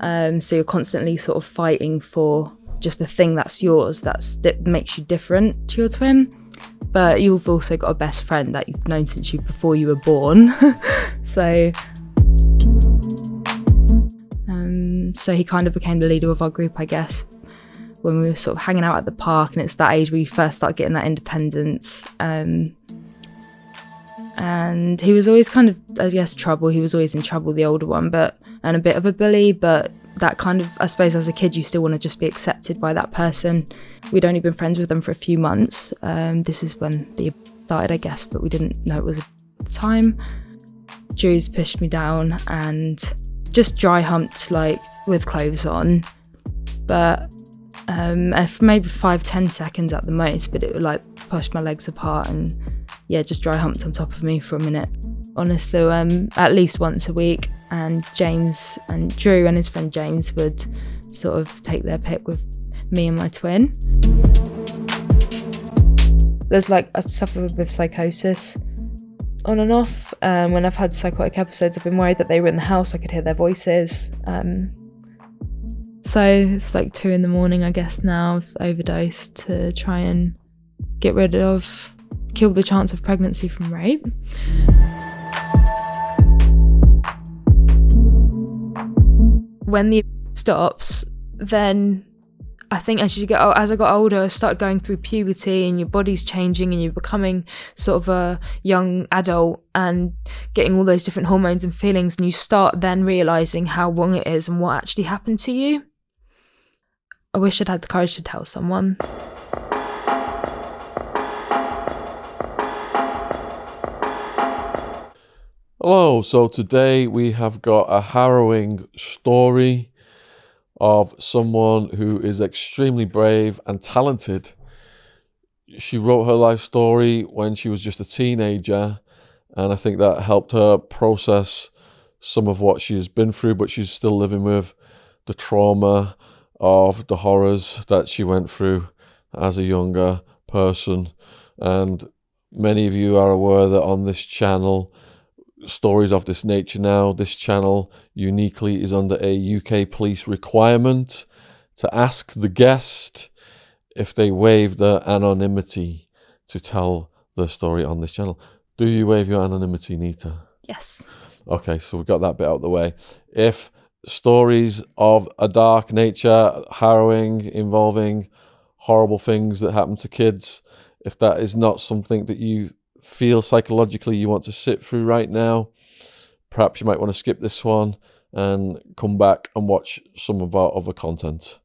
Um, so you're constantly sort of fighting for just the thing that's yours that's that makes you different to your twin. But you've also got a best friend that you've known since you before you were born. so um, so he kind of became the leader of our group, I guess, when we were sort of hanging out at the park, and it's that age where you first start getting that independence. Um, and he was always kind of, I guess, trouble. He was always in trouble, the older one, but and a bit of a bully. But that kind of, I suppose, as a kid, you still want to just be accepted by that person. We'd only been friends with them for a few months. Um, this is when they started, I guess, but we didn't know it was the time. Drew's pushed me down and just dry humped, like with clothes on, but um, maybe five, ten seconds at the most. But it would like push my legs apart and yeah, just dry humped on top of me for a minute. Honestly, um, at least once a week. And James and Drew and his friend James would sort of take their pick with me and my twin. There's like I've suffered with psychosis on and off. Um, when I've had psychotic episodes, I've been worried that they were in the house. I could hear their voices. Um, so it's like two in the morning, I guess. Now I've overdosed to try and get rid of kill the chance of pregnancy from rape. When the stops, then I think as you get as I got older, I started going through puberty and your body's changing and you're becoming sort of a young adult and getting all those different hormones and feelings, and you start then realizing how wrong it is and what actually happened to you. I wish I'd had the courage to tell someone. Hello, so today we have got a harrowing story of someone who is extremely brave and talented. She wrote her life story when she was just a teenager, and I think that helped her process some of what she's been through, but she's still living with the trauma of the horrors that she went through as a younger person. And many of you are aware that on this channel, stories of this nature now. This channel uniquely is under a UK police requirement to ask the guest if they waive their anonymity to tell the story on this channel. Do you waive your anonymity, Nita? Yes. Okay, so we've got that bit out of the way. If stories of a dark nature, harrowing, involving horrible things that happen to kids, if that is not something that you feel psychologically you want to sit through right now, perhaps you might want to skip this one and come back and watch some of our other content.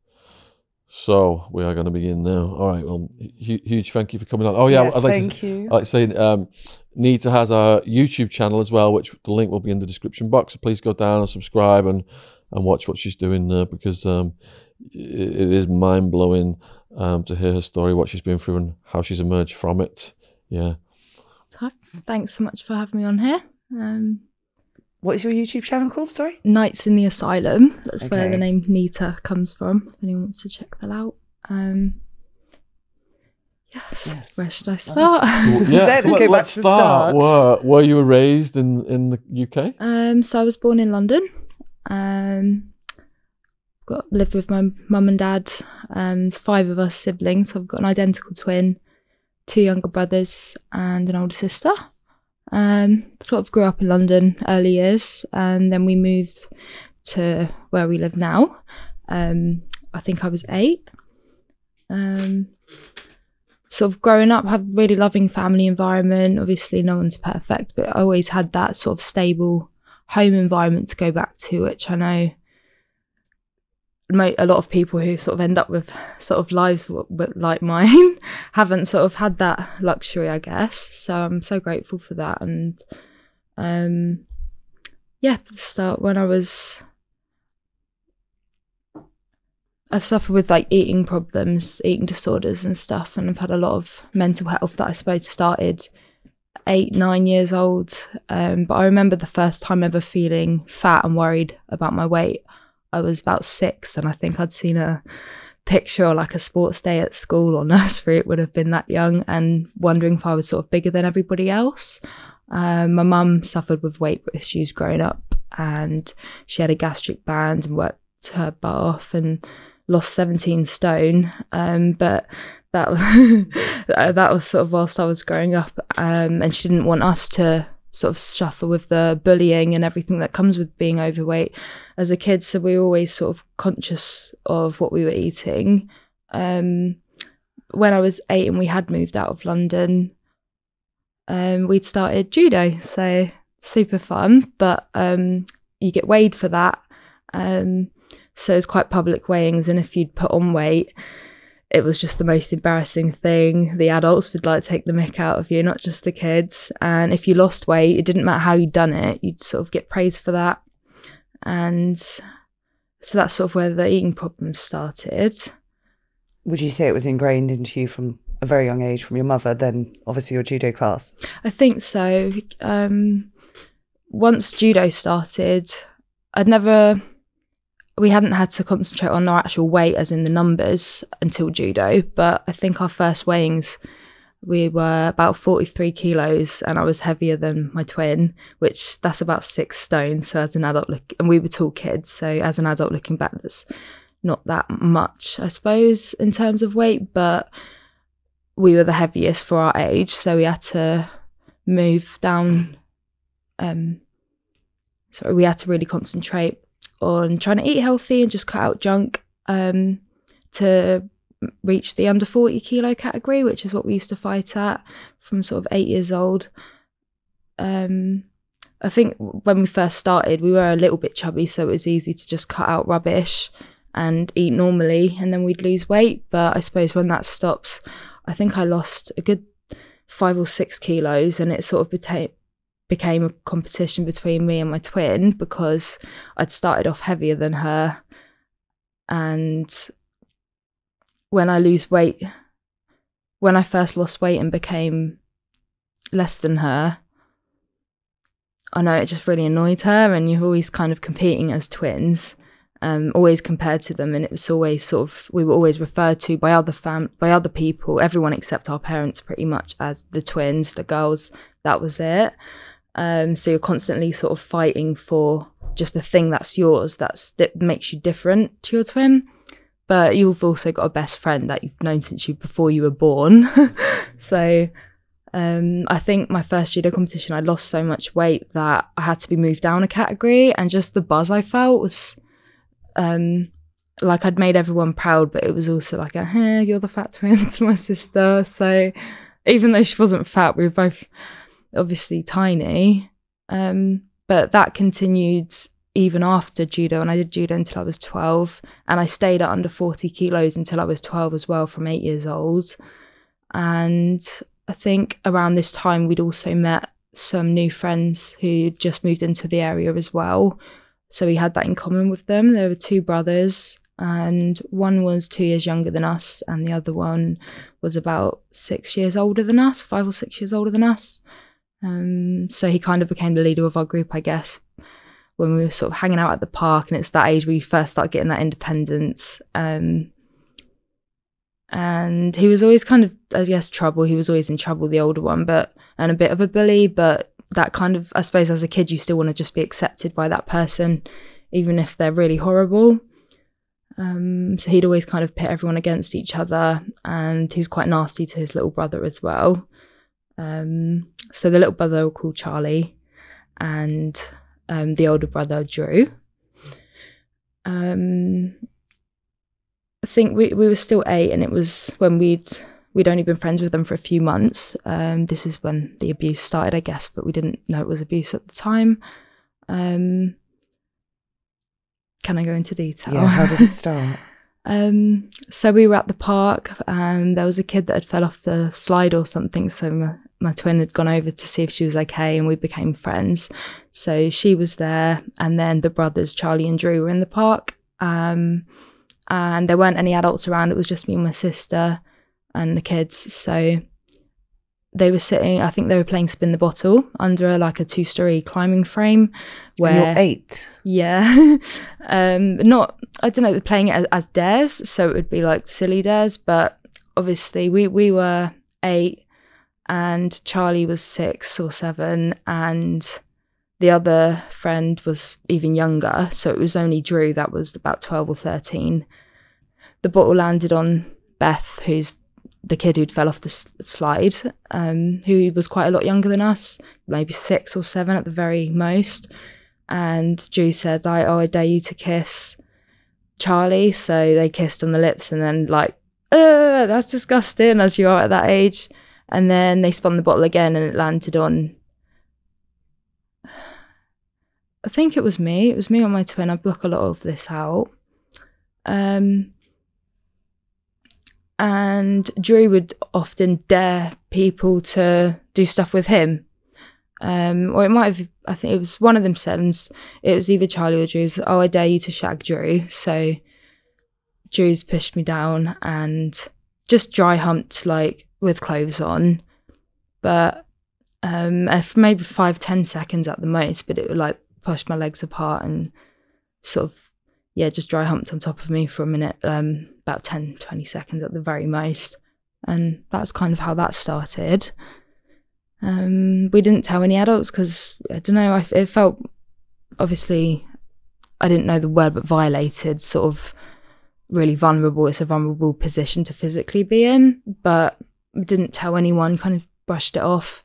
So we are going to begin now. All right. Well, huge thank you for coming on. Oh yeah, yes, I'd like thank to, you. I'd like to say um, Nita has a YouTube channel as well, which the link will be in the description box. So please go down and subscribe and and watch what she's doing there because um, it, it is mind blowing um, to hear her story, what she's been through, and how she's emerged from it. Yeah. Thanks so much for having me on here. Um, what is your YouTube channel called? Sorry, Nights in the Asylum. That's Okay. where the name Nita comes from. If anyone wants to check that out. Um, yes. Yes. Where should I start? So, yeah, Let's so go let's to the start. start. Were, were you raised in, in the UK? Um, so I was born in London. Um, got lived with my mum and dad. Um, five of us siblings. So I've got an identical twin, two younger brothers, and an older sister. Um, sort of grew up in London early years, and then we moved to where we live now. Um, I think I was eight. Um, sort of growing up, have really loving family environment. Obviously, no one's perfect, but I always had that sort of stable home environment to go back to, which I know a lot of people who sort of end up with sort of lives like mine haven't sort of had that luxury, I guess. So I'm so grateful for that. And um, yeah, start when I was. I've suffered with like eating problems, eating disorders and stuff, and I've had a lot of mental health that I suppose started eight, nine years old. Um, but I remember the first time ever feeling fat and worried about my weight. I was about six, and I think I'd seen a picture or like a sports day at school or nursery. It would have been that young, and wondering if I was sort of bigger than everybody else. Um, my mum suffered with weight issues growing up, and she had a gastric band and worked her butt off and lost 17 stone. Um, but that that was sort of whilst I was growing up, um, and she didn't want us to sort of suffer with the bullying and everything that comes with being overweight as a kid. So we were always sort of conscious of what we were eating. Um, when I was eight and we had moved out of London, um, we'd started judo. So super fun, but um, you get weighed for that. Um, so it's quite public weighings, and if you'd put on weight, it was just the most embarrassing thing. The adults would like to take the mick out of you, not just the kids. And if you lost weight, it didn't matter how you'd done it, you'd sort of get praised for that. And so that's sort of where the eating problems started. Would you say it was ingrained into you from a very young age from your mother, then obviously your judo class? I think so. Um, once judo started, I'd never we hadn't had to concentrate on our actual weight as in the numbers until judo but i think our first weighings we were about 43 kilos and i was heavier than my twin which that's about six stone. So as an adult look and we were tall kids so as an adult looking back that's not that much i suppose in terms of weight but we were the heaviest for our age. So we had to move down um so we had to really concentrate on trying to eat healthy and just cut out junk um, to reach the under 40 kilo category, which is what we used to fight at from sort of eight years old. Um, I think when we first started, we were a little bit chubby, so it was easy to just cut out rubbish and eat normally, and then we'd lose weight. But I suppose when that stops, I think I lost a good five or six kilos, and it sort of became became a competition between me and my twin because I'd started off heavier than her. And when I lose weight, when I first lost weight and became less than her, I know it just really annoyed her. And you're always kind of competing as twins. Um, always compared to them, and it was always sort of we were always referred to by other fam by other people, everyone except our parents, pretty much as the twins, the girls. That was it. Um, so you're constantly sort of fighting for just the thing that's yours that's that makes you different to your twin. But you've also got a best friend that you've known since you before you were born. so um, I think my first judo competition, I lost so much weight that I had to be moved down a category, and just the buzz I felt was um, like I'd made everyone proud, but it was also like, hey, you're the fat twin to my sister. So even though she wasn't fat, we were both obviously tiny. Um, but that continued even after judo, and I did judo until I was 12, and I stayed at under 40 kilos until I was 12 as well, from eight years old. And I think around this time, we'd also met some new friends who just moved into the area as well. So we had that in common with them. There were two brothers, and one was two years younger than us, and the other one was about six years older than us, five or six years older than us. Um, so he kind of became the leader of our group, I guess, when we were sort of hanging out at the park. And it's that age we first start getting that independence. Um, and he was always kind of, I guess, trouble. He was always in trouble, the older one, but and a bit of a bully. But that kind of, I suppose, as a kid, you still want to just be accepted by that person, even if they're really horrible. Um, so he'd always kind of pit everyone against each other, and he was quite nasty to his little brother as well. Um, so the little brother were called Charlie, and um, the older brother Drew. Um, I think we we were still eight, and it was when we'd we'd only been friends with them for a few months. Um, this is when the abuse started, I guess, but we didn't know it was abuse at the time. Um, can I go into detail? Yeah, how did it start? Um, so we were at the park and there was a kid that had fell off the slide or something. So my, twin had gone over to see if she was okay and we became friends. So she was there and then the brothers, Charlie and Drew, were in the park. Um, and there weren't any adults around. It was just me and my sister and the kids. So they were sitting i think they were playing spin the bottle under a, like a two story climbing frame where you're eight. yeah um not i don't know they're playing it as, as dares so it would be like silly dares but obviously we we were eight and charlie was six or seven and the other friend was even younger, so it was only Drew that was about 12 or 13. The bottle landed on Beth, who's the kid who'd fell off the slide, um, who was quite a lot younger than us, maybe six or seven at the very most. And Drew said, like, oh, I dare you to kiss Charlie. So they kissed on the lips and then, like, that's disgusting, as you are at that age. And then they spun the bottle again and it landed on I think it was me. It was me on my twin. I block a lot of this out. Um, and Drew would often dare people to do stuff with him. Um, or it might have, I think it was one of them said, it was either Charlie or Drew's, oh, I dare you to shag Drew. So Drew's pushed me down and just dry humped, like with clothes on. But um, maybe five, ten seconds at the most, but it would like push my legs apart and sort of yeah just dry humped on top of me for a minute um about 10 20 seconds at the very most and that's kind of how that started um we didn't tell any adults because i don't know I, it felt obviously i didn't know the word but violated sort of really vulnerable it's a vulnerable position to physically be in but didn't tell anyone kind of brushed it off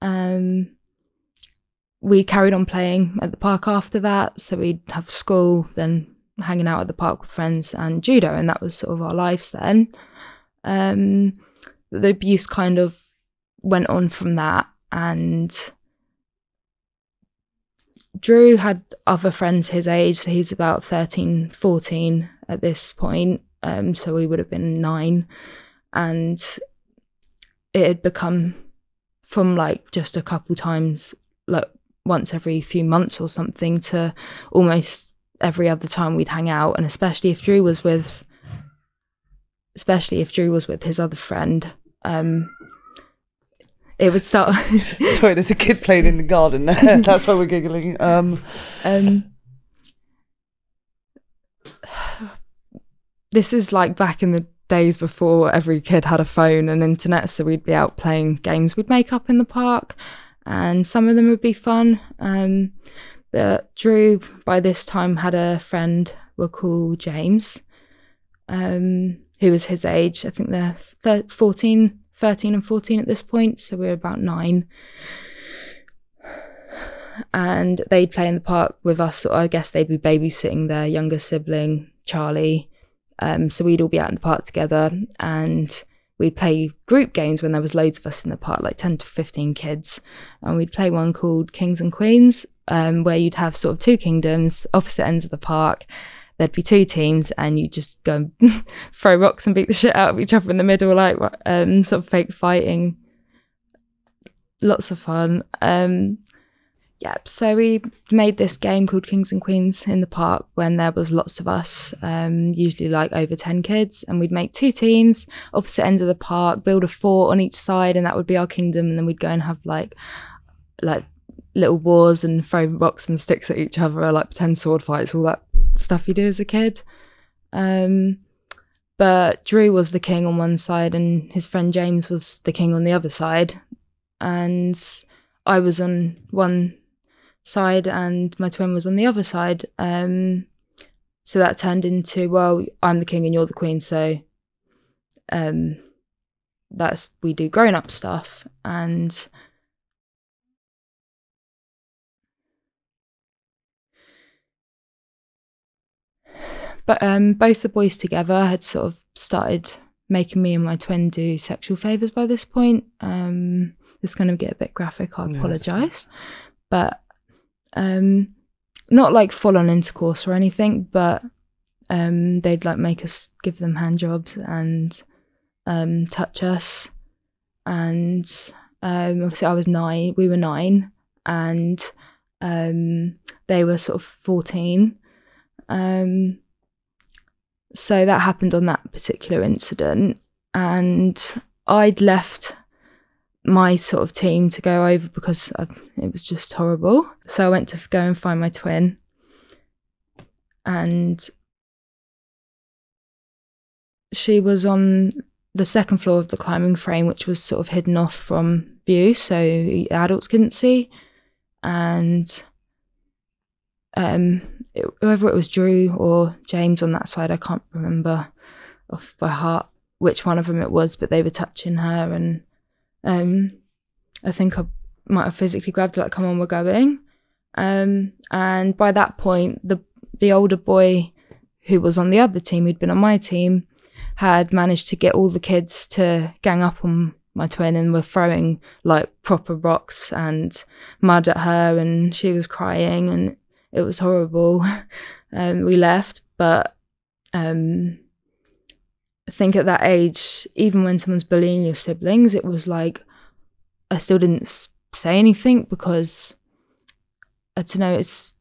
um we carried on playing at the park after that. So we'd have school, then hanging out at the park with friends and judo, and that was sort of our lives then. Um, the abuse kind of went on from that, and Drew had other friends his age, so he's about 13, 14 at this point. Um, so we would have been nine, and it had become from like just a couple times like once every few months or something to almost every other time we'd hang out and especially if Drew was with especially if Drew was with his other friend um it would start Sorry, there's a kid playing in the garden. That's why we're giggling. Um, um this is like back in the days before every kid had a phone and internet so we'd be out playing games we'd make up in the park and some of them would be fun. Um, but Drew, by this time, had a friend we'll call James, um, who was his age. I think they're thir- 14, 13 and 14 at this point, so we we're about nine. And they'd play in the park with us, or I guess they'd be babysitting their younger sibling, Charlie. Um, so we'd all be out in the park together, and we'd play group games when there was loads of us in the park, like 10 to 15 kids. And we'd play one called Kings and Queens, um, where you'd have sort of two kingdoms, opposite ends of the park. There'd be two teams, and you just go and throw rocks and beat the shit out of each other in the middle, like um, sort of fake fighting. Lots of fun. Um, Yep. So we made this game called Kings and Queens in the park when there was lots of us, um, usually like over 10 kids, and we'd make two teams, opposite ends of the park, build a fort on each side, and that would be our kingdom. And then we'd go and have like, like little wars and throw rocks and sticks at each other, like pretend sword fights, all that stuff you do as a kid. Um, but Drew was the king on one side, and his friend James was the king on the other side. And I was on one side and my twin was on the other side. Um, so that turned into, well, I'm the king and you're the queen, so um, that's we do grown up stuff and but um, both the boys together had sort of started making me and my twin do sexual favors by this point. Um, it's going to get a bit graphic. I No, apologize, but um, not like full on intercourse or anything, but um, they'd like make us give them hand jobs and um, touch us. And um, obviously, I was nine. We were nine, and um, they were sort of fourteen. Um, so that happened on that particular incident, and I'd left my sort of team to go over because I, it was just horrible. So I went to go and find my twin, and she was on the second floor of the climbing frame, which was sort of hidden off from view, so adults couldn't see. and um, it, whether it was Drew or James on that side, I can't remember off by heart which one of them it was, but they were touching her, and um, I think I might have physically grabbed her, like, "Come on, we're going." Um, and by that point, the the older boy who was on the other team, who'd been on my team, had managed to get all the kids to gang up on my twin and were throwing like proper rocks and mud at her, and she was crying, and it was horrible. um, we left, but um, think at that age, even when someone's bullying your siblings, it was like I still didn't say anything because I don't know. It's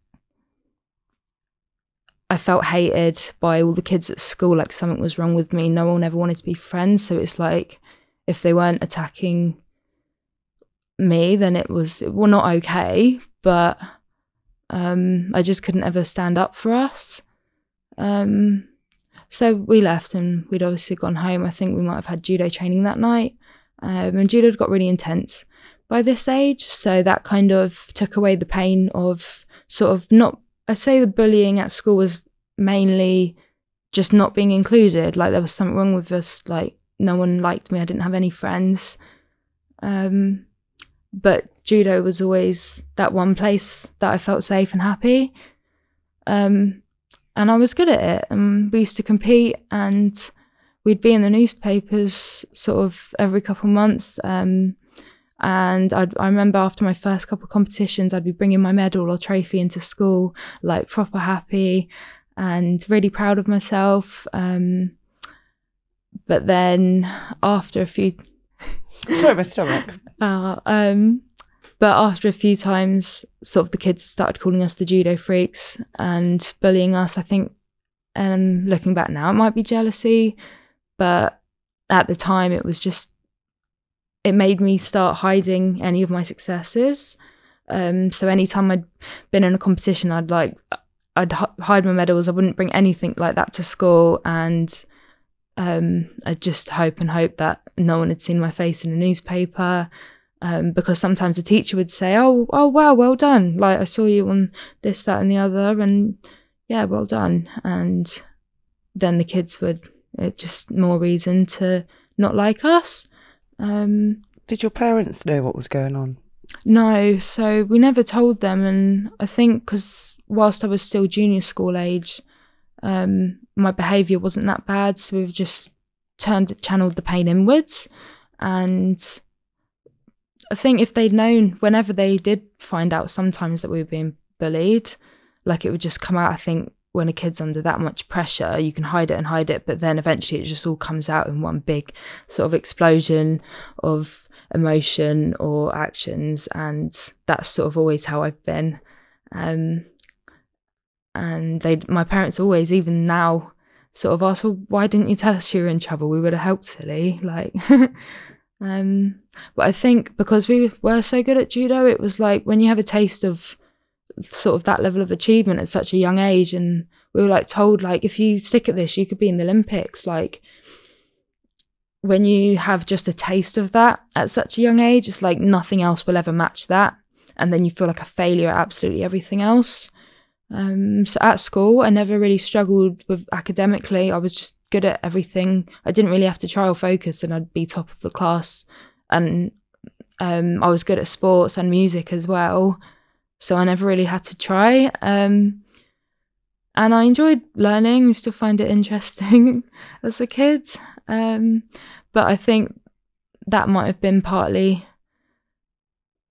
I felt hated by all the kids at school, like something was wrong with me. No one ever wanted to be friends. So it's like if they weren't attacking me, then it was well not okay. But um, I just couldn't ever stand up for us. Um, so we left and we'd obviously gone home. I think we might have had judo training that night. Um, and judo got really intense by this age. So that kind of took away the pain of sort of not, I'd say the bullying at school was mainly just not being included. Like there was something wrong with us. Like no one liked me. I didn't have any friends. Um, but judo was always that one place that I felt safe and happy. Um, and I was good at it. And we used to compete, and we'd be in the newspapers sort of every couple of months. Um, and I'd, i remember after my first couple of competitions, I'd be bringing my medal or trophy into school, like proper happy and really proud of myself. Um, but then after a few, sorry, my stomach. Uh, um, but after a few times, sort of the kids started calling us the judo freaks and bullying us. I think, and looking back now, it might be jealousy, but at the time, it was just, it made me start hiding any of my successes. Um, so anytime I'd been in a competition, I'd like, I'd hide my medals. I wouldn't bring anything like that to school, and um, I'd just hope and hope that no one had seen my face in a newspaper um, because sometimes a teacher would say, "Oh, oh, wow, well done! Like I saw you on this, that, and the other, and yeah, well done." And then the kids would it just more reason to not like us. Um, Did your parents know what was going on? No, so we never told them, and I think because whilst I was still junior school age, um, my behaviour wasn't that bad, so we've just turned channeled the pain inwards, and I think if they'd known whenever they did find out sometimes that we were being bullied, like it would just come out. I think when a kid's under that much pressure, you can hide it and hide it, but then eventually it just all comes out in one big sort of explosion of emotion or actions. And that's sort of always how I've been. Um, and they, my parents always, even now, sort of ask, well, why didn't you tell us you were in trouble? We would have helped, silly. Like, Um, but I think because we were so good at judo, it was like when you have a taste of sort of that level of achievement at such a young age, and we were like told like if you stick at this, you could be in the Olympics. Like when you have just a taste of that at such a young age, it's like nothing else will ever match that, and then you feel like a failure at absolutely everything else. Um, so at school, I never really struggled with academically. I was just good at everything. I didn't really have to try or focus, and I'd be top of the class. And um, I was good at sports and music as well, so I never really had to try. Um, and I enjoyed learning. I to find it interesting as a kid. Um, but I think that might have been partly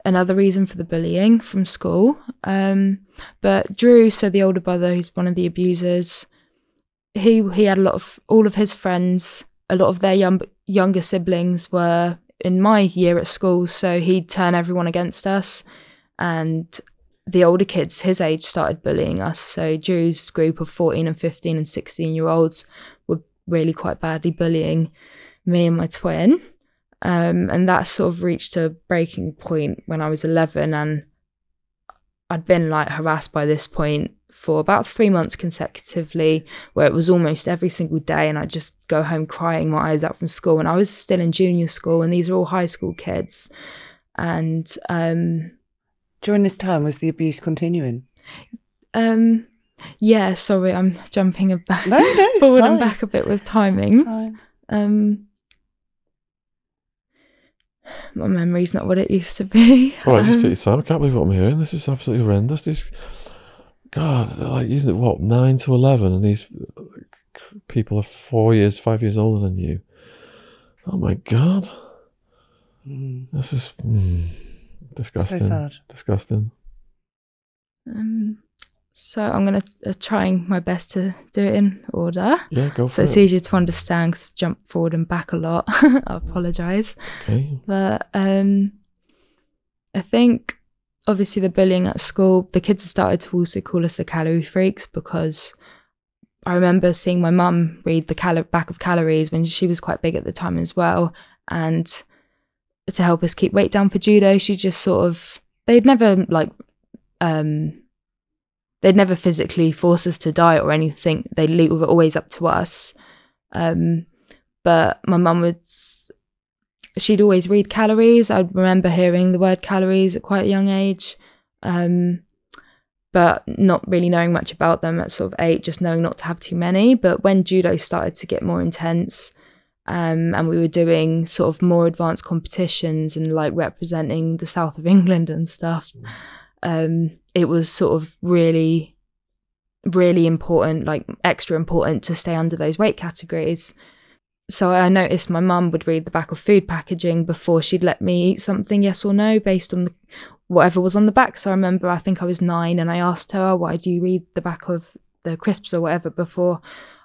another reason for the bullying from school. Um, but Drew, so the older brother, who's one of the abusers, he he had a lot of all of his friends, a lot of their young, younger siblings were in my year at school, so he'd turn everyone against us, and the older kids his age started bullying us. So Drew's group of fourteen and fifteen and sixteen year olds were really quite badly bullying me and my twin. Um, and that sort of reached a breaking point when I was 11 and I'd been like harassed by this point for about three months consecutively, where it was almost every single day, and I'd just go home crying my eyes out from school. And I was still in junior school, and these are all high school kids. And um, During this time, was the abuse continuing? Um, yeah, sorry, I'm jumping a back, No, no, it's forward and fine. back a bit with timings. Um, my memory's not what it used to be. All right, just Um, take your time. I can't believe what I'm hearing. This is absolutely horrendous. This, God, they're like you what nine to eleven, and these people are four years, five years older than you. Oh my God, Mm. this is mm, disgusting. So sad. Disgusting. um, so I'm gonna uh, trying my best to do it in order, Yeah, go so for it's it. easier to understand because I've jumped forward and back a lot. I apologise. Okay. But um, I think obviously the bullying at school, the kids started to also call us the calorie freaks because I remember seeing my mum read the cal- back of calories when she was quite big at the time as well. And to help us keep weight down for judo, she just sort of, they'd never like, um, they'd never physically force us to diet or anything. They it always up to us. Um, but my mum would she'd always read calories. I remember hearing the word calories at quite a young age, um, but not really knowing much about them at sort of eight, just knowing not to have too many. But when judo started to get more intense, um, and we were doing sort of more advanced competitions and like representing the south of England and stuff, um, it was sort of really, really important, like extra important to stay under those weight categories so I noticed my mum would read the back of food packaging before she'd let me eat something, yes or no, based on the, whatever was on the back. So I remember, I think I was nine, and I asked her, "Why do you read the back of the crisps or whatever before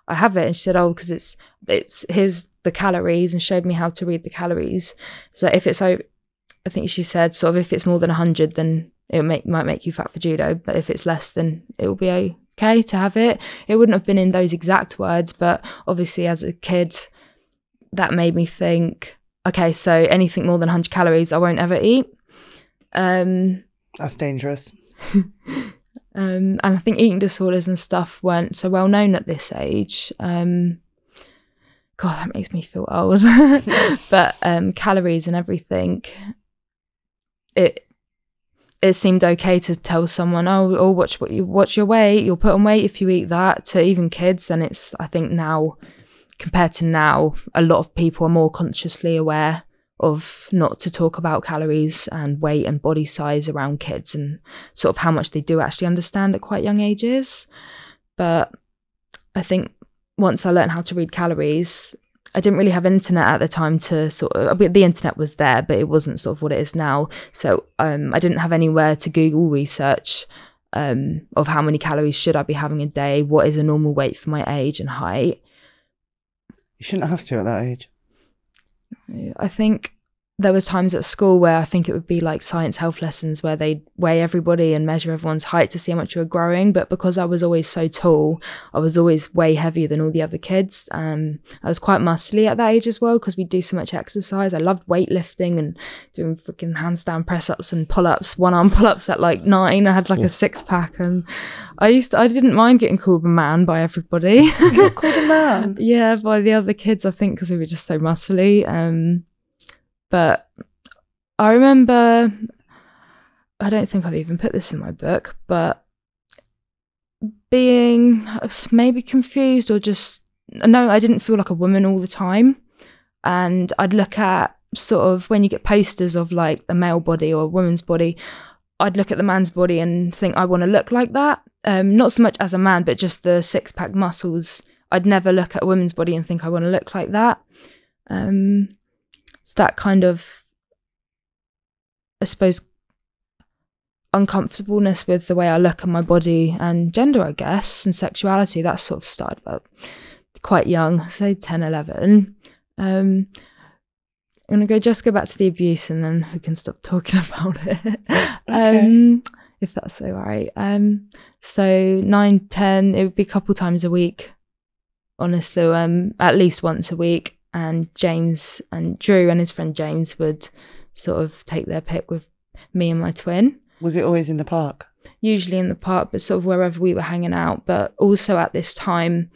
I have it?" And she said, "Oh, because it's it's here's the calories," and showed me how to read the calories. So if it's I think she said, sort of, if it's more than hundred, then it make might make you fat for judo, but if it's less, then it will be okay to have it. It wouldn't have been in those exact words, but obviously as a kid that made me think, okay, so anything more than 100 calories, I won't ever eat. Um, That's dangerous. um, and I think eating disorders and stuff weren't so well known at this age. Um, God, that makes me feel old. but um, calories and everything, it it seemed okay to tell someone, oh, oh, watch what you watch your weight. You'll put on weight if you eat that. To even kids, and it's I think now compared to now, a lot of people are more consciously aware of not to talk about calories and weight and body size around kids and sort of how much they do actually understand at quite young ages. But I think once I learned how to read calories, I didn't really have internet at the time to sort of the internet was there, but it wasn't sort of what it is now. So um, I didn't have anywhere to Google research um, of how many calories should I be having a day, what is a normal weight for my age and height. You shouldn't have to at that age. I think there was times at school where I think it would be like science health lessons where they'd weigh everybody and measure everyone's height to see how much you were growing. But because I was always so tall, I was always way heavier than all the other kids. Um, I was quite muscly at that age as well because we do so much exercise. I loved weightlifting and doing freaking handstand press ups and pull ups, one arm pull ups at like nine. I had like a six pack, and I used to, I didn't mind getting called a man by everybody. You got called a man. yeah, by the other kids, I think, because we were just so muscly. Um, but I remember, I don't think I've even put this in my book, but being maybe confused or just, no, I didn't feel like a woman all the time. And I'd look at sort of when you get posters of like a male body or a woman's body, I'd look at the man's body and think I want to look like that. Um, not so much as a man, but just the six pack muscles. I'd never look at a woman's body and think I want to look like that. Um, it's that kind of, I suppose, uncomfortableness with the way I look at my body and gender, I guess, and sexuality. That sort of started about quite young, say 10, 11. Um, I'm gonna go just go back to the abuse and then we can stop talking about it. um, if that's all right. Um, so nine, ten, it would be a couple times a week. Honestly, um, at least once a week. And James and Drew and his friend James would sort of take their pick with me and my twin Was it always in the park? usually in the park, but sort of wherever we were hanging out. But also at this time,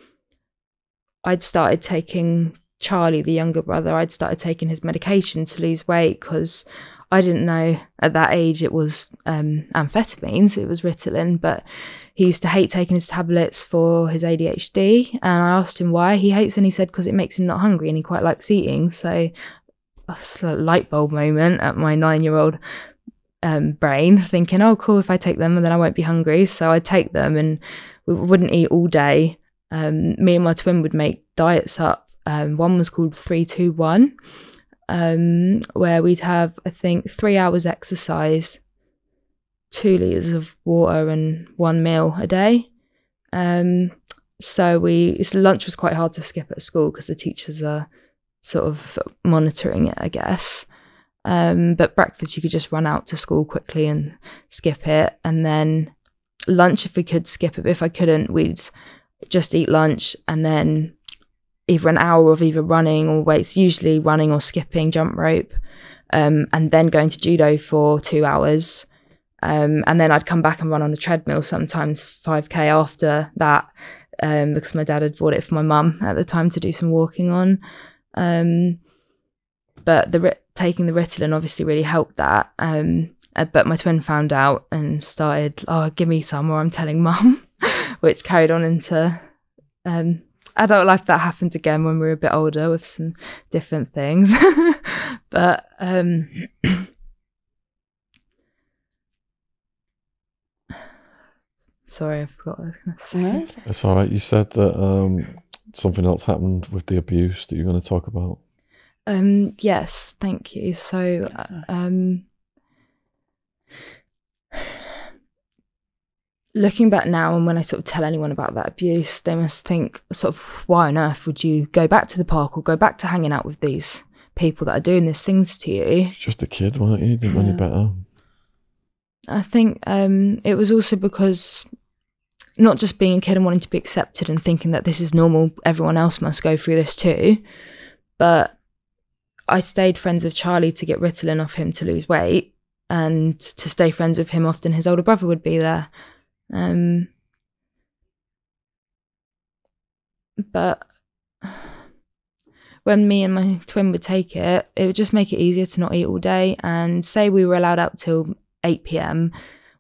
I'd started taking Charlie, the younger brother, I'd started taking his medication to lose weight because I didn't know at that age it was um, amphetamines, it was Ritalin, but he used to hate taking his tablets for his ADHD. And I asked him why he hates, and he said because it makes him not hungry and he quite likes eating. So a light bulb moment at my nine year old um, brain, thinking, oh, cool, if I take them, then I won't be hungry. So I'd take them and we wouldn't eat all day. Um, me and my twin would make diets up. Um, one was called 321, um, where we'd have, I think, three hours exercise, two litres of water, and one meal a day. Um, so we, lunch was quite hard to skip at school because the teachers are sort of monitoring it, I guess. Um, but breakfast, you could just run out to school quickly and skip it. And then lunch, if we could skip it. If I couldn't, we'd just eat lunch and then either an hour of either running or weights, usually running or skipping, jump rope, um, and then going to judo for two hours. Um, and then I'd come back and run on the treadmill sometimes 5k after that um, because my dad had bought it for my mum at the time to do some walking on. Um, but the taking the Ritalin obviously really helped that. Um, uh, but my twin found out and started, oh, give me some, or I'm telling mum, which carried on into um, adult life. That happened again when we were a bit older with some different things. but um, sorry, I forgot what I was going to say. Yes. It's all right. You said that um, something else happened with the abuse that you're going to talk about. Um, yes, thank you. So, That's um, looking back now, and when I sort of tell anyone about that abuse, they must think, sort of, why on earth would you go back to the park or go back to hanging out with these people that are doing these things to you? Just a kid, weren't you? Didn't know any better. I think um, it was also because not just being a kid and wanting to be accepted and thinking that this is normal, everyone else must go through this too. But I stayed friends with Charlie to get Ritalin off him to lose weight, and to stay friends with him, often his older brother would be there. Um, but when me and my twin would take it, it would just make it easier to not eat all day. And say we were allowed out till 8 p.m.,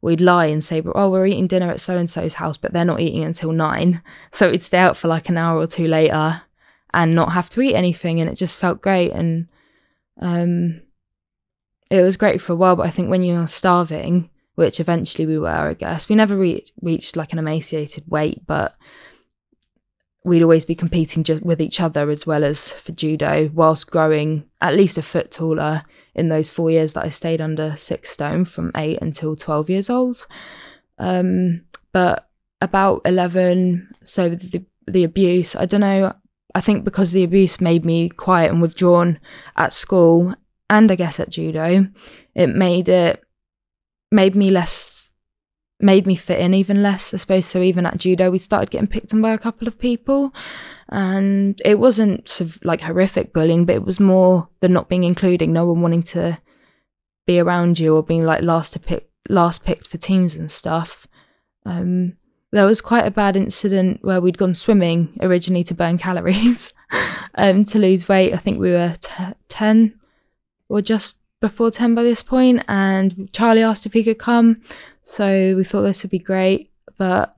we'd lie and say, oh, we're eating dinner at so and so's house, but they're not eating until nine. So we'd stay out for like an hour or two later and not have to eat anything. And it just felt great. And um, it was great for a while. But I think when you're starving, which eventually we were, I guess, we never re- reached like an emaciated weight, but we'd always be competing ju- with each other as well as for judo whilst growing at least a foot taller in those four years that I stayed under six stone from eight until 12 years old. Um, but about 11, so the, the abuse, I don't know, I think because the abuse made me quiet and withdrawn at school and I guess at judo, it made it, made me less made me fit in even less, I suppose. So even at judo, we started getting picked on by a couple of people, and it wasn't like horrific bullying, but it was more the not being including, no one wanting to be around you or being like last to pick, last picked for teams and stuff. Um, there was quite a bad incident where we'd gone swimming originally to burn calories, um, to lose weight. I think we were t- ten or just before 10 by this point and charlie asked if he could come so we thought this would be great but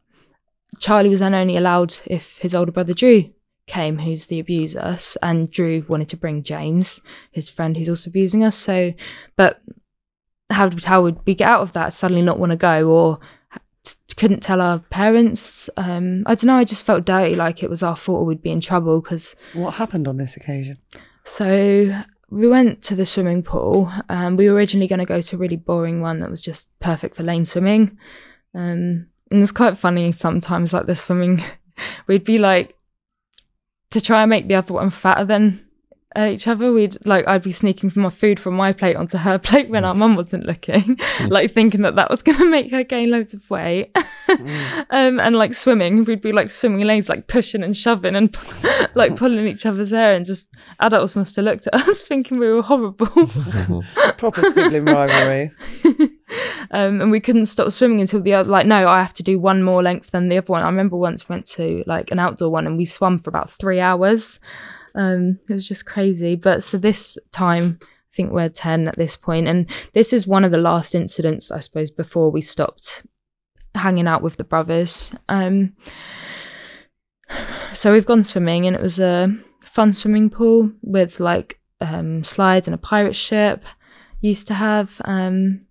charlie was then only allowed if his older brother drew came who's the abuser and drew wanted to bring james his friend who's also abusing us so but how, how would we get out of that suddenly not want to go or couldn't tell our parents um i don't know i just felt dirty like it was our fault or we'd be in trouble because What happened on this occasion? so we went to the swimming pool. Um, we were originally going to go to a really boring one that was just perfect for lane swimming. Um, and it's quite funny sometimes, like the swimming, we'd be like, to try and make the other one fatter than uh, each other, we'd like, I'd be sneaking from my food from my plate onto her plate when our mum wasn't looking, like thinking that that was going to make her gain loads of weight. um, and like swimming, we'd be like swimming lanes, like pushing and shoving and like pulling each other's hair, and just adults must have looked at us thinking we were horrible. Proper sibling rivalry. um, and we couldn't stop swimming until the other, like, no, I have to do one more length than the other one. I remember once we went to like an outdoor one and we swam for about three hours. Um, it was just crazy. But so this time, I think we're 10 at this. And this is one of the last incidents, I suppose, before we stopped hanging out with the brothers. Um, so we've gone swimming, and it was a fun swimming pool with like um, slides and a pirate ship. Used to have um,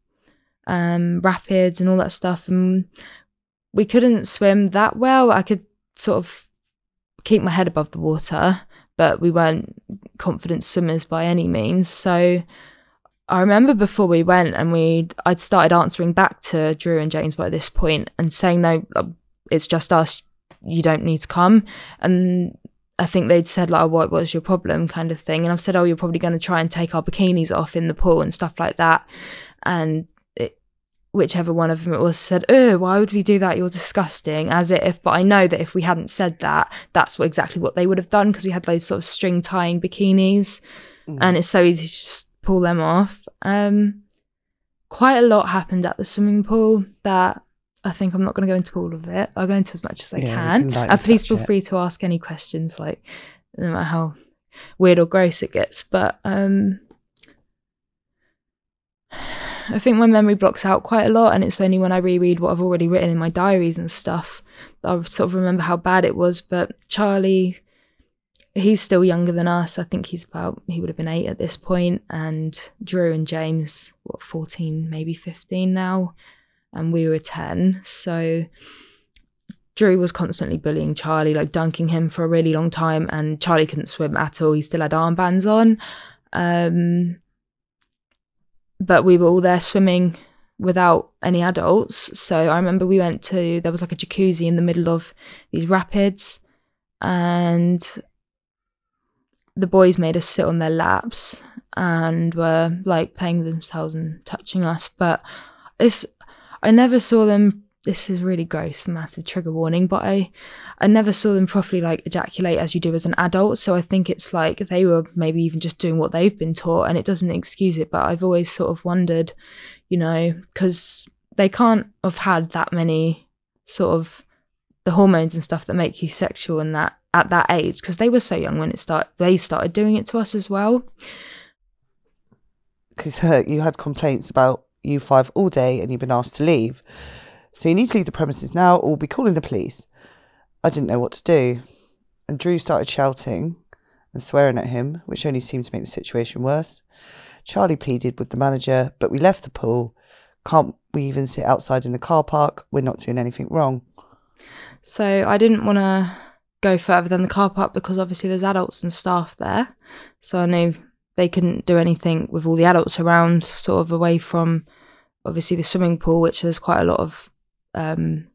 um, rapids and all that stuff, and we couldn't swim that well. I could sort of keep my head above the water, but we weren't confident swimmers by any means. So I remember before we went and we I'd started answering back to Drew and James by this point and saying no, uh, it's just us. You don't need to come. And I think they'd said like, oh, "What was your problem?" kind of thing. And I've said, "Oh, you're probably going to try and take our bikinis off in the pool and stuff like that." And whichever one of them it was said, "Oh, why would we do that? You're disgusting." As if, but I know that if we hadn't said that, that's what exactly what they would have done because we had those sort of string tying bikinis, mm. and it's so easy to just pull them off. Um, quite a lot happened at the swimming pool that I think I'm not going to go into all of it. I'll go into as much as I yeah, can. can uh, please feel it. free to ask any questions, like no matter how weird or gross it gets. But um, I think my memory blocks out quite a lot, and it's only when I reread what I've already written in my diaries and stuff that I sort of remember how bad it was. But Charlie he's still younger than us. I think he's about he would have been eight at this point, and Drew and James, what fourteen, maybe fifteen now, and we were ten. So Drew was constantly bullying Charlie, like dunking him for a really long time, and Charlie couldn't swim at all. He still had armbands on. Um, but we were all there swimming without any adults. So I remember we went to there was like a jacuzzi in the middle of these rapids and the boys made us sit on their laps and were like playing with themselves and touching us. But it's I never saw them. This is really gross, massive trigger warning. But I I never saw them properly like ejaculate as you do as an adult. So I think it's like they were maybe even just doing what they've been taught, and it doesn't excuse it. But I've always sort of wondered, you know, because they can't have had that many sort of the hormones and stuff that make you sexual and that at that age because they were so young when it started they started doing it to us as well because you had complaints about you five all day and you've been asked to leave so you need to leave the premises now or we'll be calling the police. I didn't know what to do. And drew started shouting and swearing at him which only seemed to make the situation worse. Charlie pleaded with the manager but we left the pool. Can't we even sit outside in the car park? We're not doing anything wrong. So I didn't want to go further than the car park because obviously there's adults and staff there. So I knew they couldn't do anything with all the adults around, sort of away from obviously the swimming pool, which there's quite a lot of um,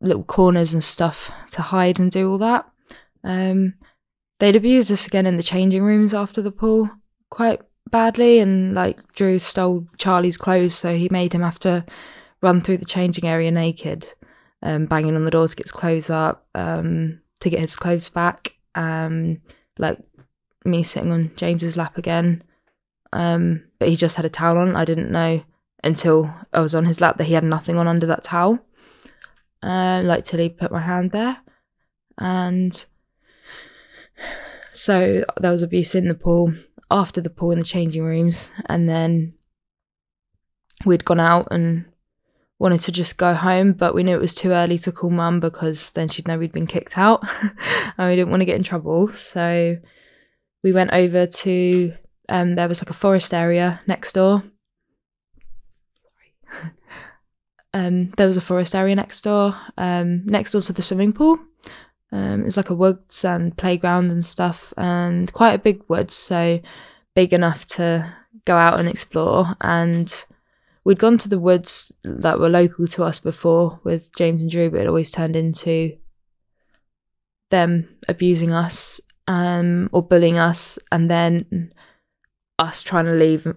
little corners and stuff to hide and do all that. Um, they'd abused us again in the changing rooms after the pool quite badly, and like Drew stole Charlie's clothes, so he made him have to run through the changing area naked um, banging on the door to get his clothes up, um, to get his clothes back. Um, like me sitting on James's lap again. Um, but he just had a towel on. I didn't know until I was on his lap that he had nothing on under that towel. Uh, like till he put my hand there, and so there was abuse in the pool, after the pool in the changing rooms, and then we'd gone out and wanted to just go home, but we knew it was too early to call mum because then she'd know we'd been kicked out and we didn't want to get in trouble. So we went over to, um, there was like a forest area next door. Um, there was a forest area next door, um, next door to the swimming pool. Um, it was like a woods and playground and stuff, and quite a big woods, so big enough to go out and explore. And we'd gone to the woods that were local to us before with James and Drew, but it always turned into them abusing us um, or bullying us, and then us trying to leave,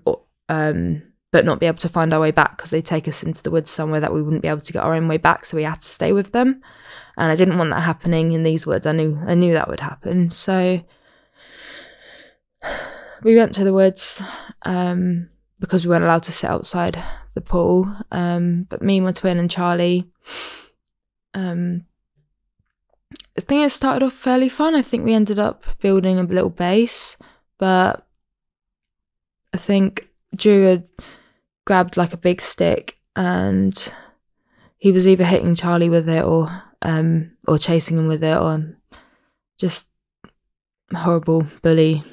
um, but not be able to find our way back because they'd take us into the woods somewhere that we wouldn't be able to get our own way back. So we had to stay with them, and I didn't want that happening in these woods. I knew I knew that would happen, so we went to the woods. Um, because we weren't allowed to sit outside the pool. Um, but me, my twin, and Charlie, um, I think it started off fairly fun. I think we ended up building a little base, but I think Drew had grabbed like a big stick and he was either hitting Charlie with it or um or chasing him with it or just horrible bully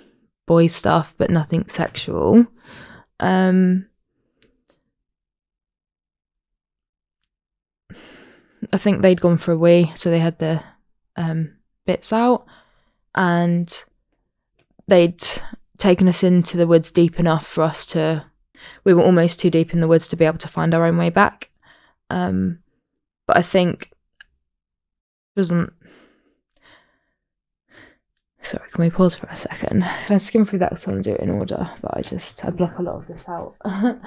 boy stuff but nothing sexual. Um I think they'd gone for a wee, so they had the um, bits out, and they'd taken us into the woods deep enough for us to. We were almost too deep in the woods to be able to find our own way back. Um, but I think wasn't. Sorry, can we pause for a second? Can I skim through that because I want to do it in order, but I just I block a lot of this out.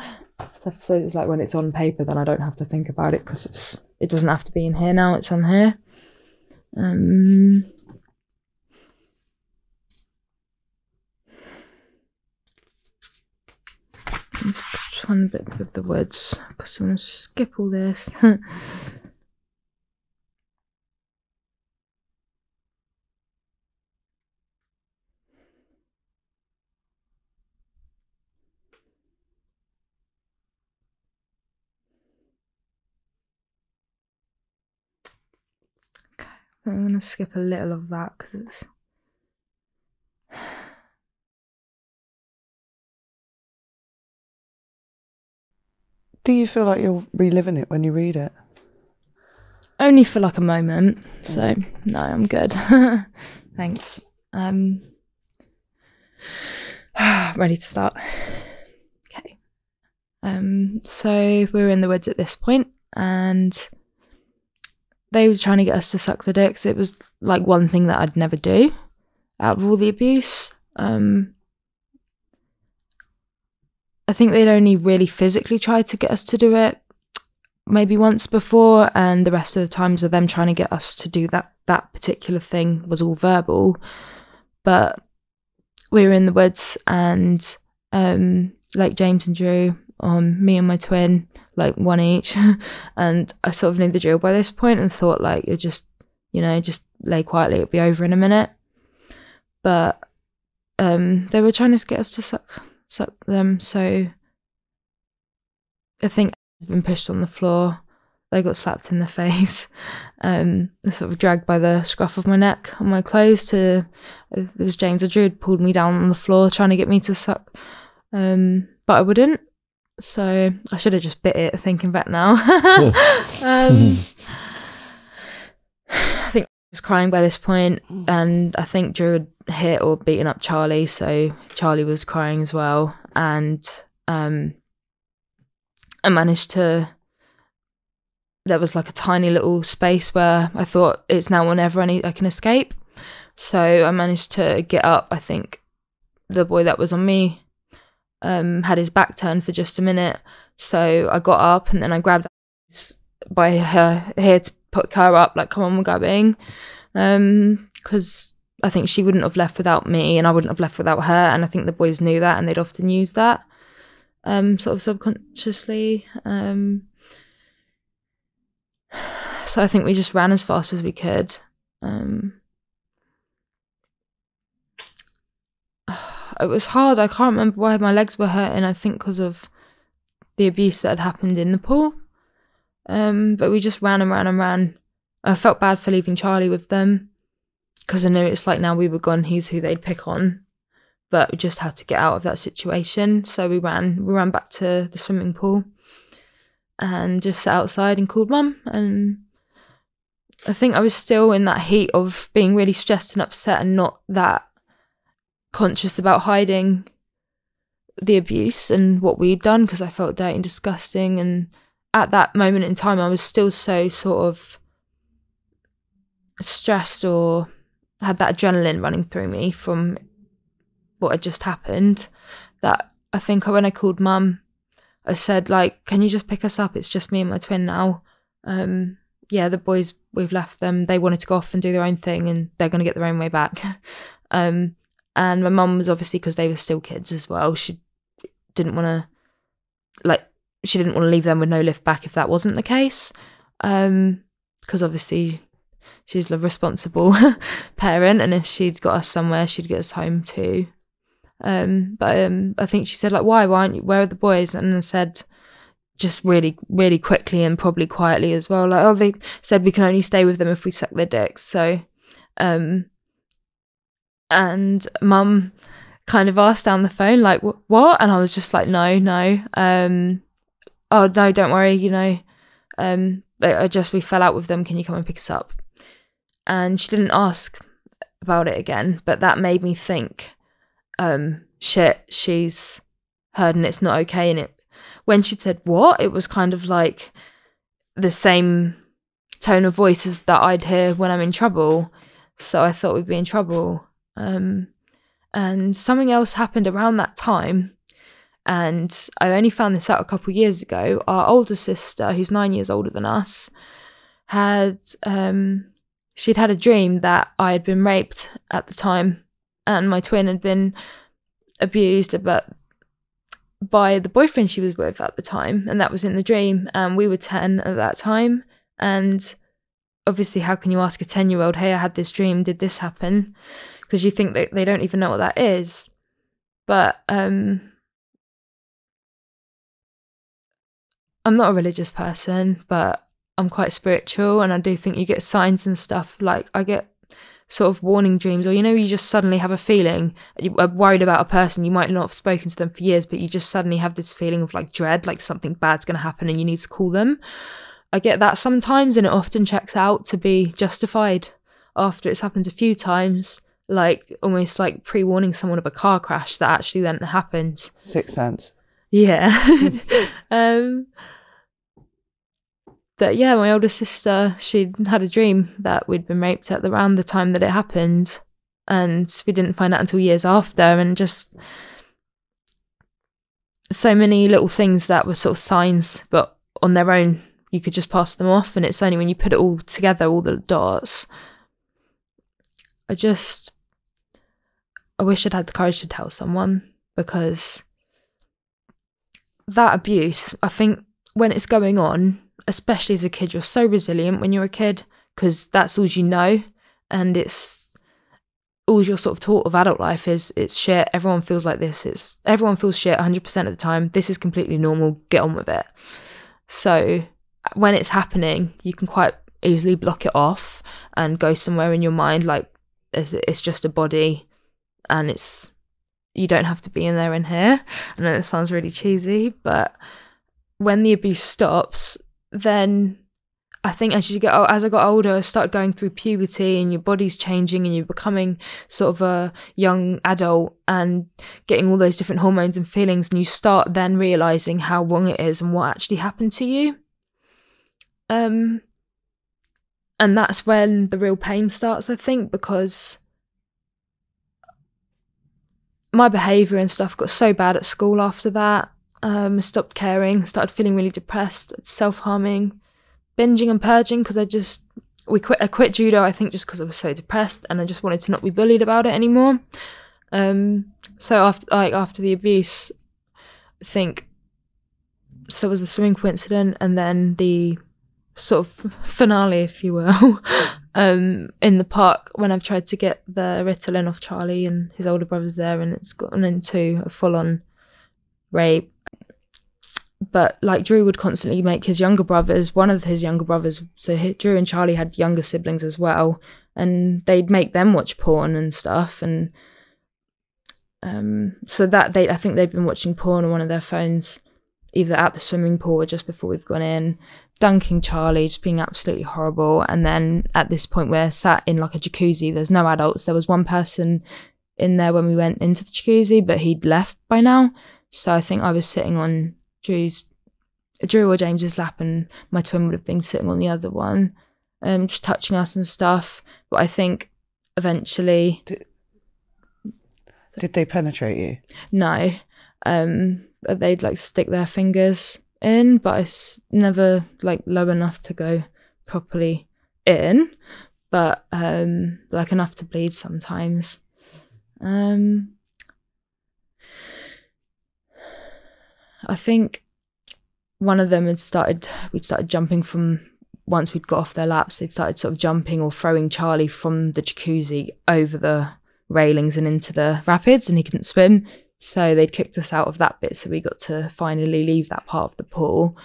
so, so it's like when it's on paper, then I don't have to think about it because it's it doesn't have to be in here now. It's on here. Um, just one bit with the words because I'm going to skip all this. okay, I'm going to skip a little of that because it's. Do you feel like you're reliving it when you read it? only for like a moment. So no, I'm good. Thanks. Um ready to start. Okay. Um so we were in the woods at this point and they were trying to get us to suck the dicks. It was like one thing that I'd never do out of all the abuse. Um I think they'd only really physically tried to get us to do it maybe once before and the rest of the times of them trying to get us to do that that particular thing was all verbal. But we were in the woods and um like james and drew on me and my twin like one each and i sort of knew the drill by this point and thought like you just you know just lay quietly it'll be over in a minute. But um they were trying to get us to suck suck them so i think I've been pushed on the floor. They got slapped in the face. Um, sort of dragged by the scruff of my neck on my clothes to. It was James Drew pulled me down on the floor trying to get me to suck, um, but I wouldn't. So I should have just bit it. Thinking back now, um, I think I was crying by this point, and I think Drew had hit or beaten up Charlie, so Charlie was crying as well, and um, I managed to. There was like a tiny little space where I thought it's now or never I, need, I can escape. So I managed to get up. I think the boy that was on me um, had his back turned for just a minute. So I got up and then I grabbed by her hair to put her up, like, come on, we're going. Because um, I think she wouldn't have left without me and I wouldn't have left without her. And I think the boys knew that and they'd often use that um, sort of subconsciously. Um, so I think we just ran as fast as we could. Um, it was hard. I can't remember why my legs were hurting. I think because of the abuse that had happened in the pool. Um, but we just ran and ran and ran. I felt bad for leaving Charlie with them because I know it's like now we were gone, he's who they'd pick on but we just had to get out of that situation. So we ran, we ran back to the swimming pool and just sat outside and called mum. And I think I was still in that heat of being really stressed and upset and not that conscious about hiding the abuse and what we'd done because I felt dirty and disgusting. And at that moment in time, I was still so sort of stressed or had that adrenaline running through me from what had just happened that I think when I called mum, I said like, "Can you just pick us up? It's just me and my twin now." Um, yeah, the boys we've left them. They wanted to go off and do their own thing, and they're going to get their own way back. um, and my mum was obviously because they were still kids as well. She didn't want to, like, she didn't want to leave them with no lift back if that wasn't the case. Um, because obviously she's the responsible parent, and if she'd got us somewhere, she'd get us home too. Um, but um, I think she said like, "Why? Why aren't you? Where are the boys?" And I said, just really, really quickly and probably quietly as well. Like, oh, they said we can only stay with them if we suck their dicks. So, um, and mum kind of asked down the phone, like, what? And I was just like, no, no. Um, oh, no, don't worry, you know, um, I just, we fell out with them. Can you come and pick us up? And she didn't ask about it again, but that made me think, um, shit, she's heard and it's not okay. And it, when she said what, it was kind of like the same tone of voice as that I'd hear when I'm in trouble. So I thought we'd be in trouble. Um, and something else happened around that time. And I only found this out a couple of years ago. Our older sister, who's nine years older than us, had um, she'd had a dream that I had been raped at the time, and my twin had been abused, but by the boyfriend she was with at the time, and that was in the dream. And we were ten at that time, and obviously, how can you ask a ten-year-old, "Hey, I had this dream. Did this happen?" because you think that they don't even know what that is. But um, I'm not a religious person, but I'm quite spiritual, and I do think you get signs and stuff. Like I get sort of warning dreams, or you know, you just suddenly have a feeling you're worried about a person. You might not have spoken to them for years, but you just suddenly have this feeling of like dread, like something bad's going to happen, and you need to call them. I get that sometimes, and it often checks out to be justified after it's happened a few times like almost like pre-warning someone of a car crash that actually then happened. Sixth sense. Yeah. um but yeah, my older sister, she'd had a dream that we'd been raped at around the time that it happened. And we didn't find out until years after and just so many little things that were sort of signs, but on their own you could just pass them off and it's only when you put it all together, all the dots. I just I wish I'd had the courage to tell someone because that abuse, I think when it's going on, especially as a kid, you're so resilient when you're a kid because that's all you know. And it's all you're sort of taught of adult life is it's shit. Everyone feels like this. It's everyone feels shit 100% of the time. This is completely normal. Get on with it. So when it's happening, you can quite easily block it off and go somewhere in your mind like it's, just a body and it's you don't have to be in there and here. I know it sounds really cheesy, but when the abuse stops, then I think as you get as I got older, I started going through puberty and your body's changing and you're becoming sort of a young adult and getting all those different hormones and feelings, and you start then realizing how wrong it is and what actually happened to you. Um, and that's when the real pain starts, I think, because my behaviour and stuff got so bad at school after that. Um, stopped caring, started feeling really depressed, self harming, binging and purging because I just we quit. I quit judo. I think just because I was so depressed and I just wanted to not be bullied about it anymore. Um, so after like after the abuse, I think so there was a swimming pool incident and then the sort of finale, if you will, um, in the park when I've tried to get the Ritalin off Charlie and his older brother's there, and it's gotten into a full on rape. But like Drew would constantly make his younger brothers, one of his younger brothers, so he, Drew and Charlie had younger siblings as well, and they'd make them watch porn and stuff, and um, so that they, I think they'd been watching porn on one of their phones, either at the swimming pool or just before we've gone in dunking Charlie, just being absolutely horrible. And then at this point, we're sat in like a jacuzzi. There's no adults. There was one person in there when we went into the jacuzzi, but he'd left by now. So I think I was sitting on Drew's, Drew or James's lap, and my twin would have been sitting on the other one, um, just touching us and stuff. But I think eventually. Did, did they penetrate you? No. Um, they'd like stick their fingers in, but it's never like low enough to go properly in, but um, like enough to bleed sometimes. Um, I think one of them had started. We'd started jumping from once we'd got off their laps. They'd started sort of jumping or throwing Charlie from the jacuzzi over the railings and into the rapids, and he couldn't swim. So they'd kicked us out of that bit, so we got to finally leave that part of the pool.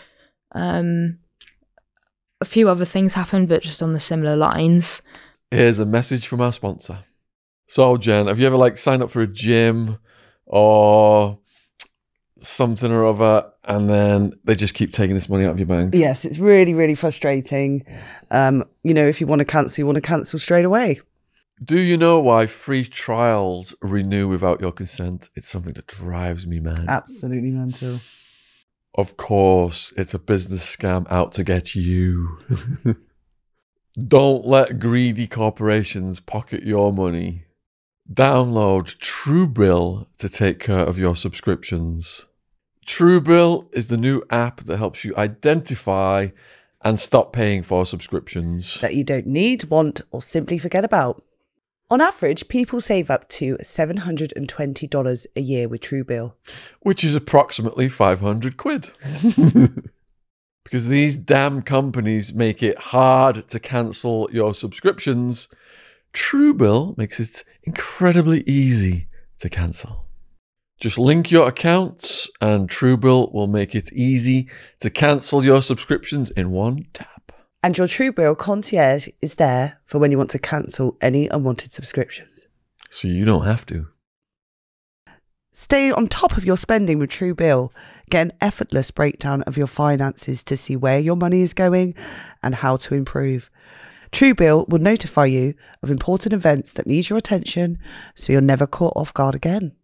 Um, a few other things happened, but just on the similar lines. Here's a message from our sponsor. So, Jen, have you ever like signed up for a gym or something or other, and then they just keep taking this money out of your bank? Yes, it's really, really frustrating. Um, you know, if you want to cancel, you want to cancel straight away. Do you know why free trials renew without your consent? It's something that drives me mad. Absolutely mental. Of course, it's a business scam out to get you. Don't let greedy corporations pocket your money. Download Truebill to take care of your subscriptions. Truebill is the new app that helps you identify and stop paying for subscriptions. That you don't need, want, or simply forget about. On average, people save up to $720 a year with Truebill. which is approximately 500 quid. because these damn companies make it hard to cancel your subscriptions, Truebill makes it incredibly easy to cancel. Just link your accounts, and Truebill will make it easy to cancel your subscriptions in one tap. And your Truebill concierge is there for when you want to cancel any unwanted subscriptions. So you don't have to. Stay on top of your spending with Truebill. Get an effortless breakdown of your finances to see where your money is going and how to improve. Truebill will notify you of important events that need your attention so you're never caught off guard again.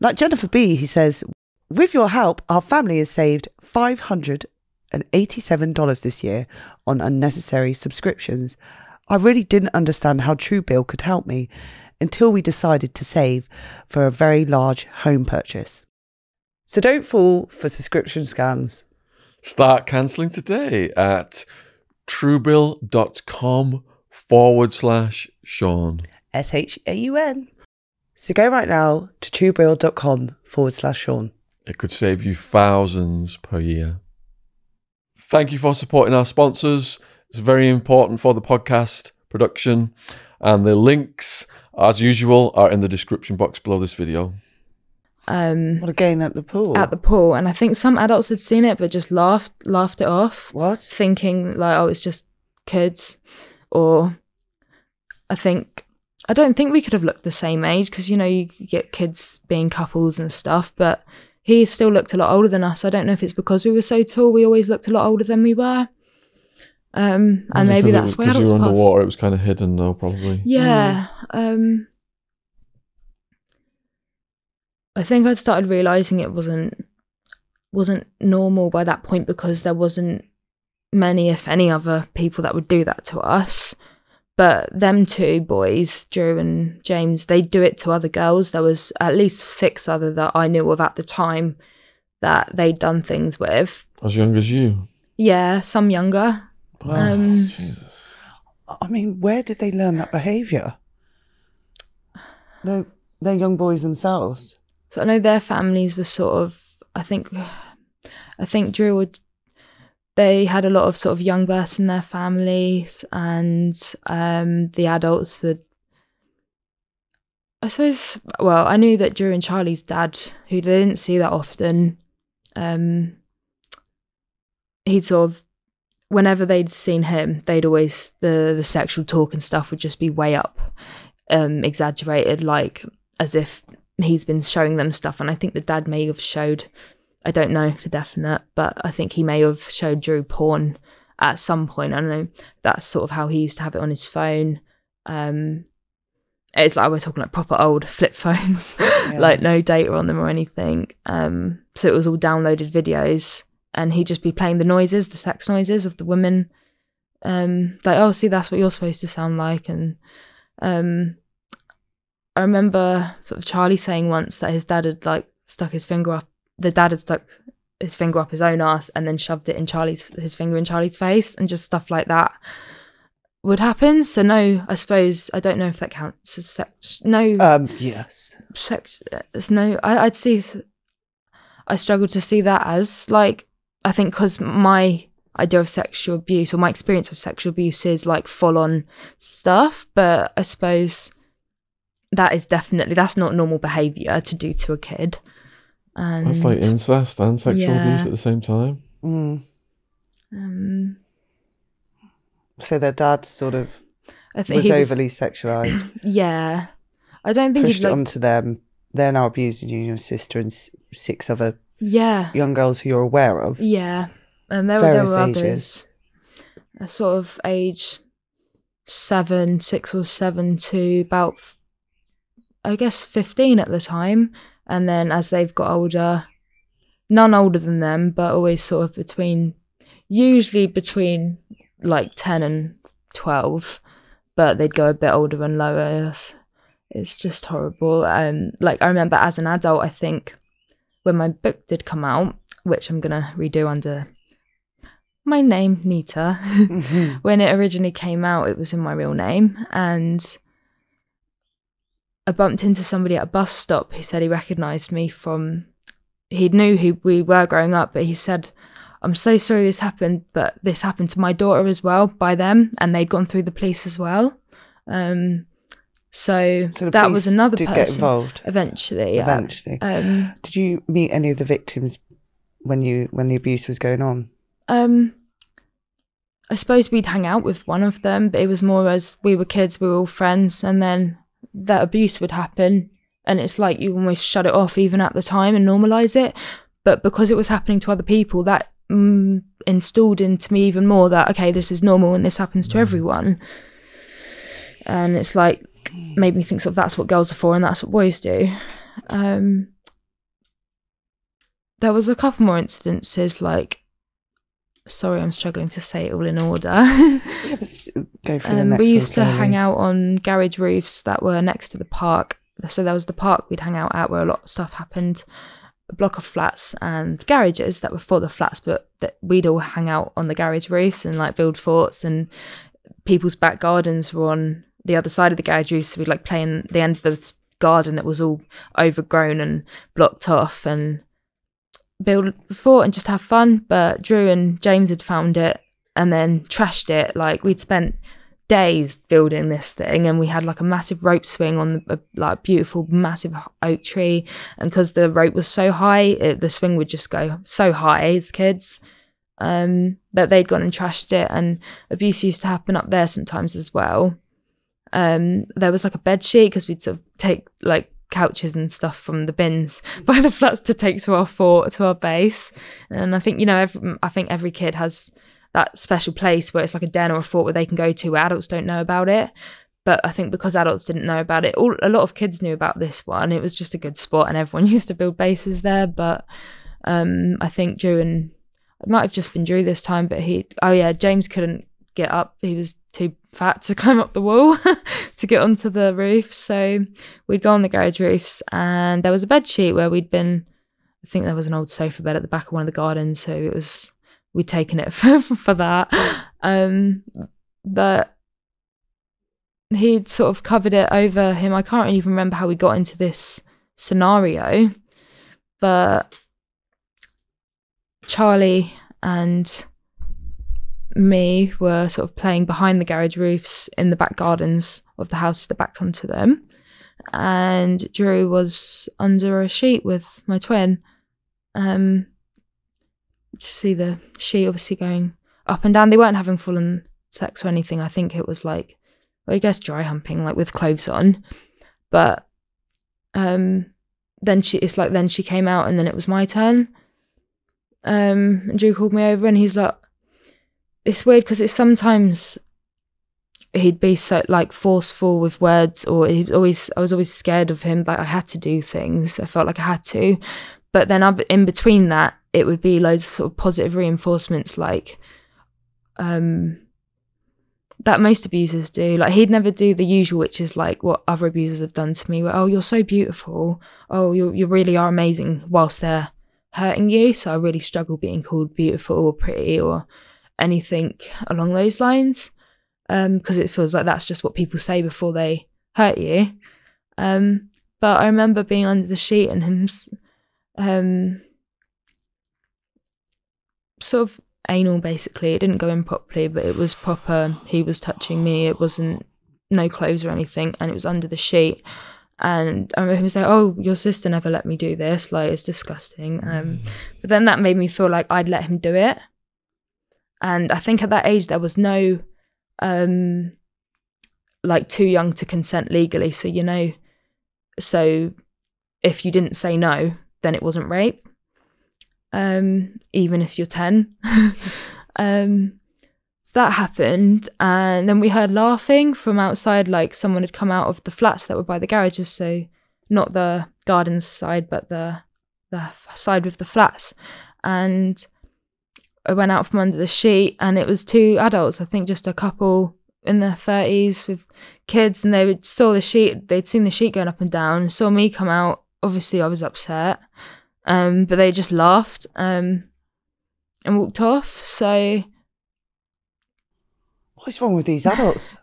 Like Jennifer B, who says, With your help, our family has saved $587 this year on unnecessary subscriptions. I really didn't understand how Truebill could help me until we decided to save for a very large home purchase. So don't fall for subscription scams. Start cancelling today at truebill.com forward slash Shaun. S H A U N. So go right now to truebill.com forward slash Shaun. It could save you thousands per year. Thank you for supporting our sponsors. It's very important for the podcast production. And the links, as usual, are in the description box below this video. Um, What again at the pool? at the pool, and I think some adults had seen it but just laughed laughed it off, what? thinking like, "Oh, it's just kids," or I think I don't think we could have looked the same age because you know you get kids being couples and stuff, but he still looked a lot older than us. I don't know if it's because we were so tall, we always looked a lot older than we were, um, and maybe that's why because you were pass. underwater. It was kind of hidden, though, probably. Yeah. Um I think I'd started realizing it wasn't wasn't normal by that point because there wasn't many, if any, other people that would do that to us. But them two boys, Drew and James, they do it to other girls. There was at least six other that I knew of at the time that they'd done things with. As young as you. Yeah, some younger. Wow. Um, Jesus. I mean, where did they learn that behaviour? They're, they're young boys themselves. So I know their families were sort of. I think, I think Drew would. They had a lot of sort of young births in their families, and um, the adults would. I suppose. Well, I knew that Drew and Charlie's dad, who they didn't see that often, um, he'd sort of. Whenever they'd seen him, they'd always the the sexual talk and stuff would just be way up, um, exaggerated, like as if he's been showing them stuff and i think the dad may have showed i don't know for definite but i think he may have showed drew porn at some point. I don't know. That's sort of how he used to have it on his phone. Um it's like we're talking like proper old flip phones like no data on them or anything. Um so it was all downloaded videos and he'd just be playing the noises the sex noises of the women. Um like oh see that's what you're supposed to sound like. And um I remember sort of Charlie saying once that his dad had like stuck his finger up. The dad had stuck his finger up his own ass and then shoved it in Charlie's his finger in Charlie's face and just stuff like that would happen. So no, I suppose I don't know if that counts as sex. No, Um, yes. sex. There's no. I, I'd see. I struggle to see that as like I think because my idea of sexual abuse or my experience of sexual abuse is like full on stuff, but I suppose that is definitely that's not normal behavior to do to a kid. And That's like incest and sexual Yeah. abuse at the same time. Mm. um, So their dad sort of I think was he was, overly sexualized, yeah. I don't think pushed he'd it like, onto them. They're now abusing you, your sister, and six other yeah, young girls who you're aware of. yeah. And there were there Various were ages. others, a sort of age seven, six or seven to about, I guess, fifteen at the time, and then as they've got older, none older than them, but always sort of between, usually between like ten and twelve, but they'd go a bit older and lower. It's- It's just horrible. Um, like I remember as an adult, I think when my book did come out, which I'm gonna redo under my name, Nita. when it originally came out, it was in my real name, and I bumped into somebody at a bus stop who said he recognised me from. He knew who we were growing up, but he said, "I'm so sorry this happened, but this happened to my daughter as well by them, and they'd gone through the police as well." Um, so, So that was another did person. get involved Eventually, yeah. eventually. Um, Did you meet any of the victims when you when the abuse was going on? Um, I suppose we'd hang out with one of them, but it was more as we were kids, we were all friends, and then that abuse would happen, and it's like you almost shut it off even at the time and normalize it. But because it was happening to other people, that mm, installed into me even more that okay, this is normal and this happens to everyone. And it's like made me think sort of that's what girls are for and that's what boys do. Um, there was a couple more incidences like sorry i'm struggling to say it all in order. Yeah, go the um, next we one used to slowly. hang out on garage roofs that were next to the park. So there was the park we'd hang out at where a lot of stuff happened a block of flats and garages that were for the flats but that we'd all hang out on the garage roofs and like build forts and people's back gardens were on the other side of the garage roof so we'd like play in the end of the garden that was all overgrown and blocked off and build a fort and just have fun but drew and james had found it and then trashed it. Like we'd spent days building this thing and we had like a massive rope swing on a, like beautiful massive oak tree. And because the rope was so high it, the swing would just go so high as kids. Um but they'd gone and trashed it and abuse used to happen up there sometimes as well. Um there was like a bed sheet because we'd sort of take like couches and stuff from the bins by the flats to take to our fort to our base. And i think you know every, i think every kid has that special place where it's like a den or a fort where they can go to where adults don't know about it. But i think because adults didn't know about it all, a lot of kids knew about this one. It was just a good spot and everyone used to build bases there. But um i think drew and it might have just been drew this time but he oh yeah james couldn't get up he was too fat to climb up the wall to get onto the roof. So we'd go on the garage roofs and there was a bed sheet where we'd been i think there was an old sofa bed at the back of one of the gardens so it was we'd taken it for, for that. Um but he'd sort of covered it over him. I can't even remember how we got into this scenario but charlie and me were sort of playing behind the garage roofs in the back gardens of the houses that backed onto them. And Drew was under a sheet with my twin. Um, just see the sheet obviously going up and down. They weren't having full on sex or anything. I think it was like, well, I guess dry humping, like with clothes on. But um, then she, it's like then she came out and then it was my turn. Um, and Drew called me over and he's like, it's weird because it's sometimes he'd be so like forceful with words or he always I was always scared of him like I had to do things. I felt like I had to. But then in between that it would be loads of sort of positive reinforcements like um that most abusers do. Like he'd never do the usual which is like what other abusers have done to me where oh you're so beautiful. Oh you you really are amazing whilst they're hurting you. So I really struggle being called beautiful or pretty or anything along those lines because it feels like that's just what people say before they hurt you. Um, but I remember being under the sheet and him um, sort of anal basically. It didn't go in properly, but it was proper. He was touching me. It wasn't no clothes or anything, and it was under the sheet. And I remember him saying, "Oh, your sister never let me do this. Like it's disgusting." Um, but then that made me feel like I'd let him do it. And I think at that age there was no, um, like too young to consent legally. So you know, so if you didn't say no, then it wasn't rape. Um, even if you're ten. um, so that happened, and then we heard laughing from outside, like someone had come out of the flats that were by the garages. So not the gardens side, but the the side with the flats. And I went out from under the sheet, and it was two adults. I think just a couple in their thirties with kids, and they would saw the sheet. They'd seen the sheet going up and down. Saw me come out. Obviously, I was upset, um, but they just laughed um, and walked off. So What's wrong with these adults?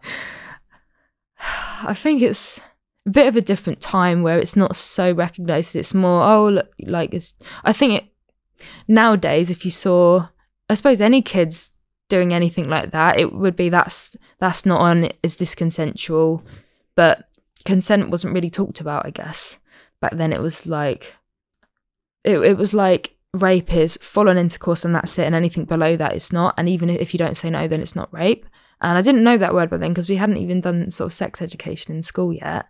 I think it's a bit of a different time where it's not so recognized. It's more, oh, look, like it's. I think it nowadays, if you saw, I suppose any kids doing anything like that, it would be that's that's not on. Is this consensual? But consent wasn't really talked about. I guess back then it was like, it it was like rape is full on intercourse and that's it, and anything below that is not. And even if you don't say no, then it's not rape. And I didn't know that word back then because we hadn't even done sort of sex education in school yet.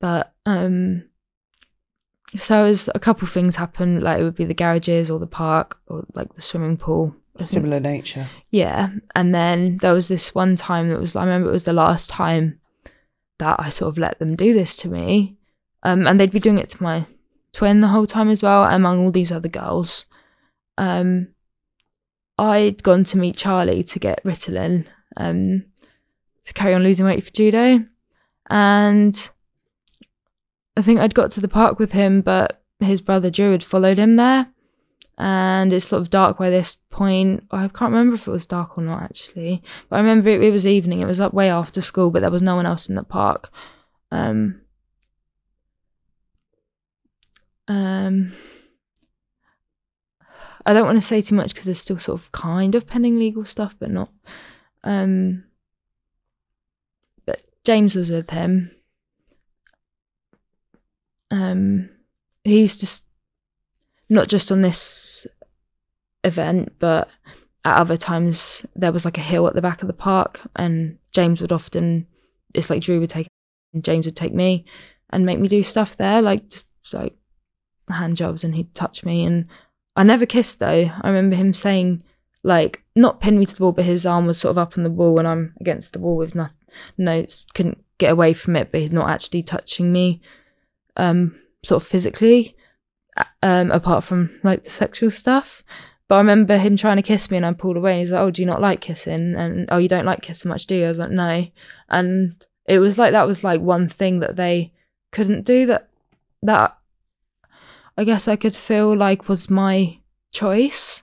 But um so as a couple of things happened, like it would be the garages or the park or like the swimming pool. Similar nature. yeah. And then there was this one time that was I remember it was the last time that I sort of let them do this to me. Um and they'd be doing it to my twin the whole time as well, among all these other girls. Um I'd gone to meet Charlie to get Ritalin um, to carry on losing weight for judo. And I think I'd got to the park with him, but his brother Drew had followed him there. And it's sort of dark by this point. I can't remember if it was dark or not actually, but I remember it, it was evening. It was up way after school, but there was no one else in the park. Um, um, I don't want to say too much because there's still sort of kind of pending legal stuff, but not. Um, but James was with him. Um, he's just not just on this event, but at other times there was like a hill at the back of the park, and James would often. It's like Drew would take, and James would take me, and make me do stuff there, like just like hand jobs, and he'd touch me, and I never kissed though. I remember him saying like not pin me to the wall, but his arm was sort of up on the wall and I'm against the wall with nothing. No, couldn't get away from it, but he's not actually touching me, um, sort of physically, um, apart from like the sexual stuff. But I remember him trying to kiss me and I pulled away and he's like, Oh, do you not like kissing? And oh, you don't like kissing much, do you? I was like, No. And it was like that was like one thing that they couldn't do that that I guess I could feel like was my choice.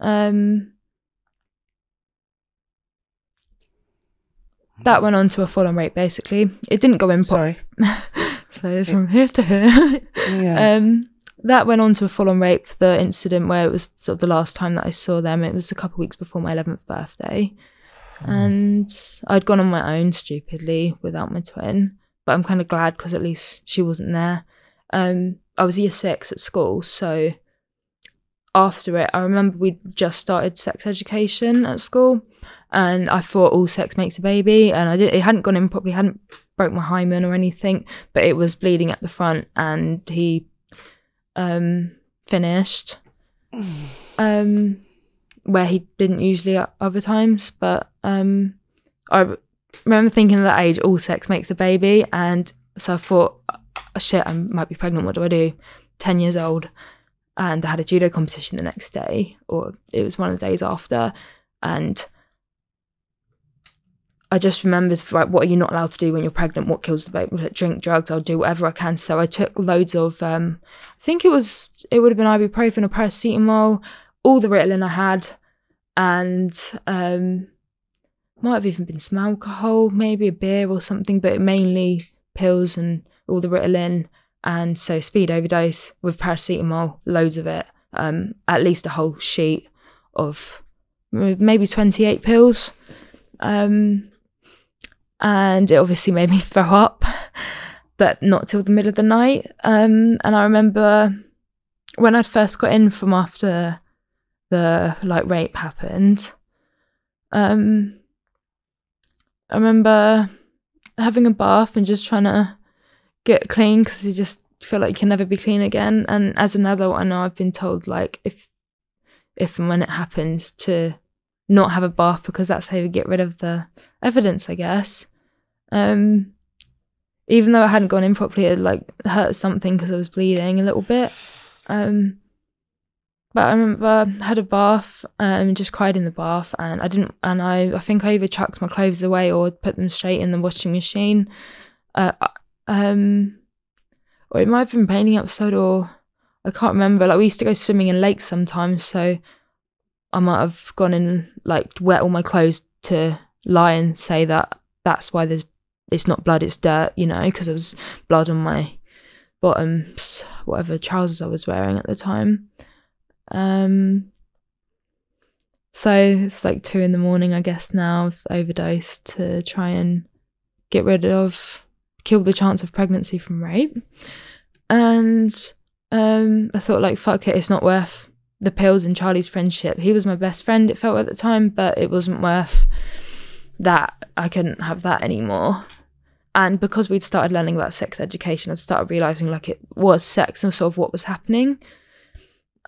Um that went on to a full on rape basically. It didn't go in pro- Sorry. so from here to here. Yeah. Um, that went on to a full on rape. The incident where it was sort of the last time that I saw them. It was a couple of weeks before my eleventh birthday, and I'd gone on my own stupidly without my twin. But I'm kind of glad because at least she wasn't there. Um, I was year six at school, so after it, I remember we'd just started sex education at school, and I thought all sex makes a baby, and I did. It hadn't gone in properly, hadn't broke my hymen or anything, but it was bleeding at the front, and he um finished. Um where he didn't usually at other times but um i remember thinking at that age all sex makes a baby and so i thought oh, shit i might be pregnant what do i do? 10 years old and i had a judo competition the next day or it was one of the days after and I just remembered, right, what are you not allowed to do when you're pregnant? What kills the baby? Like, Drink drugs. I'll do whatever I can. So I took loads of, um, I think it was, it would have been ibuprofen or paracetamol, all the Ritalin I had, and um, might have even been some alcohol, maybe a beer or something, but mainly pills and all the Ritalin. And so speed overdose with paracetamol, loads of it, um, at least a whole sheet of maybe 28 pills. Um, and it obviously made me throw up. but not till the middle of the night. Um, and I remember when I'd first got in from after the like rape happened. Um, I remember having a bath and just trying to get clean because you just feel like you can never be clean again. And as an adult, I know I've been told like if if and when it happens to not have a bath because that's how you get rid of the evidence, I guess. Um, even though I hadn't gone in properly, it like hurt something because I was bleeding a little bit. Um, but I remember I had a bath and um, just cried in the bath, and I didn't. And I, I think I either chucked my clothes away or put them straight in the washing machine. Uh, um, or it might have been raining outside, or I can't remember. Like we used to go swimming in lakes sometimes, so I might have gone and like wet all my clothes to lie and say that that's why there's it's not blood, it's dirt, you know, because there was blood on my bottoms, whatever trousers I was wearing at the time. Um, so it's like two in the morning, I guess now. I've overdosed to try and get rid of, kill the chance of pregnancy from rape. And um, I thought, like, fuck it, it's not worth the pills and Charlie's friendship. He was my best friend, it felt at the time, but it wasn't worth that. I couldn't have that anymore. And because we'd started learning about sex education, I'd started realizing like it was sex and sort of what was happening.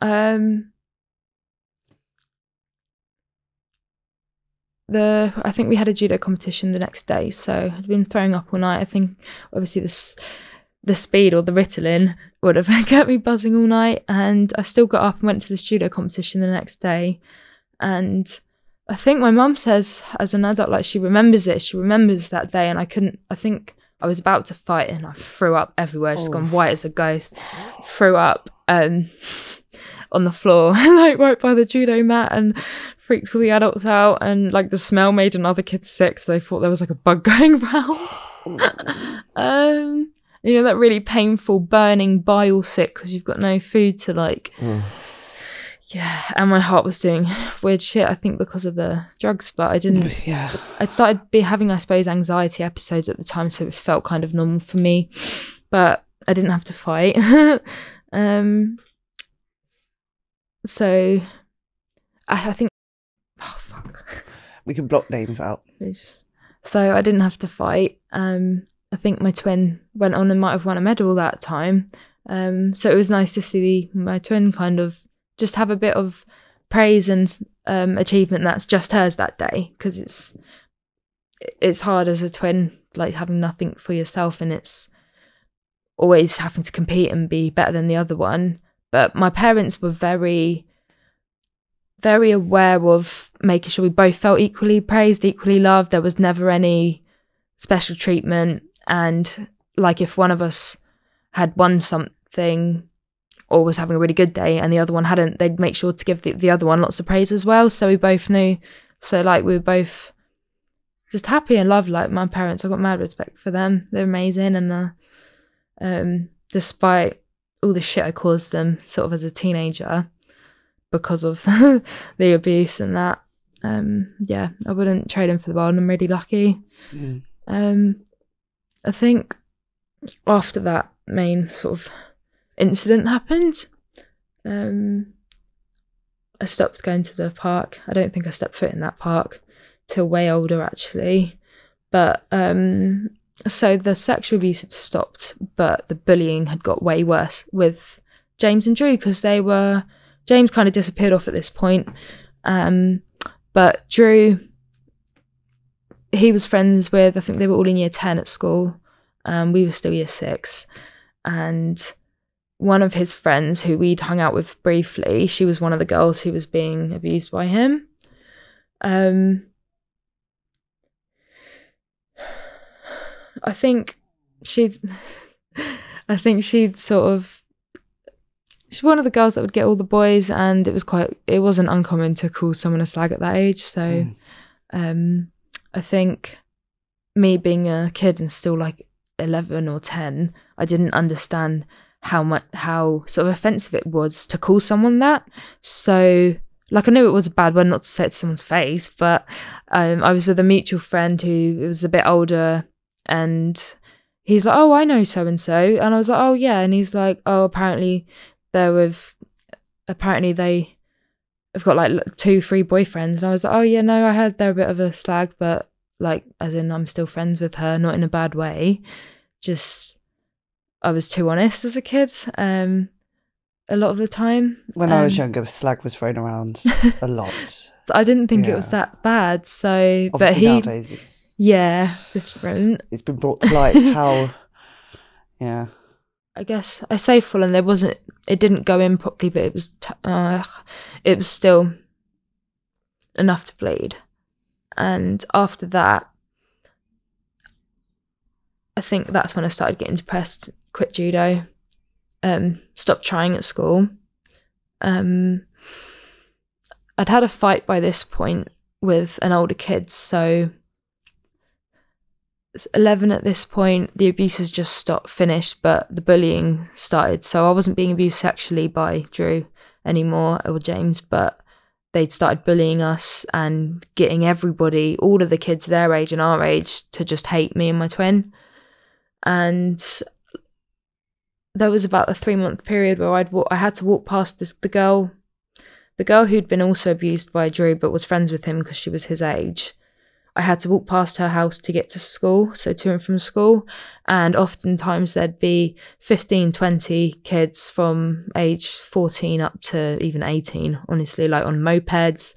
Um, the I think we had a judo competition the next day, so I'd been throwing up all night. I think obviously this the speed or the Ritalin would have kept me buzzing all night. And I still got up and went to the judo competition the next day. And I think my mum says, as an adult, like she remembers it. She remembers that day. And I couldn't, I think I was about to fight and I threw up everywhere, just oh. gone white as a ghost. Threw up um, on the floor, like right by the judo mat, and freaked all the adults out. And like the smell made another kid sick. So they thought there was like a bug going around. um, you know that really painful burning bile sick because you've got no food to like mm. yeah and my heart was doing weird shit i think because of the drugs but i didn't yeah. I'd started be having i suppose anxiety episodes at the time so it felt kind of normal for me but i didn't have to fight. Um so I, I think oh fuck. We can block names out. So i didn't have to fight um I think my twin went on and might have won a medal that time. Um, so it was nice to see my twin kind of just have a bit of praise and um, achievement that's just hers that day because it's it's hard as a twin like having nothing for yourself and it's always having to compete and be better than the other one. But my parents were very very aware of making sure we both felt equally praised equally loved. There was never any special treatment and like if one of us had won something or was having a really good day and the other one hadn't, they'd make sure to give the, the other one lots of praise as well. So we both knew. So like we were both just happy and loved like my parents. I've got mad respect for them. They're amazing and uh, um, despite all the shit I caused them sort of as a teenager because of the abuse and that. Um, yeah, I wouldn't trade them for the world. I'm really lucky. Mm. Um, I think after that main sort of incident happened, um, I stopped going to the park. I don't think I stepped foot in that park till way older actually. But um, so the sexual abuse had stopped, but the bullying had got way worse with James and Drew because they were James kind of disappeared off at this point. Um, but Drew he was friends with, I think they were all in year 10 at school. Um, we were still year six. And one of his friends who we'd hung out with briefly, she was one of the girls who was being abused by him. Um, I think she'd, I think she'd sort of, she's one of the girls that would get all the boys, and it was quite, it wasn't uncommon to call someone a slag at that age. So, mm. um, I think me being a kid and still like 11 or 10, I didn't understand how much how sort of offensive it was to call someone that. So like I knew it was a bad word not to say it to someone's face, but um, I was with a mutual friend who was a bit older and he's like, "Oh, I know so and so," and I was like, "Oh yeah," and he's like, "Oh, apparently they're with, apparently they have got like two, three boyfriends," and I was like, "Oh yeah, no, I heard they're a bit of a slag, but like, as in, I'm still friends with her, not in a bad way, just." I was too honest as a kid. Um, a lot of the time. When I was Um, younger, the slag was thrown around a lot. I didn't think it was that bad. So, but he, nowadays it's yeah, different. it's been brought to light how, yeah, I guess I say full, and there wasn't. It didn't go in properly, but it was. T- uh, it was still enough to bleed. And after that, I think that's when I started getting depressed. Quit judo. Um, stopped trying at school. Um, I'd had a fight by this point with an older kid, so 11 at this point. The abuse has just stopped, finished, but the bullying started. So I wasn't being abused sexually by Drew anymore or James, but they'd started bullying us and getting everybody, all of the kids their age and our age, to just hate me and my twin. And there was about a three month period where I'd I had to walk past this, the girl, the girl who'd been also abused by Drew but was friends with him because she was his age. I had to walk past her house to get to school, so to and from school. And oftentimes there'd be 15, 20 kids from age 14 up to even 18, honestly, like on mopeds.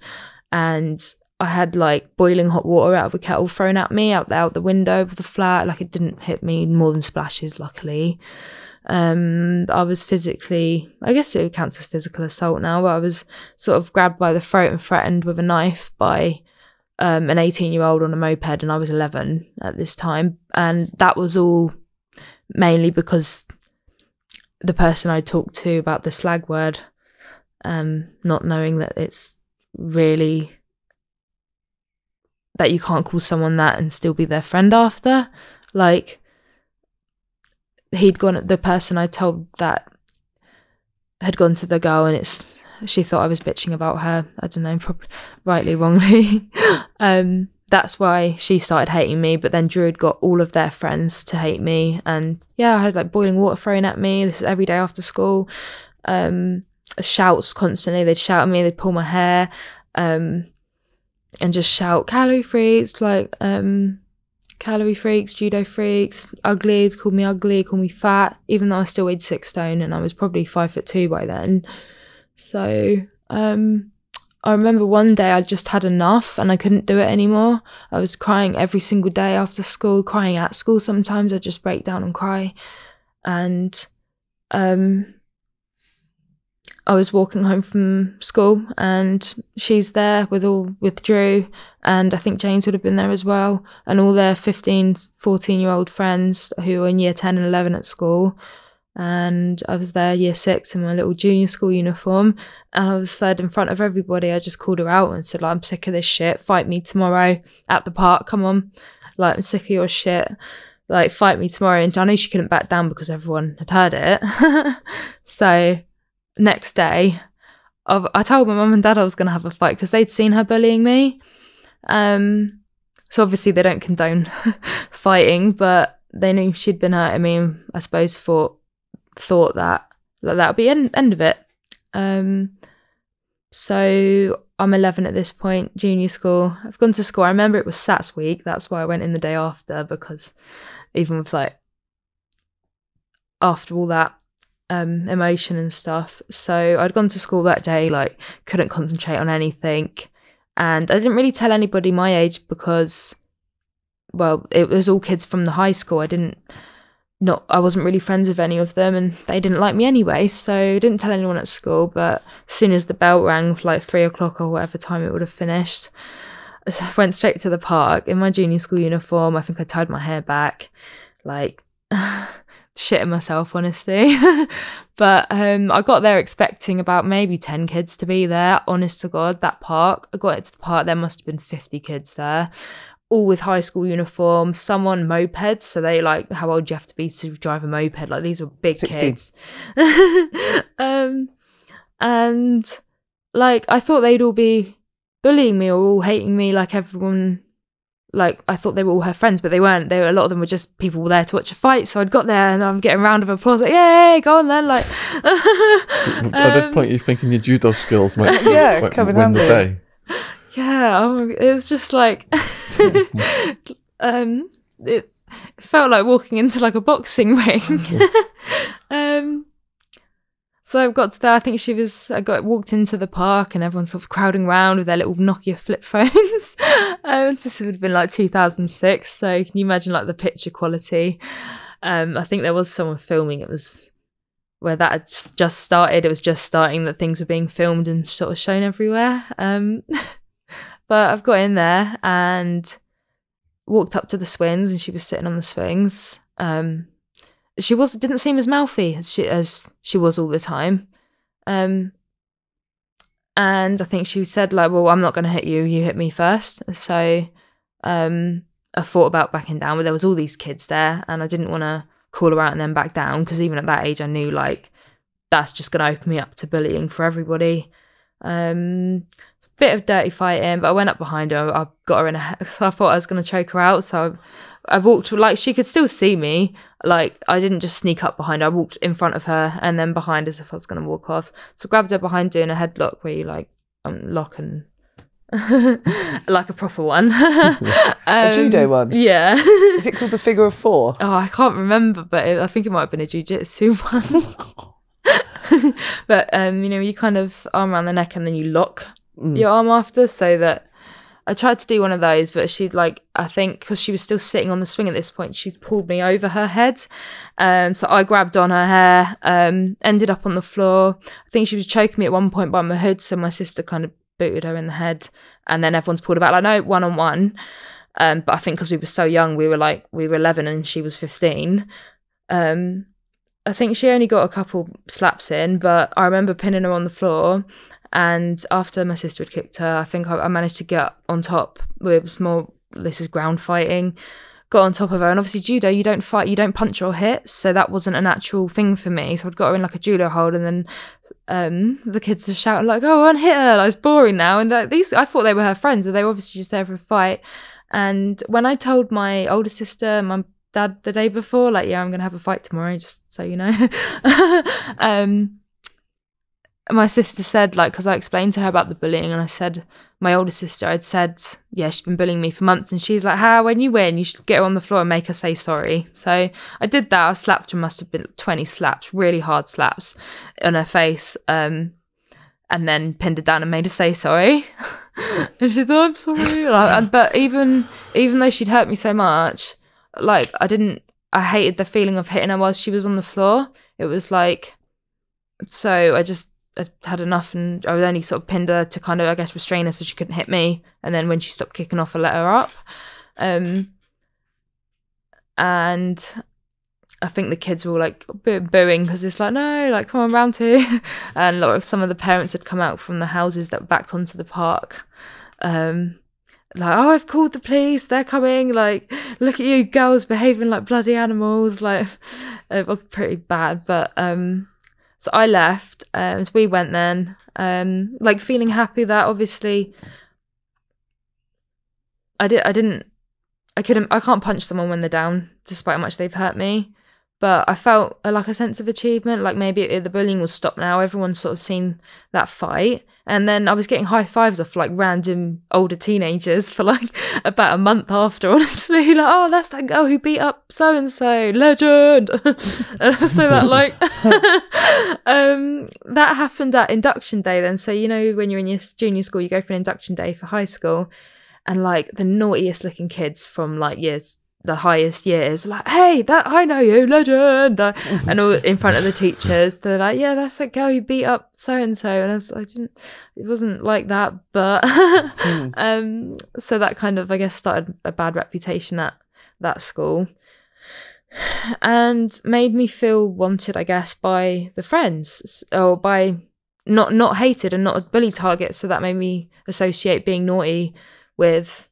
And I had like boiling hot water out of a kettle thrown at me out, out the window of the flat. Like it didn't hit me more than splashes, luckily. Um, I was physically, I guess it counts as physical assault now, but I was sort of grabbed by the throat and threatened with a knife by um, an 18 year old on a moped, and I was 11 at this time. And that was all mainly because the person I talked to about the slag word, um, not knowing that it's really that you can't call someone that and still be their friend after. Like, he'd gone, the person I told that had gone to the girl, and it's she thought I was bitching about her. I don't know, probably rightly, wrongly. um, that's why she started hating me. But then had got all of their friends to hate me, and yeah, I had like boiling water thrown at me. This is every day after school. Um, shouts constantly. They'd shout at me. They'd pull my hair, um, and just shout calorie freaks, like um, calorie freaks, judo freaks, ugly. They'd call me ugly, call me fat, even though I still weighed six stone and I was probably five foot two by then. So um, I remember one day I just had enough and I couldn't do it anymore. I was crying every single day after school, crying at school. Sometimes I'd just break down and cry. And um, I was walking home from school and she's there with all with Drew and I think James would have been there as well and all their 15 14 year old friends who were in year 10 and 11 at school and I was there year 6 in my little junior school uniform and I was said in front of everybody. I just called her out and said like I'm sick of this shit. Fight me tomorrow at the park. Come on. Like I'm sick of your shit. Like fight me tomorrow. And I know she couldn't back down because everyone had heard it. So next day, I I told my mum and dad I was going to have a fight because they'd seen her bullying me. Um, so obviously they don't condone fighting, but they knew she'd been hurting me. And I suppose thought thought that that that would be end end of it. Um, so I'm 11 at this point, junior school. I've gone to school. I remember it was SATs week. That's why I went in the day after because even with like after all that um emotion and stuff so i'd gone to school that day like couldn't concentrate on anything and i didn't really tell anybody my age because well it was all kids from the high school i didn't not i wasn't really friends with any of them and they didn't like me anyway so didn't tell anyone at school but as soon as the bell rang like three o'clock or whatever time it would have finished I went straight to the park in my junior school uniform. I think i tied my hair back like shitting myself honestly. But um i got there expecting about maybe 10 kids to be there honest to god that park. I got into the park there must have been 50 kids there all with high school uniforms some on mopeds so they like how old do you have to be to drive a moped like these were big 16. kids um and like i thought they'd all be bullying me or all hating me like everyone like I thought they were all her friends, but they weren't. They were a lot of them were just people there to watch a fight. So I'd got there and I'm getting a round of applause, like yay, go on then, like. At this um, point, you're thinking your judo skills might, Yeah, might come in win the day. Yeah, oh it was just like, um, it, it felt like walking into like a boxing ring. um, so I got to there. I think she was. I got walked into the park, and everyone's sort of crowding around with their little Nokia flip phones. um, this would have been like 2006. So can you imagine like the picture quality? Um, I think there was someone filming. It was where that had just, just started. It was just starting that things were being filmed and sort of shown everywhere. Um, but I've got in there and walked up to the swings, and she was sitting on the swings. Um, she was didn't seem as mouthy as she as she was all the time. Um, and I think she said like, "Well, I'm not going to hit you. You hit me first. So, um, I thought about backing down, but there was all these kids there, and I didn't want to call her out and then back down because even at that age, I knew like that's just going to open me up to bullying for everybody. Um, bit of dirty fighting, but I went up behind her. I got her in a. So I thought I was going to choke her out. So I, I walked like she could still see me. Like I didn't just sneak up behind her. I walked in front of her and then behind as if I was going to walk off. So I grabbed her behind doing a headlock where you like um, lock and like a proper one. A judo Um, one? Yeah. Is it called the figure of four? Oh, I can't remember, but it, I think it might have been a jujitsu one. but um, you know, you kind of arm around the neck and then you lock Mm. your arm after, so that I tried to do one of those, but she'd like I think because she was still sitting on the swing at this point, she'd pulled me over her head, um, so I grabbed on her hair, um, ended up on the floor. I think she was choking me at one point by my hood, so my sister kind of booted her in the head, and then everyone's pulled about. back like no one on one. Um, but I think because we were so young, we were like we were eleven and she was fifteen. Um, I think she only got a couple slaps in, but I remember pinning her on the floor. And after my sister had kicked her, I think I, I managed to get on top. It was more this is ground fighting. Got on top of her, and obviously judo, you don't fight, you don't punch or hit, so that wasn't a natural thing for me. So I'd got her in like a judo hold, and then um, the kids are shouting like, "Oh, unhit her!" Like, it's boring now. And these, I thought they were her friends, but they were obviously just there for a fight. And when I told my older sister, my dad, the day before, like, "Yeah, I'm gonna have a fight tomorrow," just so you know. um, my sister said like because i explained to her about the bullying and i said my older sister i'd said yeah she's been bullying me for months and she's like how? When you win you should get her on the floor and make her say sorry. So i did that. I slapped her must have been 20 slaps really hard slaps on her face um and then pinned her down and made her say sorry. And she thought i'm sorry. Like, but even even though she'd hurt me so much like i didn't i hated the feeling of hitting her while she was on the floor. It was like so i just I had enough and I was only sort of pinned her to kind of I guess restrain her so she couldn't hit me. And then when she stopped kicking off I let her up. Um and I think the kids were all like boo- booing because it's like no like come on round two. And a lot of some of the parents had come out from the houses that backed onto the park. Um like oh I've called the police. They're coming. Like look at you girls behaving like bloody animals. Like it was pretty bad. But um so I left. Um, so we went then, um, like feeling happy that obviously I did. I didn't. I couldn't. I can't punch someone when they're down, despite how much they've hurt me. But I felt uh, like a sense of achievement. Like maybe it, the bullying will stop now. Everyone's sort of seen that fight, and then I was getting high fives off like random older teenagers for like about a month after. Honestly, like oh, that's that girl who beat up so and so, legend. And so that like um that happened at induction day then so you know when you're in your junior school you go for an induction day for high school and like the naughtiest looking kids from like years the highest years like hey that i know you legend! Uh, and all in front of the teachers they're like yeah that's that girl who beat up so and so and i was i didn't it wasn't like that but um so that kind of i guess started a bad reputation at that school. And made me feel wanted i guess by the friends or by not not hated and not a bully target. So that made me associate being naughty with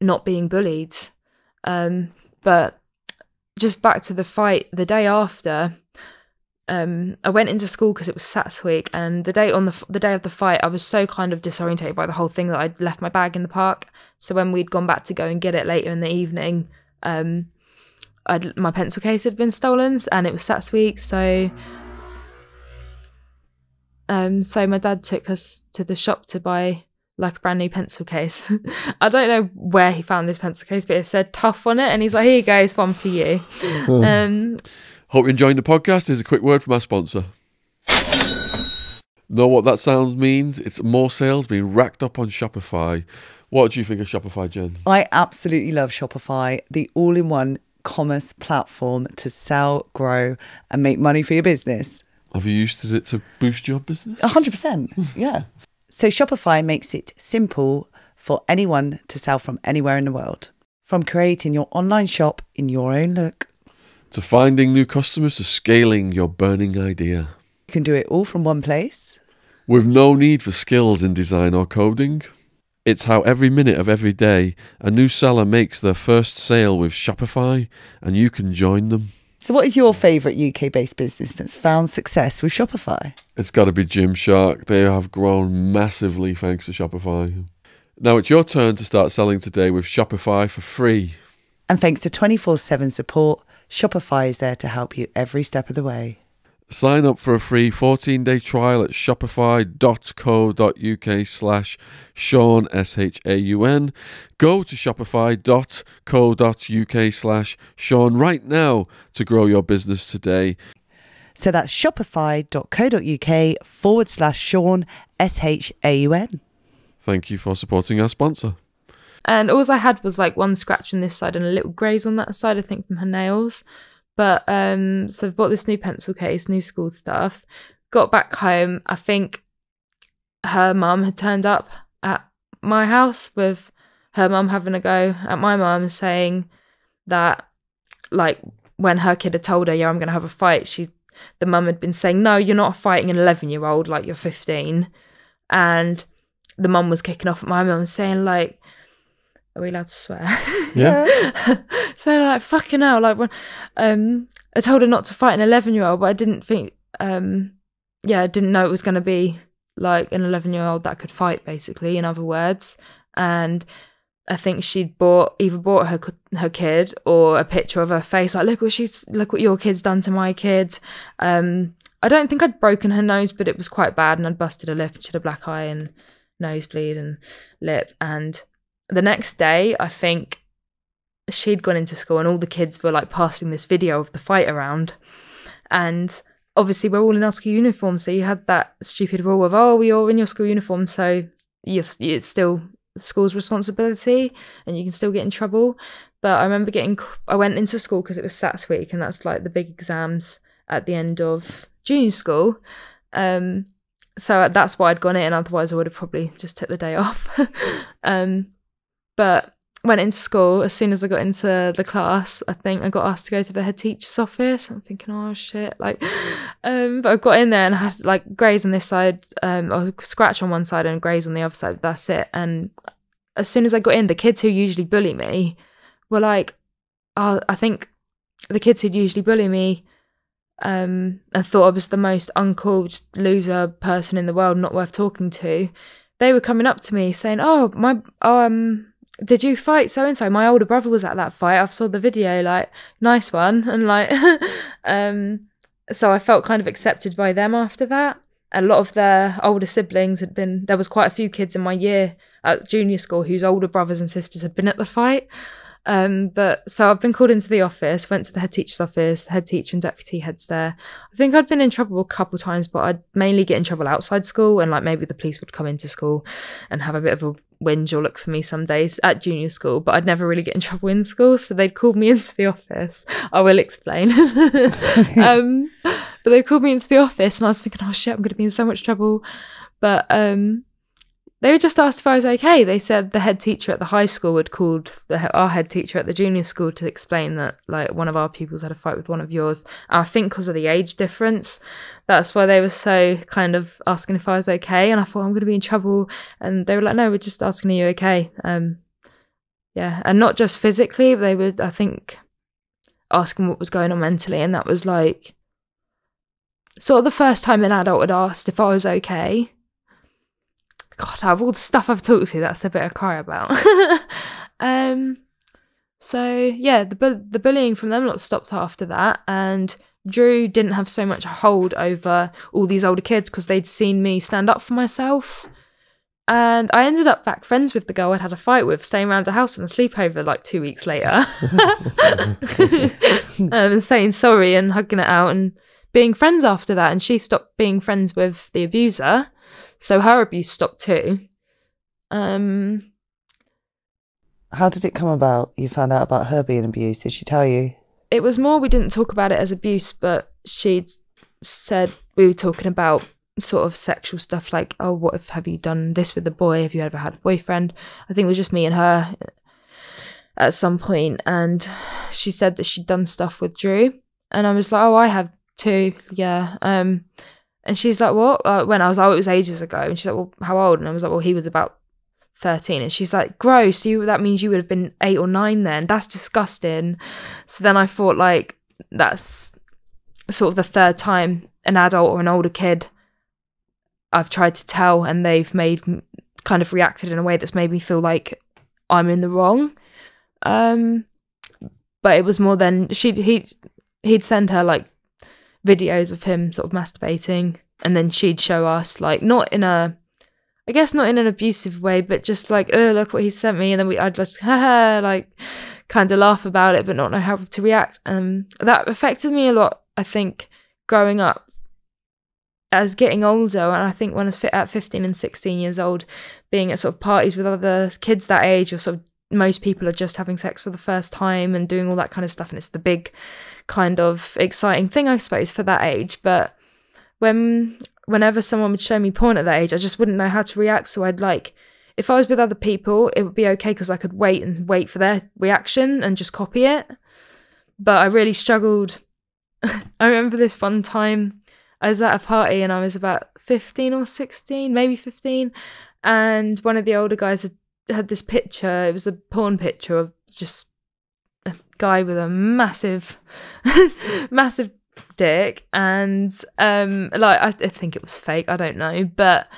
not being bullied um but just back to the fight the day after um, I went into school because it was Sats week, and the day on the the day of the fight, I was so kind of disorientated by the whole thing that I'd left my bag in the park. So when we'd gone back to go and get it later in the evening, um, I'd, my pencil case had been stolen, and it was Sats week. So, um, so my dad took us to the shop to buy like a brand new pencil case. I don't know where he found this pencil case, but it said tough on it, and he's like, "Here you go, it's one for you." Um, Hope you're enjoying the podcast. Here's a quick word from our sponsor. Know what that sound means? It's more sales being racked up on Shopify. What do you think of Shopify, Jen? I absolutely love Shopify, the all in one commerce platform to sell, grow, and make money for your business. Have you used it to boost your business? 100%. yeah. So Shopify makes it simple for anyone to sell from anywhere in the world. From creating your online shop in your own look, To finding new customers to scaling your burning idea. you can do it all from one place. With no need for skills in design or coding. It's how every minute of every day a new seller makes their first sale with Shopify and you can join them. So, what is your favourite UK based business that's found success with Shopify? It's got to be Gymshark. They have grown massively thanks to Shopify. Now it's your turn to start selling today with Shopify for free. And thanks to 24 7 support, Shopify is there to help you every step of the way. Sign up for a free 14-day trial at shopify.co.uk slash Shaun, S-H-A-U-N. Go to shopify.co.uk slash Shaun right now to grow your business today. So that's shopify.co.uk forward slash Shaun, S H A U N. Thank you for supporting our sponsor. and all I had was like one scratch on this side and a little graze on that side, I think, from her nails. But um, so I've bought this new pencil case, new school stuff. Got back home. I think her mum had turned up at my house with her mum having a go at my mum, saying that like when her kid had told her, "Yeah, I'm going to have a fight," she the mum had been saying, "No, you're not fighting an 11 year old. Like you're 15," and the mum was kicking off at my mum, saying like, "Are we allowed to swear?" Yeah. so like fucking hell, like when um I told her not to fight an eleven year old, but I didn't think um yeah, I didn't know it was gonna be like an eleven year old that could fight basically, in other words. And I think she'd bought either bought her her kid or a picture of her face, like look what she's look what your kid's done to my kid. Um I don't think I'd broken her nose, but it was quite bad and I'd busted her lip and she had a black eye and nosebleed and lip and the next day I think she'd gone into school and all the kids were like passing this video of the fight around. And obviously we're all in our school uniform so you had that stupid rule of oh we all in your school uniform so it's still the school's responsibility and you can still get in trouble. But i remember getting i went into school because it was sats week and that's like the big exams at the end of junior school. Um so that's why i'd gone in otherwise i would have probably just took the day off. Um but went into school as soon as I got into the class. I think I got asked to go to the head teacher's office. I'm thinking, oh shit, like, um, but I got in there and I had like graze on this side, um, or scratch on one side and graze on the other side. That's it. And as soon as I got in, the kids who usually bully me were like, oh, I think the kids who'd usually bully me um, and thought I was the most just loser person in the world, not worth talking to. They were coming up to me saying, "Oh, my, oh, um, did you fight so and so? My older brother was at that fight. I saw the video. Like, nice one." And like, um, so I felt kind of accepted by them after that. A lot of their older siblings had been. There was quite a few kids in my year at junior school whose older brothers and sisters had been at the fight. Um, but so I've been called into the office, went to the head teacher's office, the head teacher and deputy heads there. I think I'd been in trouble a couple times, but I'd mainly get in trouble outside school and like maybe the police would come into school and have a bit of a whinge or look for me some days at junior school, but I'd never really get in trouble in school. So they'd called me into the office. I will explain. um, but they called me into the office and I was thinking, oh shit, I'm going to be in so much trouble. But um, they were just asked if I was okay. They said the head teacher at the high school had called the, our head teacher at the junior school to explain that like one of our pupils had a fight with one of yours. And I think because of the age difference, that's why they were so kind of asking if I was okay. And I thought I'm going to be in trouble. And they were like, no, we're just asking, are you okay? Um, yeah, and not just physically. They were, I think, asking what was going on mentally, and that was like sort of the first time an adult had asked if I was okay. God, out of all the stuff I've talked to, that's a bit I cry about. um, so yeah, the bu- the bullying from them lot stopped after that, and Drew didn't have so much a hold over all these older kids because they'd seen me stand up for myself. And I ended up back friends with the girl I'd had a fight with, staying around the house on a sleepover like two weeks later. um, and saying sorry and hugging it out and being friends after that. And she stopped being friends with the abuser. So her abuse stopped too. Um, How did it come about? You found out about her being abused. Did she tell you? it was more we didn't talk about it as abuse, but she'd said we were talking about sort of sexual stuff like, oh, what if have you done this with a boy? Have you ever had a boyfriend? I think it was just me and her at some point, and she said that she'd done stuff with Drew, and I was like, oh, I have too, yeah. Um, and she's like, what? Uh, when I was, oh, it was ages ago, and she's like, well, how old? And I was like, well, he was about 13 and she's like gross you that means you would have been 8 or 9 then. That's disgusting. So then i thought like that's sort of the third time an adult or an older kid i've tried to tell and they've made kind of reacted in a way that's made me feel like i'm in the wrong. Um but it was more than she he he'd send her like videos of him sort of masturbating and then she'd show us like not in a I guess not in an abusive way, but just like, oh, look what he sent me, and then we, I'd just, like, kind of laugh about it, but not know how to react. Um, that affected me a lot. I think growing up, as getting older, and I think when I was at fifteen and sixteen years old, being at sort of parties with other kids that age, or sort of most people are just having sex for the first time and doing all that kind of stuff, and it's the big kind of exciting thing, I suppose, for that age. But when whenever someone would show me porn at that age, I just wouldn't know how to react. So I'd like, if I was with other people, it would be okay because I could wait and wait for their reaction and just copy it. But I really struggled. I remember this one time I was at a party and I was about 15 or 16, maybe 15. And one of the older guys had, had this picture. It was a porn picture of just guy with a massive, massive dick and um like I, I think it was fake i don't know but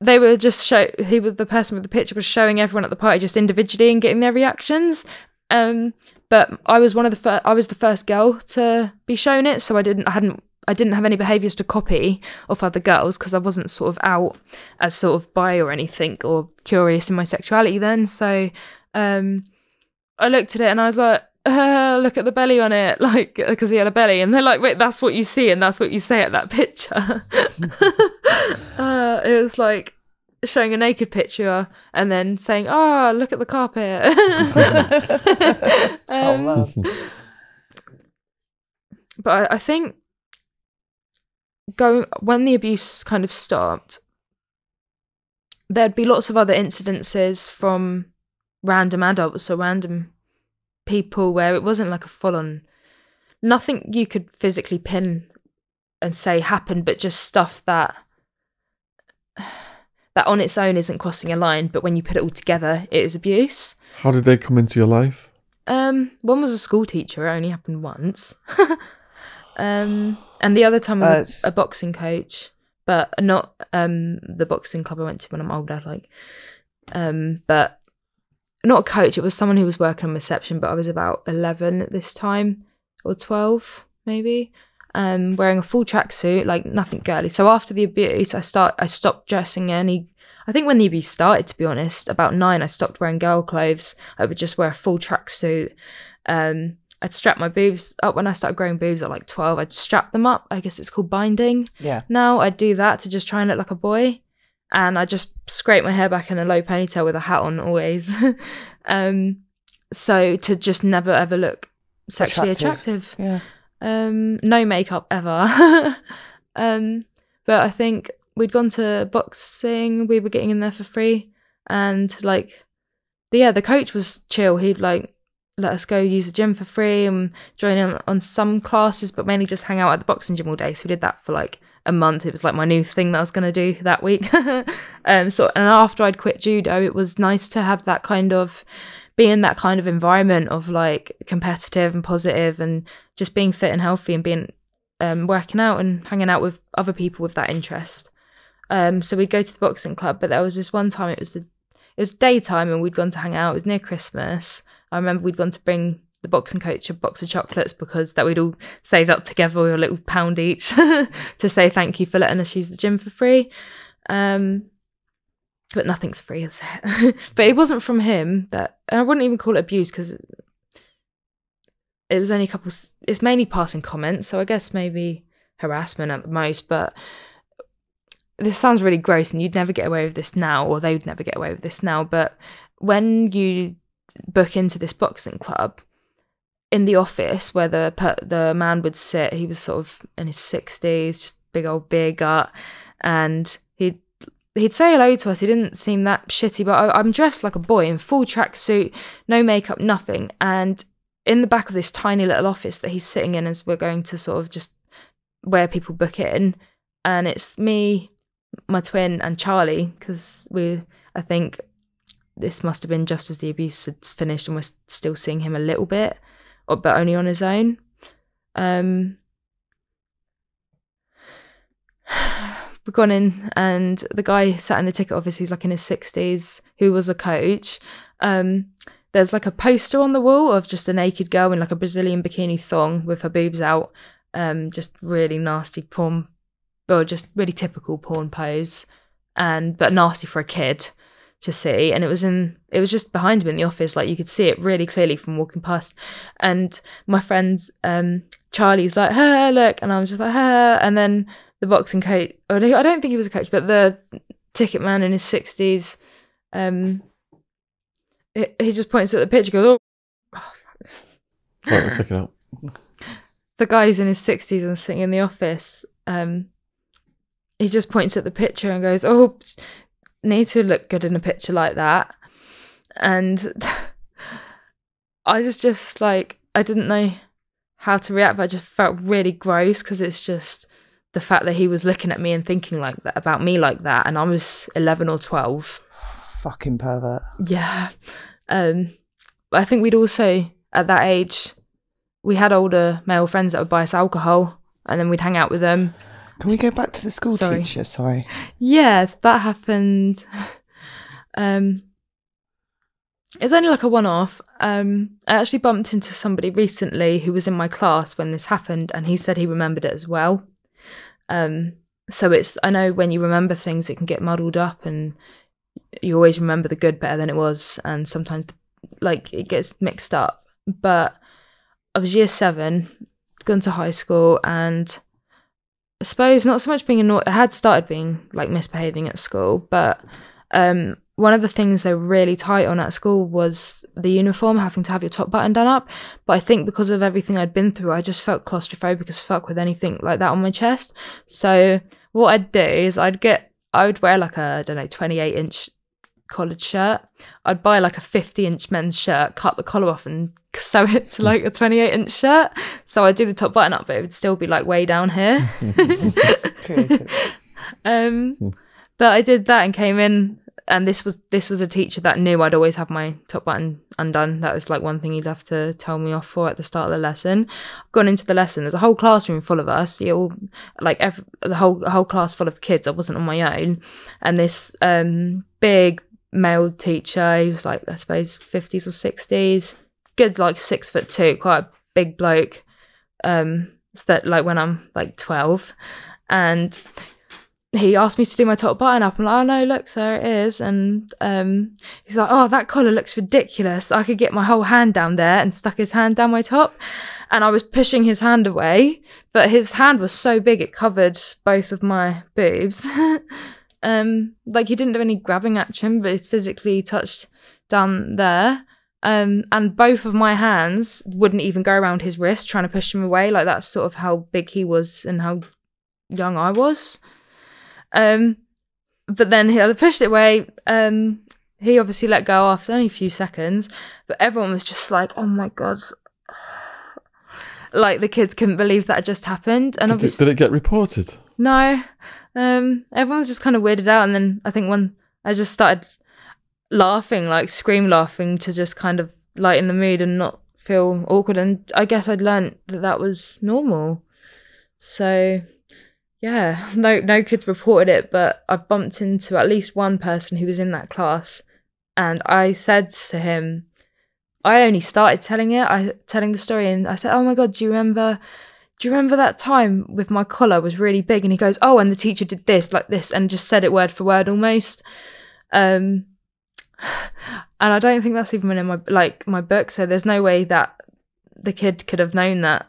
they were just show he was the person with the picture was showing everyone at the party just individually and getting their reactions um but i was one of the first i was the first girl to be shown it so i didn't i hadn't I didn't have any behaviours to copy of other girls because I wasn't sort of out as sort of bi or anything or curious in my sexuality then. So um, I looked at it and I was like, uh, look at the belly on it, like because he had a belly, and they're like, wait, that's what you see, and that's what you say at that picture. uh, it was like showing a naked picture and then saying, "Oh, look at the carpet." oh Um, man. but I, I think going when the abuse kind of stopped, there'd be lots of other incidences from random adults or random people where it wasn't like a full on nothing you could physically pin and say happened, but just stuff that that on its own isn't crossing a line, but when you put it all together, it is abuse. How did they come into your life? Um, one was a school teacher. It only happened once. um, and the other time was Uh, a- a, boxing coach, but not um the boxing club I went to when I'm older. Like, um, but not a coach. It was someone who was working on reception. But I was about eleven at this time, or twelve maybe. Um, wearing a full tracksuit, like nothing girly. So after the abuse, I start I stopped dressing any. I think when the abuse started, to be honest, about nine, I stopped wearing girl clothes. I would just wear a full tracksuit. Um, I'd strap my boobs up when I started growing boobs at like 12. I'd strap them up. I guess it's called binding. Yeah. Now I'd do that to just try and look like a boy. And I just scrape my hair back in a low ponytail with a hat on always. um, so to just never ever look sexually Attractive. attractive. Yeah. Um, no makeup ever. um, but I think we'd gone to boxing. We were getting in there for free, and like, the, yeah, the coach was chill. He'd like let us go use the gym for free and join in on some classes, but mainly just hang out at the boxing gym all day. So we did that for like a month. It was like my new thing that I was gonna do that week. um, so and after I'd quit judo, it was nice to have that kind of be in that kind of environment of like competitive and positive and just being fit and healthy and being um, working out and hanging out with other people with that interest. Um, so we'd go to the boxing club, but there was this one time it was the it was daytime and we'd gone to hang out. It was near Christmas. I remember we'd gone to bring the boxing coach a box of chocolates because that we'd all saved up together with a little pound each to say thank you for letting us use the gym for free. Um, but nothing's free, is it? but it wasn't from him that, and I wouldn't even call it abuse because it was only a couple. It's mainly passing comments, so I guess maybe harassment at the most. But this sounds really gross, and you'd never get away with this now, or they would never get away with this now. But when you book into this boxing club, in the office where the the man would sit, he was sort of in his sixties, just big old beer gut, and he'd he'd say hello to us. He didn't seem that shitty, but I, am dressed like a boy in full tracksuit, no makeup, nothing, and in the back of this tiny little office that he's sitting in as we're going to sort of just where people book in and it's me my twin and charlie because we i think this must have been just as the abuse had finished and we're still seeing him a little bit but only on his own. Um we've gone in and the guy sat in the ticket office he's like in his 60s who was a coach. Um there's like a poster on the wall of just a naked girl in like a Brazilian bikini thong with her boobs out. Um, just really nasty porn, or just really typical porn pose, and but nasty for a kid to see. And it was in, it was just behind him in the office, like you could see it really clearly from walking past. And my friend um, Charlie's like, "Her, look," and i'm just like, "Her," and then the boxing coach. I don't think he was a coach, but the ticket man in his sixties. Um, he just points at the picture, goes, "Oh." Sorry, it out. The guy's in his sixties and sitting in the office. Um, he just points at the picture and goes, "Oh, need to look good in a picture like that." And I was just like, I didn't know how to react, but I just felt really gross because it's just the fact that he was looking at me and thinking like that about me like that, and I was eleven or twelve fucking pervert. Yeah. Um, but I think we'd also, at that age, we had older male friends that would buy us alcohol and then we'd hang out with them. Can we go back to the school Sorry. teacher? Sorry. Yes, that happened. Um, it's only like a one off. Um, I actually bumped into somebody recently who was in my class when this happened, and he said he remembered it as well. Um, so it's, I know when you remember things, it can get muddled up and you always remember the good better than it was, and sometimes the, like it gets mixed up. But I was year seven, gone to high school, and I suppose not so much being annoyed. I had started being like misbehaving at school, but um, one of the things they were really tight on at school was the uniform, having to have your top button done up. But I think because of everything I'd been through, I just felt claustrophobic as fuck with anything like that on my chest. So what I'd do is I'd get I would wear like a I don't know 28 inch collared shirt. I'd buy like a 50 inch men's shirt, cut the collar off, and sew it to like a 28 inch shirt. So I'd do the top button up, but it would still be like way down here. um, but I did that and came in and this was this was a teacher that knew I'd always have my top button undone. That was like one thing he'd have to tell me off for at the start of the lesson. I've gone into the lesson. There's a whole classroom full of us. You all like every, the whole the whole class full of kids. I wasn't on my own, and this um, big male teacher. He was like I suppose fifties or sixties. Good, like six foot two, quite a big bloke. Um, like when I'm like twelve, and he asked me to do my top button up. I'm like, oh no, look, sir, it is. And um, he's like, oh, that collar looks ridiculous. I could get my whole hand down there and stuck his hand down my top. And I was pushing his hand away, but his hand was so big it covered both of my boobs. um, like he didn't do any grabbing action, but he physically touched down there. Um, and both of my hands wouldn't even go around his wrist trying to push him away. Like that's sort of how big he was and how young I was. Um, but then he pushed it away. Um, he obviously let go after only a few seconds, but everyone was just like, "Oh my god!" Like the kids couldn't believe that just happened. And did obviously, it, did it get reported? No. Um, everyone was just kind of weirded out, and then I think when I just started laughing, like scream laughing, to just kind of lighten the mood and not feel awkward. And I guess I'd learned that that was normal. So yeah, no no kids reported it, but I bumped into at least one person who was in that class, and I said to him, I only started telling it, I telling the story, and I said, "Oh my god, do you remember?" Do you remember that time with my collar was really big? And he goes, "Oh, and the teacher did this, like this," and just said it word for word almost. Um, and I don't think that's even in my like my book. So there's no way that the kid could have known that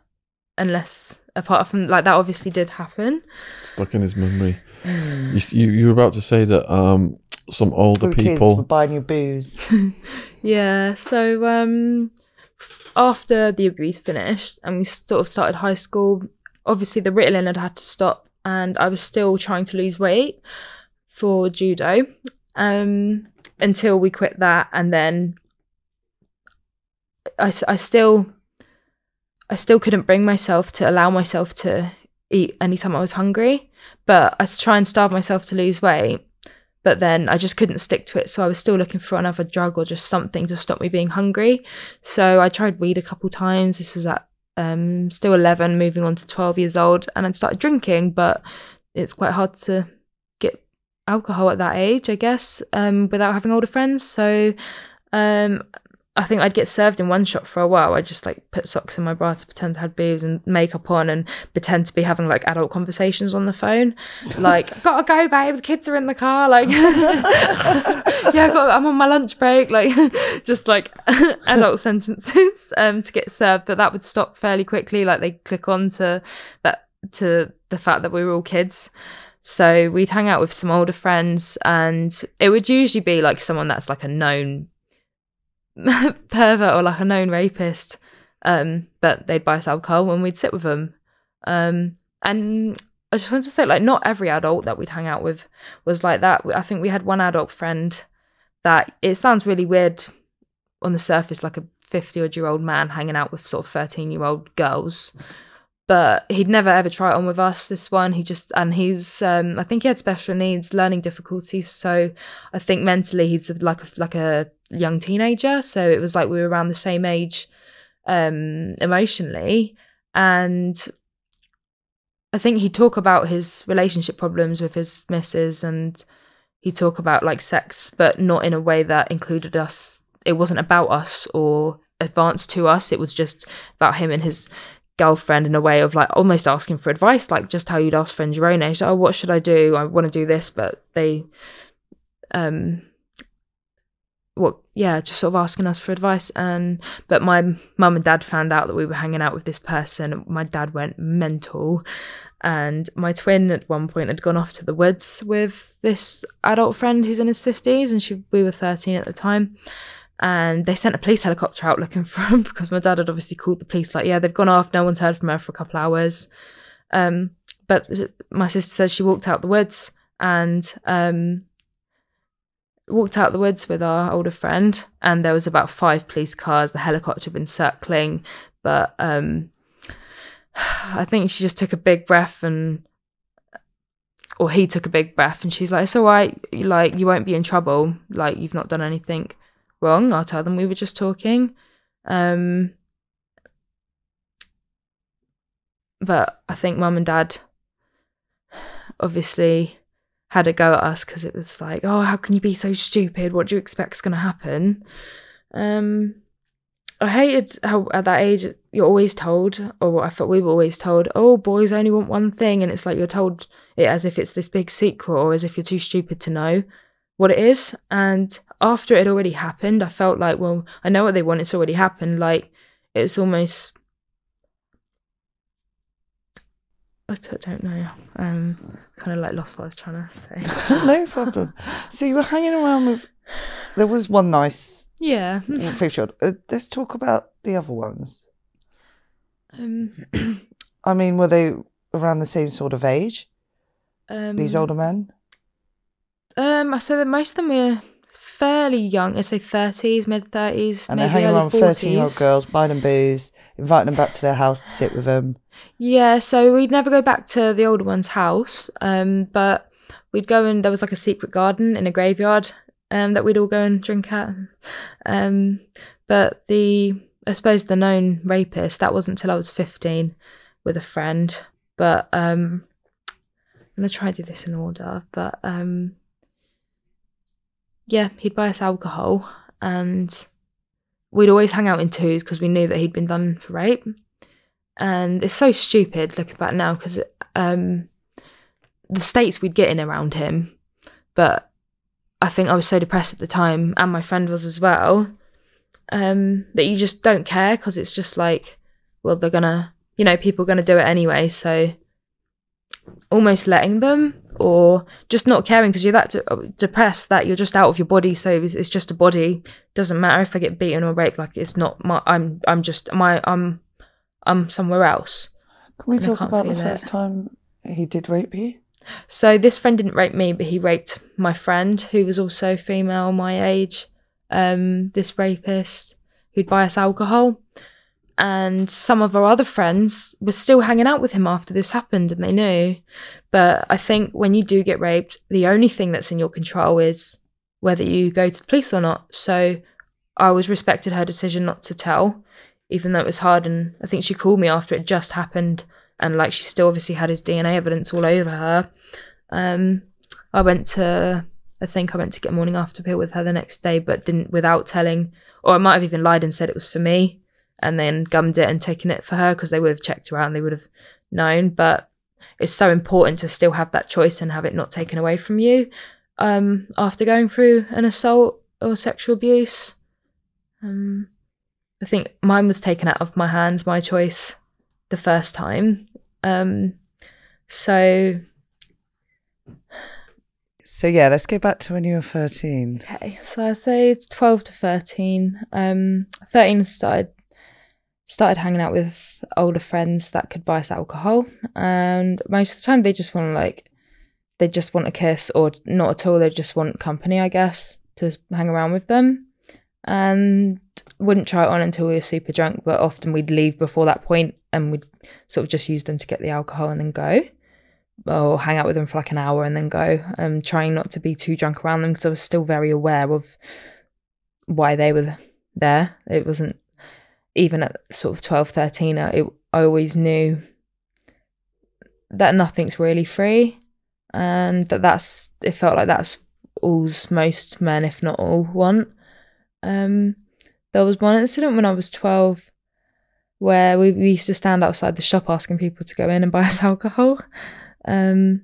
unless apart from like that obviously did happen. Stuck in his memory. You, you, you were about to say that um, some older All the kids were people. buying you booze. Yeah, so um after the abuse finished and we sort of started high school, obviously the Ritalin had had to stop and I was still trying to lose weight for judo um until we quit that and then I, I still I still couldn't bring myself to allow myself to eat anytime I was hungry, but I was trying to starve myself to lose weight but then I just couldn't stick to it. So I was still looking for another drug or just something to stop me being hungry. So I tried weed a couple times. This is at um, still 11, moving on to 12 years old, and I started drinking, but it's quite hard to get alcohol at that age, I guess, um, without having older friends. So um, I think I'd get served in one shop for a while. I just like put socks in my bra to pretend I had boobs and makeup on and pretend to be having like adult conversations on the phone. Like, gotta go, babe. The kids are in the car. Like, yeah, got, I'm on my lunch break. Like, just like adult sentences um, to get served. But that would stop fairly quickly. Like, they click on to that to the fact that we were all kids. So we'd hang out with some older friends, and it would usually be like someone that's like a known pervert or like a known rapist. Um, but they'd buy us alcohol and we'd sit with them. Um, and I just wanted to say, like, not every adult that we'd hang out with was like that. I think we had one adult friend that it sounds really weird on the surface, like a 50 odd year old man hanging out with sort of 13 year old girls. But he'd never ever try it on with us. This one, he just and he's um, I think he had special needs, learning difficulties. So I think mentally he's like a, like a young teenager. So it was like we were around the same age um, emotionally, and I think he'd talk about his relationship problems with his missus, and he'd talk about like sex, but not in a way that included us. It wasn't about us or advanced to us. It was just about him and his girlfriend in a way of like almost asking for advice, like just how you'd ask friends your own age. Oh, what should I do? I want to do this, but they, um, what? Yeah, just sort of asking us for advice. And but my mum and dad found out that we were hanging out with this person. My dad went mental, and my twin at one point had gone off to the woods with this adult friend who's in his fifties, and she we were thirteen at the time and they sent a police helicopter out looking for him because my dad had obviously called the police like yeah they've gone off no one's heard from her for a couple hours um, but my sister says she walked out the woods and um, walked out the woods with our older friend and there was about five police cars the helicopter had been circling but um, i think she just took a big breath and or he took a big breath and she's like it's all right like you won't be in trouble like you've not done anything wrong. I'll tell them we were just talking. Um, but I think mum and dad obviously had a go at us because it was like, oh, how can you be so stupid? What do you expect's going to happen? Um, I hated how at that age you're always told, or what I thought we were always told, oh, boys only want one thing, and it's like you're told it as if it's this big secret, or as if you're too stupid to know what it is. And after it already happened, I felt like, well, I know what they want. It's already happened. Like it's almost. I d- don't know. Um, kind of like lost what I was trying to say. no problem. So you were hanging around with. There was one nice yeah. fifty odd. Uh, let's talk about the other ones. Um, I mean, were they around the same sort of age? um, These older men. Um, I say that most of them were fairly young. I say thirties, mid thirties, And they're hanging around with 13 year old girls, buying them booze, inviting them back to their house to sit with them. Yeah, so we'd never go back to the older one's house, um, but we'd go and there was like a secret garden in a graveyard um, that we'd all go and drink at. Um, but the, I suppose the known rapist, that wasn't till I was 15 with a friend. but um, I'm gonna try and do this in order. But um, yeah, he'd buy us alcohol, and we'd always hang out in twos because we knew that he'd been done for rape. And it's so stupid looking back now because um, the states we'd get in around him, but I think I was so depressed at the time, and my friend was as well, um, that you just don't care because it's just like, well, they're gonna, you know, people are gonna do it anyway. So almost letting them, or just not caring because you're that de- depressed that you're just out of your body. So it's, it's just a body. Doesn't matter if I get beaten or raped. Like it's not my. I'm. I'm just my. I'm. I'm somewhere else. Can we talk about the it. first time he did rape you? So this friend didn't rape me, but he raped my friend, who was also female, my age. Um, this rapist who'd buy us alcohol, and some of our other friends were still hanging out with him after this happened, and they knew. But I think when you do get raped, the only thing that's in your control is whether you go to the police or not. So I always respected her decision not to tell, even though it was hard. And I think she called me after it just happened, and like she still obviously had his DNA evidence all over her. Um, I went to, I think I went to get morning after pill with her the next day, but didn't without telling, or I might have even lied and said it was for me, and then gummed it and taken it for her because they would have checked her out and they would have known. But it's so important to still have that choice and have it not taken away from you um, after going through an assault or sexual abuse. Um, I think mine was taken out of my hands, my choice, the first time. Um, so So yeah, let's go back to when you were thirteen. Okay, so I say it's twelve to thirteen. Um, thirteen started started hanging out with older friends that could buy us alcohol, and most of the time they just want to like they just want a kiss or not at all. They just want company, I guess, to hang around with them, and wouldn't try it on until we were super drunk. But often we'd leave before that point, and we'd sort of just use them to get the alcohol and then go or hang out with them for like an hour and then go. Um, trying not to be too drunk around them because I was still very aware of why they were there. It wasn't even at sort of 12, 13, I, it, I always knew that nothing's really free and that that's, it felt like that's all most men, if not all, want. Um, there was one incident when I was 12 where we, we used to stand outside the shop asking people to go in and buy us alcohol. Um,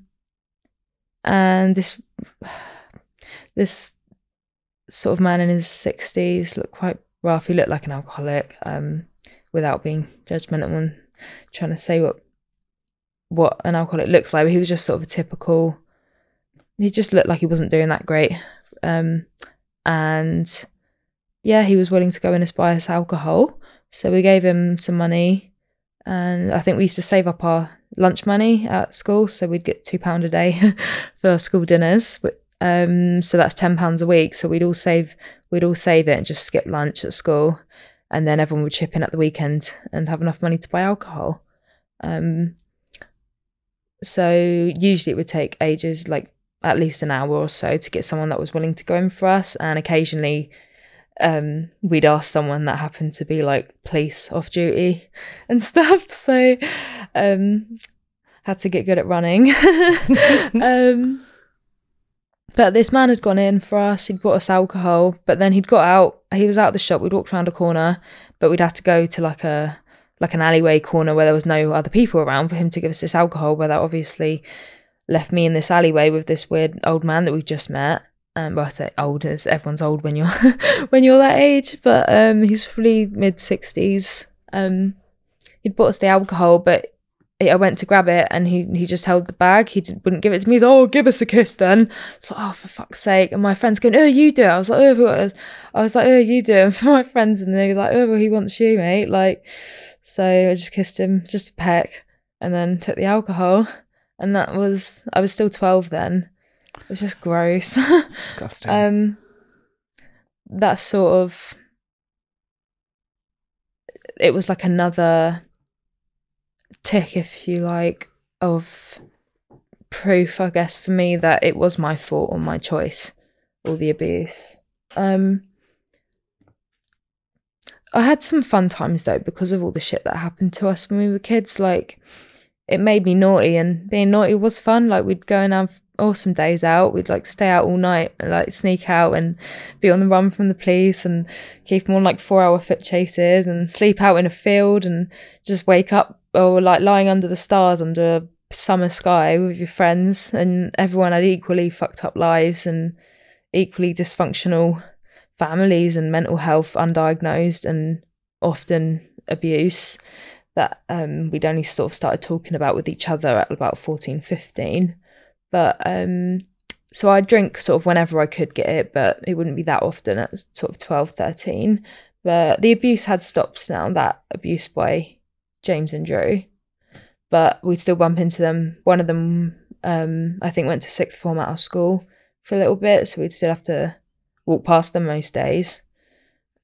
and this this sort of man in his sixties looked quite rough. He looked like an alcoholic, um, without being judgmental and trying to say what what an alcoholic looks like. But He was just sort of a typical. He just looked like he wasn't doing that great, um, and yeah, he was willing to go and buy us alcohol. So we gave him some money, and I think we used to save up our lunch money at school, so we'd get two pound a day for school dinners. Um, so that's ten pounds a week. So we'd all save, we'd all save it and just skip lunch at school, and then everyone would chip in at the weekend and have enough money to buy alcohol. Um, so usually it would take ages, like at least an hour or so, to get someone that was willing to go in for us, and occasionally um we'd ask someone that happened to be like police off duty and stuff. So um had to get good at running. Um but this man had gone in for us. He'd bought us alcohol but then he'd got out. He was out of the shop. We'd walked around a corner but we'd have to go to like a like an alleyway corner where there was no other people around for him to give us this alcohol where that obviously left me in this alleyway with this weird old man that we just met um, well, I say old as everyone's old when you're when you're that age, but um, he's probably mid sixties. Um, he'd bought us the alcohol, but I went to grab it and he he just held the bag. He wouldn't give it to me. He's like, oh, give us a kiss then. It's like, oh, for fuck's sake! And my friends going, oh, you do. it. I was like, oh? I was like, oh, you do. it. to my friends, and they were like, oh, well, he wants you, mate. Like, so I just kissed him, just a peck, and then took the alcohol. And that was I was still twelve then. It was just gross. Disgusting. um that sort of it was like another tick if you like of proof i guess for me that it was my fault or my choice or the abuse um i had some fun times though because of all the shit that happened to us when we were kids like it made me naughty, and being naughty was fun. Like we'd go and have awesome days out. We'd like stay out all night and like sneak out and be on the run from the police and keep them on like four hour foot chases and sleep out in a field and just wake up or like lying under the stars under a summer sky with your friends and everyone had equally fucked up lives and equally dysfunctional families and mental health undiagnosed and often abuse that um, we'd only sort of started talking about with each other at about 14 15 but um, so I'd drink sort of whenever I could get it, but it wouldn't be that often at sort of 12, 13. But the abuse had stopped now, that abuse by James and Drew. But we'd still bump into them. One of them, um, I think, went to sixth form out of school for a little bit, so we'd still have to walk past them most days.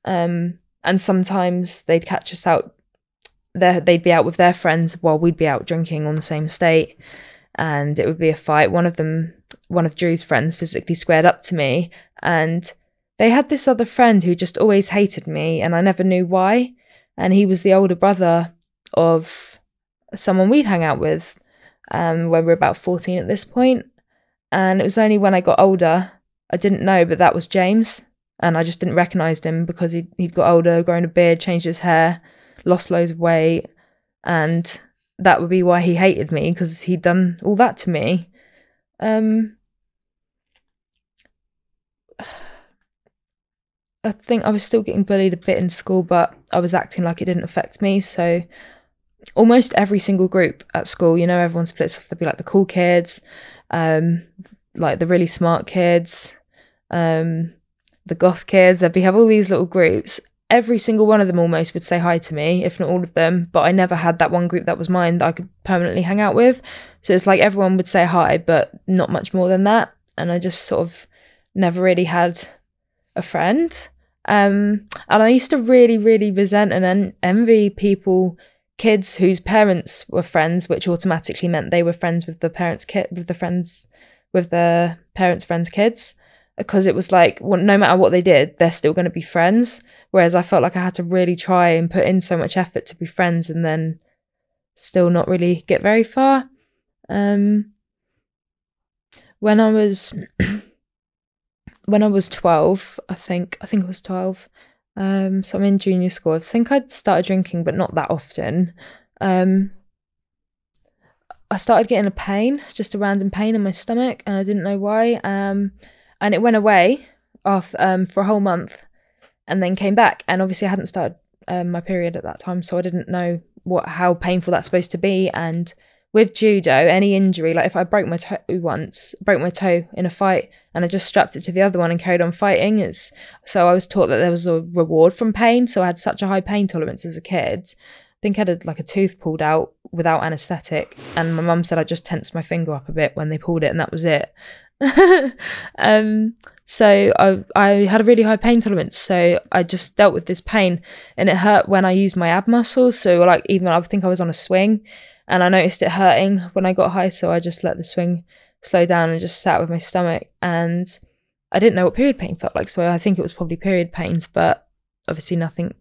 Um, and sometimes they'd catch us out. There, they'd be out with their friends while we'd be out drinking on the same estate and it would be a fight. One of them, one of Drew's friends, physically squared up to me, and they had this other friend who just always hated me, and I never knew why. And he was the older brother of someone we'd hang out with um, when we were about 14 at this point. And it was only when I got older, I didn't know, but that was James. And I just didn't recognise him because he'd, he'd got older, grown a beard, changed his hair, lost loads of weight. And that would be why he hated me because he'd done all that to me. Um, I think I was still getting bullied a bit in school, but I was acting like it didn't affect me. So almost every single group at school, you know, everyone splits off. There'd be like the cool kids, um, like the really smart kids, um, the goth kids. There'd be have all these little groups, every single one of them almost would say hi to me, if not all of them, but I never had that one group that was mine that I could permanently hang out with. So it's like everyone would say hi, but not much more than that. And I just sort of never really had a friend. Um, and I used to really, really resent and en- envy people, kids whose parents were friends, which automatically meant they were friends with the parents' kid, with the friends, with the parents' friends' kids because it was like well, no matter what they did they're still going to be friends. Whereas i felt like i had to really try and put in so much effort to be friends and then still not really get very far. Um when i was when i was 12 i think i think it was 12 um so i'm in junior school i think i'd started drinking but not that often. Um I started getting a pain, just a random pain in my stomach, and I didn't know why. And it went away off um, for a whole month and then came back. And obviously i hadn't started um, my period at that time so i didn't know what how painful that's supposed to be. And with judo any injury like if i broke my toe once broke my toe in a fight and i just strapped it to the other one and carried on fighting it's so i was taught that there was a reward from pain. So i had such a high pain tolerance as a kid. I think I had like a tooth pulled out without anesthetic, and my mum said I just tensed my finger up a bit when they pulled it, and that was it. um, so I I had a really high pain tolerance, so I just dealt with this pain, and it hurt when I used my ab muscles. So like even I think I was on a swing, and I noticed it hurting when I got high, so I just let the swing slow down and just sat with my stomach, and I didn't know what period pain felt like, so I think it was probably period pains, but obviously nothing.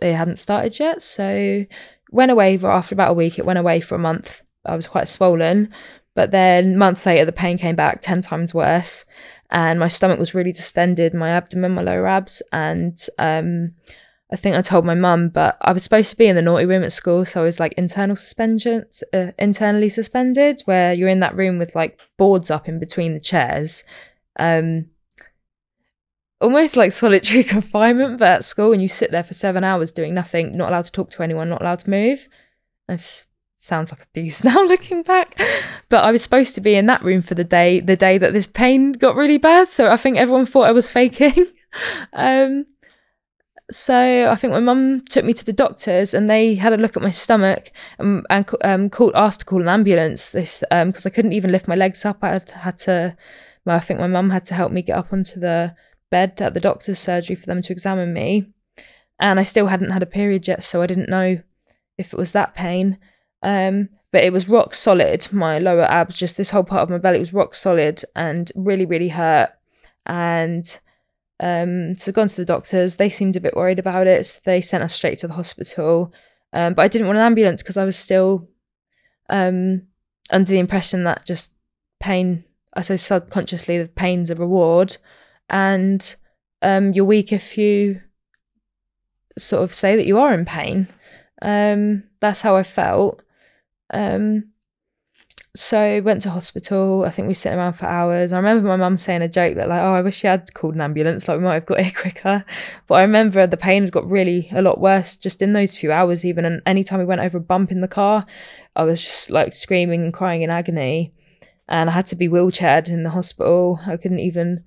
It hadn't started yet, so went away after about a week. It went away for a month. I was quite swollen, but then a month later, the pain came back 10 times worse. And my stomach was really distended, my abdomen, my lower abs. And um, I think I told my mum, but I was supposed to be in the naughty room at school. So I was like internal suspension, uh, internally suspended, where you're in that room with like boards up in between the chairs. Um, almost like solitary confinement, but at school, and you sit there for seven hours doing nothing, not allowed to talk to anyone, not allowed to move. I've sounds like abuse now looking back but i was supposed to be in that room for the day the day that this pain got really bad so i think everyone thought i was faking. Um so i think my mum took me to the doctors and they had a look at my stomach and, and um, called asked to call an ambulance this um because i couldn't even lift my legs up. I had, had to well i think my mum had to help me get up onto the bed at the doctor's surgery for them to examine me. And i still hadn't had a period yet so i didn't know if it was that pain um, but it was rock solid. My lower abs, just this whole part of my belly was rock solid and really, really hurt. And um, so gone to the doctors. They seemed a bit worried about it. So they sent us straight to the hospital. Um, but I didn't want an ambulance because I was still, um, under the impression that just pain, I say subconsciously, the pain's a reward, and um, you're weak if you sort of say that you are in pain. Um, that's how I felt. Um, so went to hospital. I think we sat around for hours. I remember my mum saying a joke that like, "Oh, I wish she had called an ambulance. Like we might have got here quicker." But I remember the pain had got really a lot worse just in those few hours. Even and anytime we went over a bump in the car, I was just like screaming and crying in agony, and I had to be wheelchaired in the hospital. I couldn't even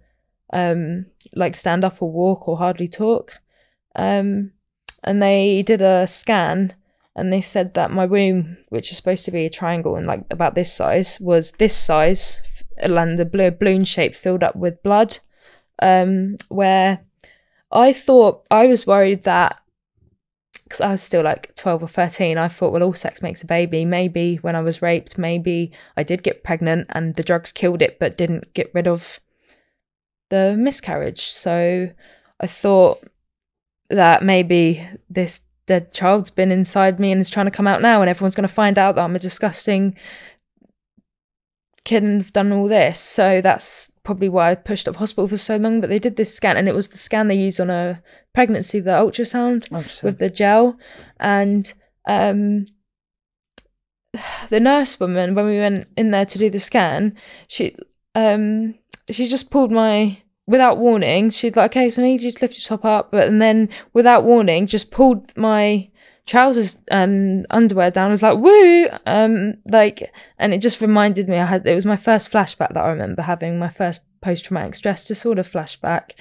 um, like stand up or walk or hardly talk. Um, and they did a scan and they said that my womb, which is supposed to be a triangle and like about this size, was this size and the blue balloon shape filled up with blood. Um, where I thought I was worried that because I was still like 12 or 13, I thought, well, all sex makes a baby. Maybe when I was raped, maybe I did get pregnant and the drugs killed it, but didn't get rid of the miscarriage. So I thought that maybe this dead child's been inside me and is trying to come out now, and everyone's going to find out that I'm a disgusting kid and have done all this. So that's probably why I pushed up hospital for so long. But they did this scan, and it was the scan they used on a pregnancy, the ultrasound with the gel, and um, the nurse woman when we went in there to do the scan, she um, she just pulled my without warning, she'd like, okay, so I need you to lift your top up, but and then without warning, just pulled my trousers and underwear down. I was like, woo, um, like, and it just reminded me. I had it was my first flashback that I remember having, my first post traumatic stress disorder flashback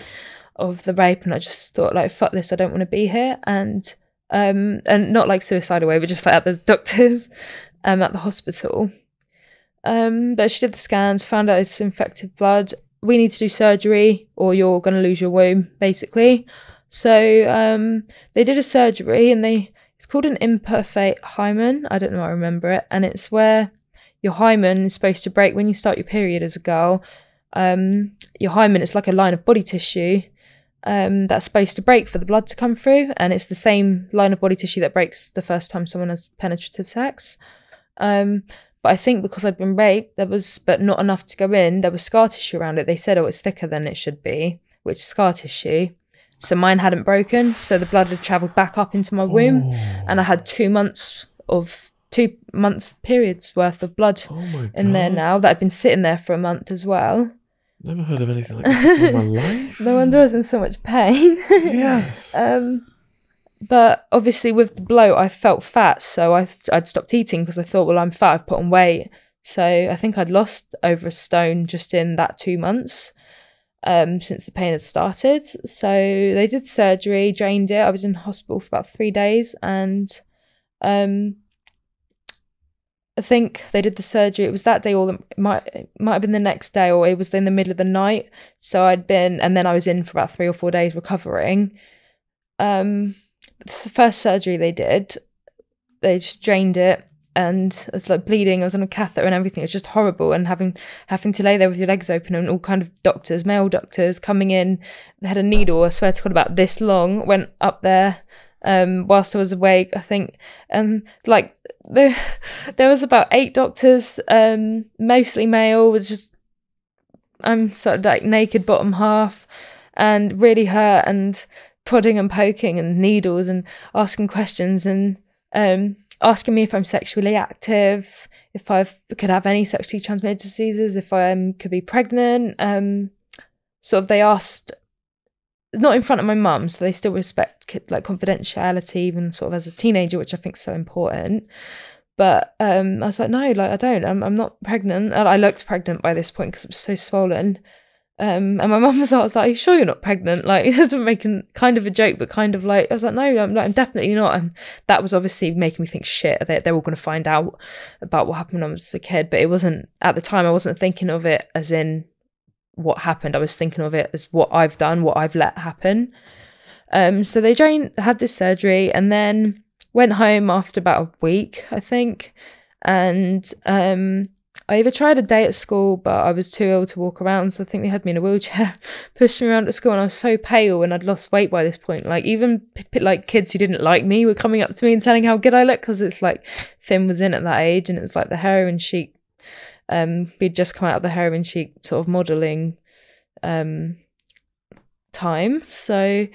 of the rape, and I just thought like, fuck this, I don't want to be here, and um, and not like suicide away, but just like at the doctors, um, at the hospital. Um, but she did the scans, found out it's infected blood, we need to do surgery or you're going to lose your womb, basically. So um, they did a surgery and they it's called an imperfect hymen. I don't know, I remember it. And it's where your hymen is supposed to break when you start your period as a girl. Um, your hymen is like a line of body tissue um, that's supposed to break for the blood to come through. And it's the same line of body tissue that breaks the first time someone has penetrative sex. Um, but I think because I'd been raped, there was, but not enough to go in, there was scar tissue around it. They said, oh, it's thicker than it should be, which is scar tissue. So mine hadn't broken. So the blood had traveled back up into my womb. Oh. And I had two months of, two months periods worth of blood oh in there now that had been sitting there for a month as well. Never heard of anything like that in my life. no wonder I was in so much pain. yes. um, but obviously with the bloat i felt fat so I, i'd stopped eating because i thought well i'm fat i've put on weight so i think i'd lost over a stone just in that two months um, since the pain had started so they did surgery drained it i was in hospital for about three days and um, I think they did the surgery. It was that day, or it might it might have been the next day, or it was in the middle of the night. So I'd been, and then I was in for about three or four days recovering. Um, the first surgery they did, they just drained it and I was like bleeding. I was on a catheter and everything. It was just horrible. And having having to lay there with your legs open and all kind of doctors, male doctors coming in. They had a needle. I swear to God, about this long. Went up there um, whilst I was awake. I think, and like there, there was about eight doctors, um, mostly male. Was just I'm sort of like naked bottom half, and really hurt and prodding and poking and needles and asking questions and um, asking me if I'm sexually active, if I could have any sexually transmitted diseases, if I um, could be pregnant. Um, sort of, they asked, not in front of my mum, so they still respect like confidentiality, even sort of as a teenager, which I think is so important. But um, I was like, no, like I don't. I'm, I'm not pregnant. And I looked pregnant by this point because it was so swollen. Um, and my mum was, like, Are you sure you're not pregnant? Like, it was making kind of a joke, but kind of like, I was like, No, I'm, I'm definitely not. And that was obviously making me think, shit, they're, they're all going to find out about what happened when I was a kid. But it wasn't, at the time, I wasn't thinking of it as in what happened. I was thinking of it as what I've done, what I've let happen. Um, so they had this surgery and then went home after about a week, I think. And um, I either tried a day at school, but I was too ill to walk around, so I think they had me in a wheelchair, pushed me around at school, and I was so pale, and I'd lost weight by this point. Like even like kids who didn't like me were coming up to me and telling how good I looked because it's like Finn was in at that age, and it was like the heroin chic. Um, we'd just come out of the heroin chic sort of modelling um time, so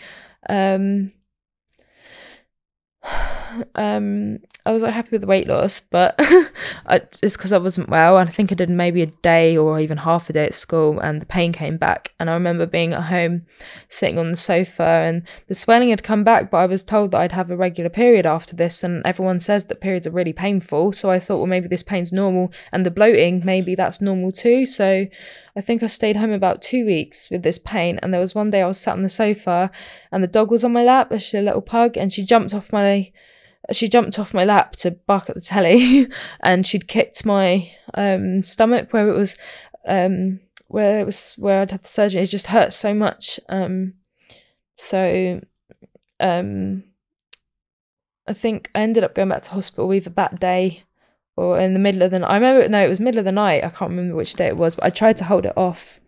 um um I was like happy with the weight loss, but I, it's because I wasn't well. And I think I did maybe a day or even half a day at school, and the pain came back. And I remember being at home, sitting on the sofa, and the swelling had come back. But I was told that I'd have a regular period after this, and everyone says that periods are really painful. So I thought, well, maybe this pain's normal, and the bloating, maybe that's normal too. So I think I stayed home about two weeks with this pain. And there was one day I was sat on the sofa, and the dog was on my lap. She's a little pug, and she jumped off my she jumped off my lap to bark at the telly and she'd kicked my um, stomach where it was um, where it was where I'd had the surgery. It just hurt so much. Um, so um, I think I ended up going back to hospital either that day or in the middle of the night. I remember no, it was middle of the night. I can't remember which day it was, but I tried to hold it off.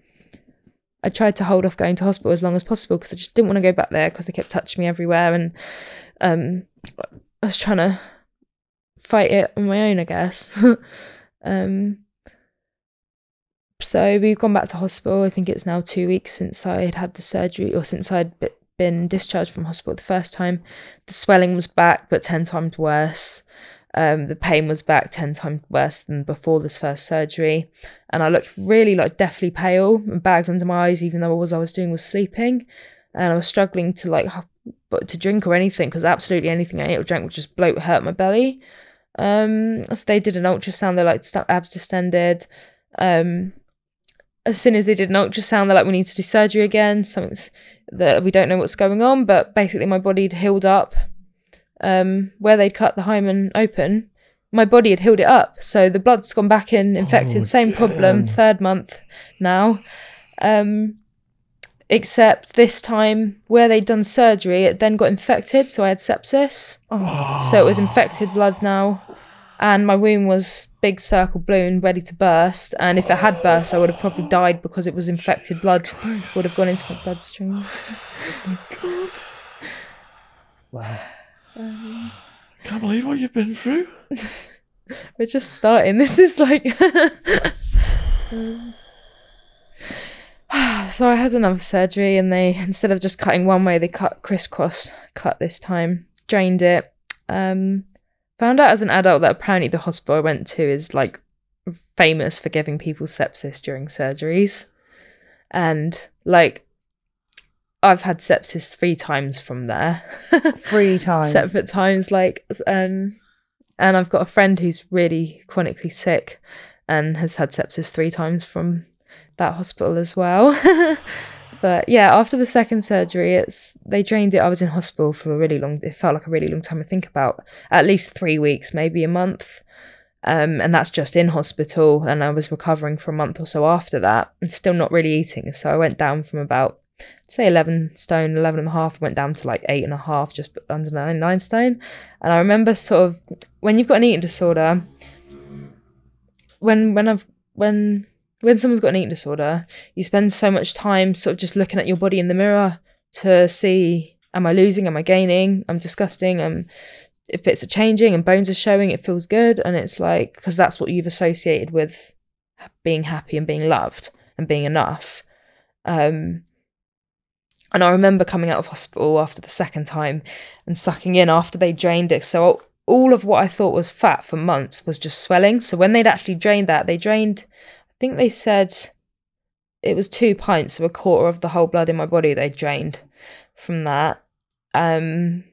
I tried to hold off going to hospital as long as possible because I just didn't want to go back there because they kept touching me everywhere and um I was trying to fight it on my own, I guess. um, so we've gone back to hospital. I think it's now two weeks since I had had the surgery, or since I'd been discharged from hospital the first time. The swelling was back, but ten times worse. Um, the pain was back ten times worse than before this first surgery, and I looked really like deathly pale and bags under my eyes, even though all I was doing was sleeping, and I was struggling to like but to drink or anything because absolutely anything I ate or drank would just bloat, hurt my belly. Um, so they did an ultrasound. They're like abs distended. Um, as soon as they did an ultrasound, they're like, we need to do surgery again. Something's that we don't know what's going on, but basically my body had healed up. Um, where they'd cut the hymen open, my body had healed it up. So the blood's gone back in, infected. Oh, Same problem, third month now. Um, except this time where they'd done surgery, it then got infected, so I had sepsis. Oh. So it was infected blood now, and my wound was big circle balloon ready to burst. And if it had burst, I would have probably died because it was infected blood would have gone into my bloodstream. Oh my god! Wow. Um, Can't believe what you've been through. We're just starting. This is like. um, so I had another surgery, and they instead of just cutting one way, they cut crisscross cut this time. Drained it. Um, found out as an adult that apparently the hospital I went to is like famous for giving people sepsis during surgeries, and like I've had sepsis three times from there. three times. Separate times, like um, and I've got a friend who's really chronically sick and has had sepsis three times from that hospital as well. but yeah, after the second surgery, it's they drained it. I was in hospital for a really long. It felt like a really long time to think about. At least three weeks, maybe a month. Um, and that's just in hospital. And I was recovering for a month or so after that, and still not really eating. So I went down from about say 11 stone 11 and a half went down to like eight and a half just under nine, nine stone and i remember sort of when you've got an eating disorder when when i've when when someone's got an eating disorder, you spend so much time sort of just looking at your body in the mirror to see am I losing, am I gaining, I'm disgusting, um if it's changing and bones are showing, it feels good. And it's like, because that's what you've associated with being happy and being loved and being enough. Um, and I remember coming out of hospital after the second time and sucking in after they drained it. So all of what I thought was fat for months was just swelling. So when they'd actually drained that, they drained think they said it was two pints, so a quarter of the whole blood in my body they drained from that. Um,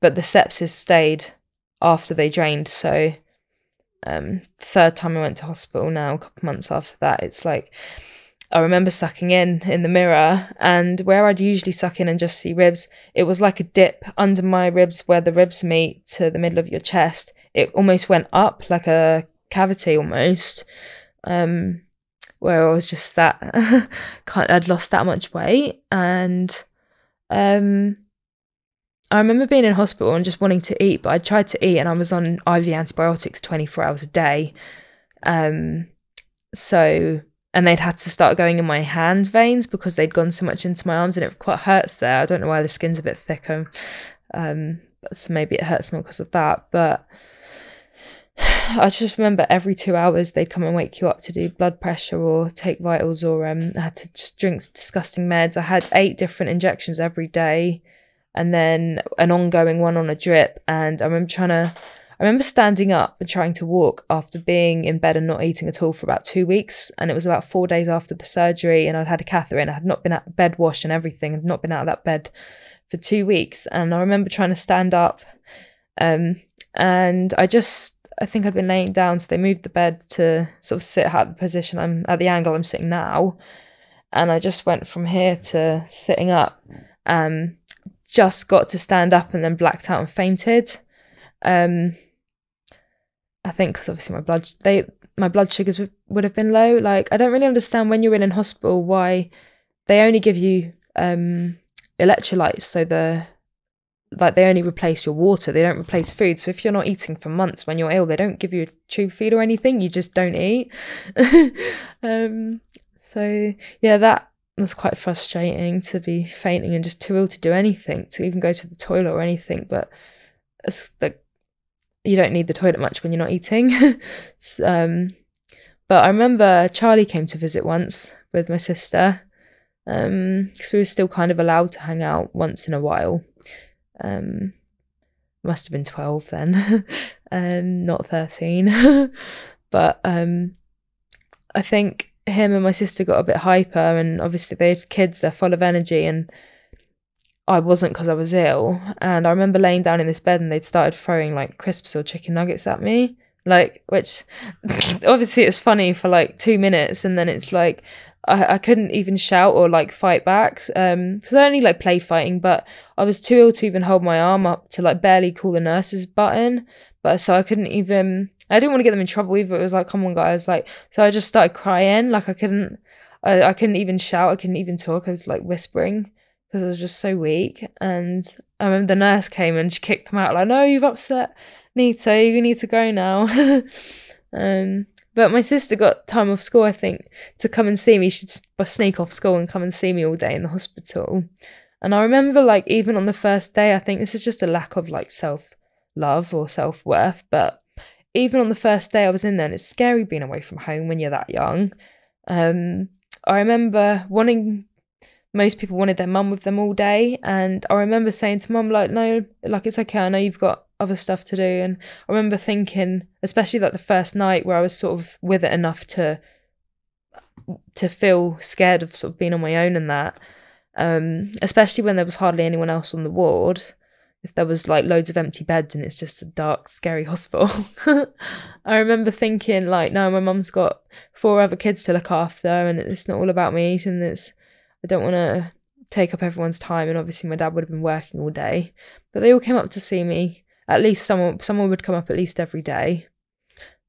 but the sepsis stayed after they drained. So, um, third time I went to hospital now, a couple months after that, it's like I remember sucking in in the mirror, and where I'd usually suck in and just see ribs, it was like a dip under my ribs where the ribs meet to the middle of your chest. It almost went up like a cavity almost um, where I was just that I'd lost that much weight, and um, I remember being in hospital and just wanting to eat, but I tried to eat and I was on IV antibiotics twenty four hours a day, Um, so and they'd had to start going in my hand veins because they'd gone so much into my arms and it quite hurts there. I don't know why the skin's a bit thicker. Um, so maybe it hurts more because of that. But I just remember every two hours they'd come and wake you up to do blood pressure or take vitals or um, I had to just drink disgusting meds. I had eight different injections every day and then an ongoing one on a drip. And I remember trying to I remember standing up and trying to walk after being in bed and not eating at all for about two weeks. And it was about four days after the surgery, and I'd had a catheter in. I had not been at bed washed and everything, I'd not been out of that bed for two weeks. And I remember trying to stand up. Um, and I just, I think I'd been laying down, so they moved the bed to sort of sit at the position I'm at the angle I'm sitting now. And I just went from here to sitting up. Um, just got to stand up and then blacked out and fainted. Um, I think because obviously my blood they my blood sugars w- would have been low. Like I don't really understand when you're in in hospital why they only give you um electrolytes so the like they only replace your water they don't replace food so if you're not eating for months when you're ill they don't give you a tube feed or anything you just don't eat um so yeah that was quite frustrating to be fainting and just too ill to do anything to even go to the toilet or anything but it's like you don't need the toilet much when you're not eating. um, but I remember Charlie came to visit once with my sister because um, we were still kind of allowed to hang out once in a while. Um, must have been 12 then, um, not 13. but um, I think him and my sister got a bit hyper, and obviously they have kids, they're full of energy, and I wasn't because I was ill. And I remember laying down in this bed and they'd started throwing like crisps or chicken nuggets at me. Like, which obviously it's funny for like two minutes and then it's like I, I couldn't even shout or like fight back. Um, because I only like play fighting, but I was too ill to even hold my arm up to like barely call the nurse's button. But so I couldn't even, I didn't want to get them in trouble either. It was like, come on, guys. Like, so I just started crying. Like, I couldn't, I, I couldn't even shout. I couldn't even talk. I was like whispering because I was just so weak. And I remember the nurse came and she kicked them out, like, no, you've upset Nita, you need to go now. um, but my sister got time off school, I think, to come and see me. She'd sneak off school and come and see me all day in the hospital. And I remember, like, even on the first day, I think this is just a lack of like self love or self worth. But even on the first day I was in there, and it's scary being away from home when you're that young. Um, I remember wanting most people wanted their mum with them all day. And I remember saying to mum, like, no, like, it's okay. I know you've got other stuff to do. And I remember thinking, especially like the first night where I was sort of with it enough to to feel scared of sort of being on my own and that. Um, especially when there was hardly anyone else on the ward. If there was like loads of empty beds and it's just a dark, scary hospital. I remember thinking, like, no, my mum's got four other kids to look after and it's not all about me and it's I don't want to take up everyone's time. And obviously, my dad would have been working all day, but they all came up to see me. At least someone someone would come up at least every day.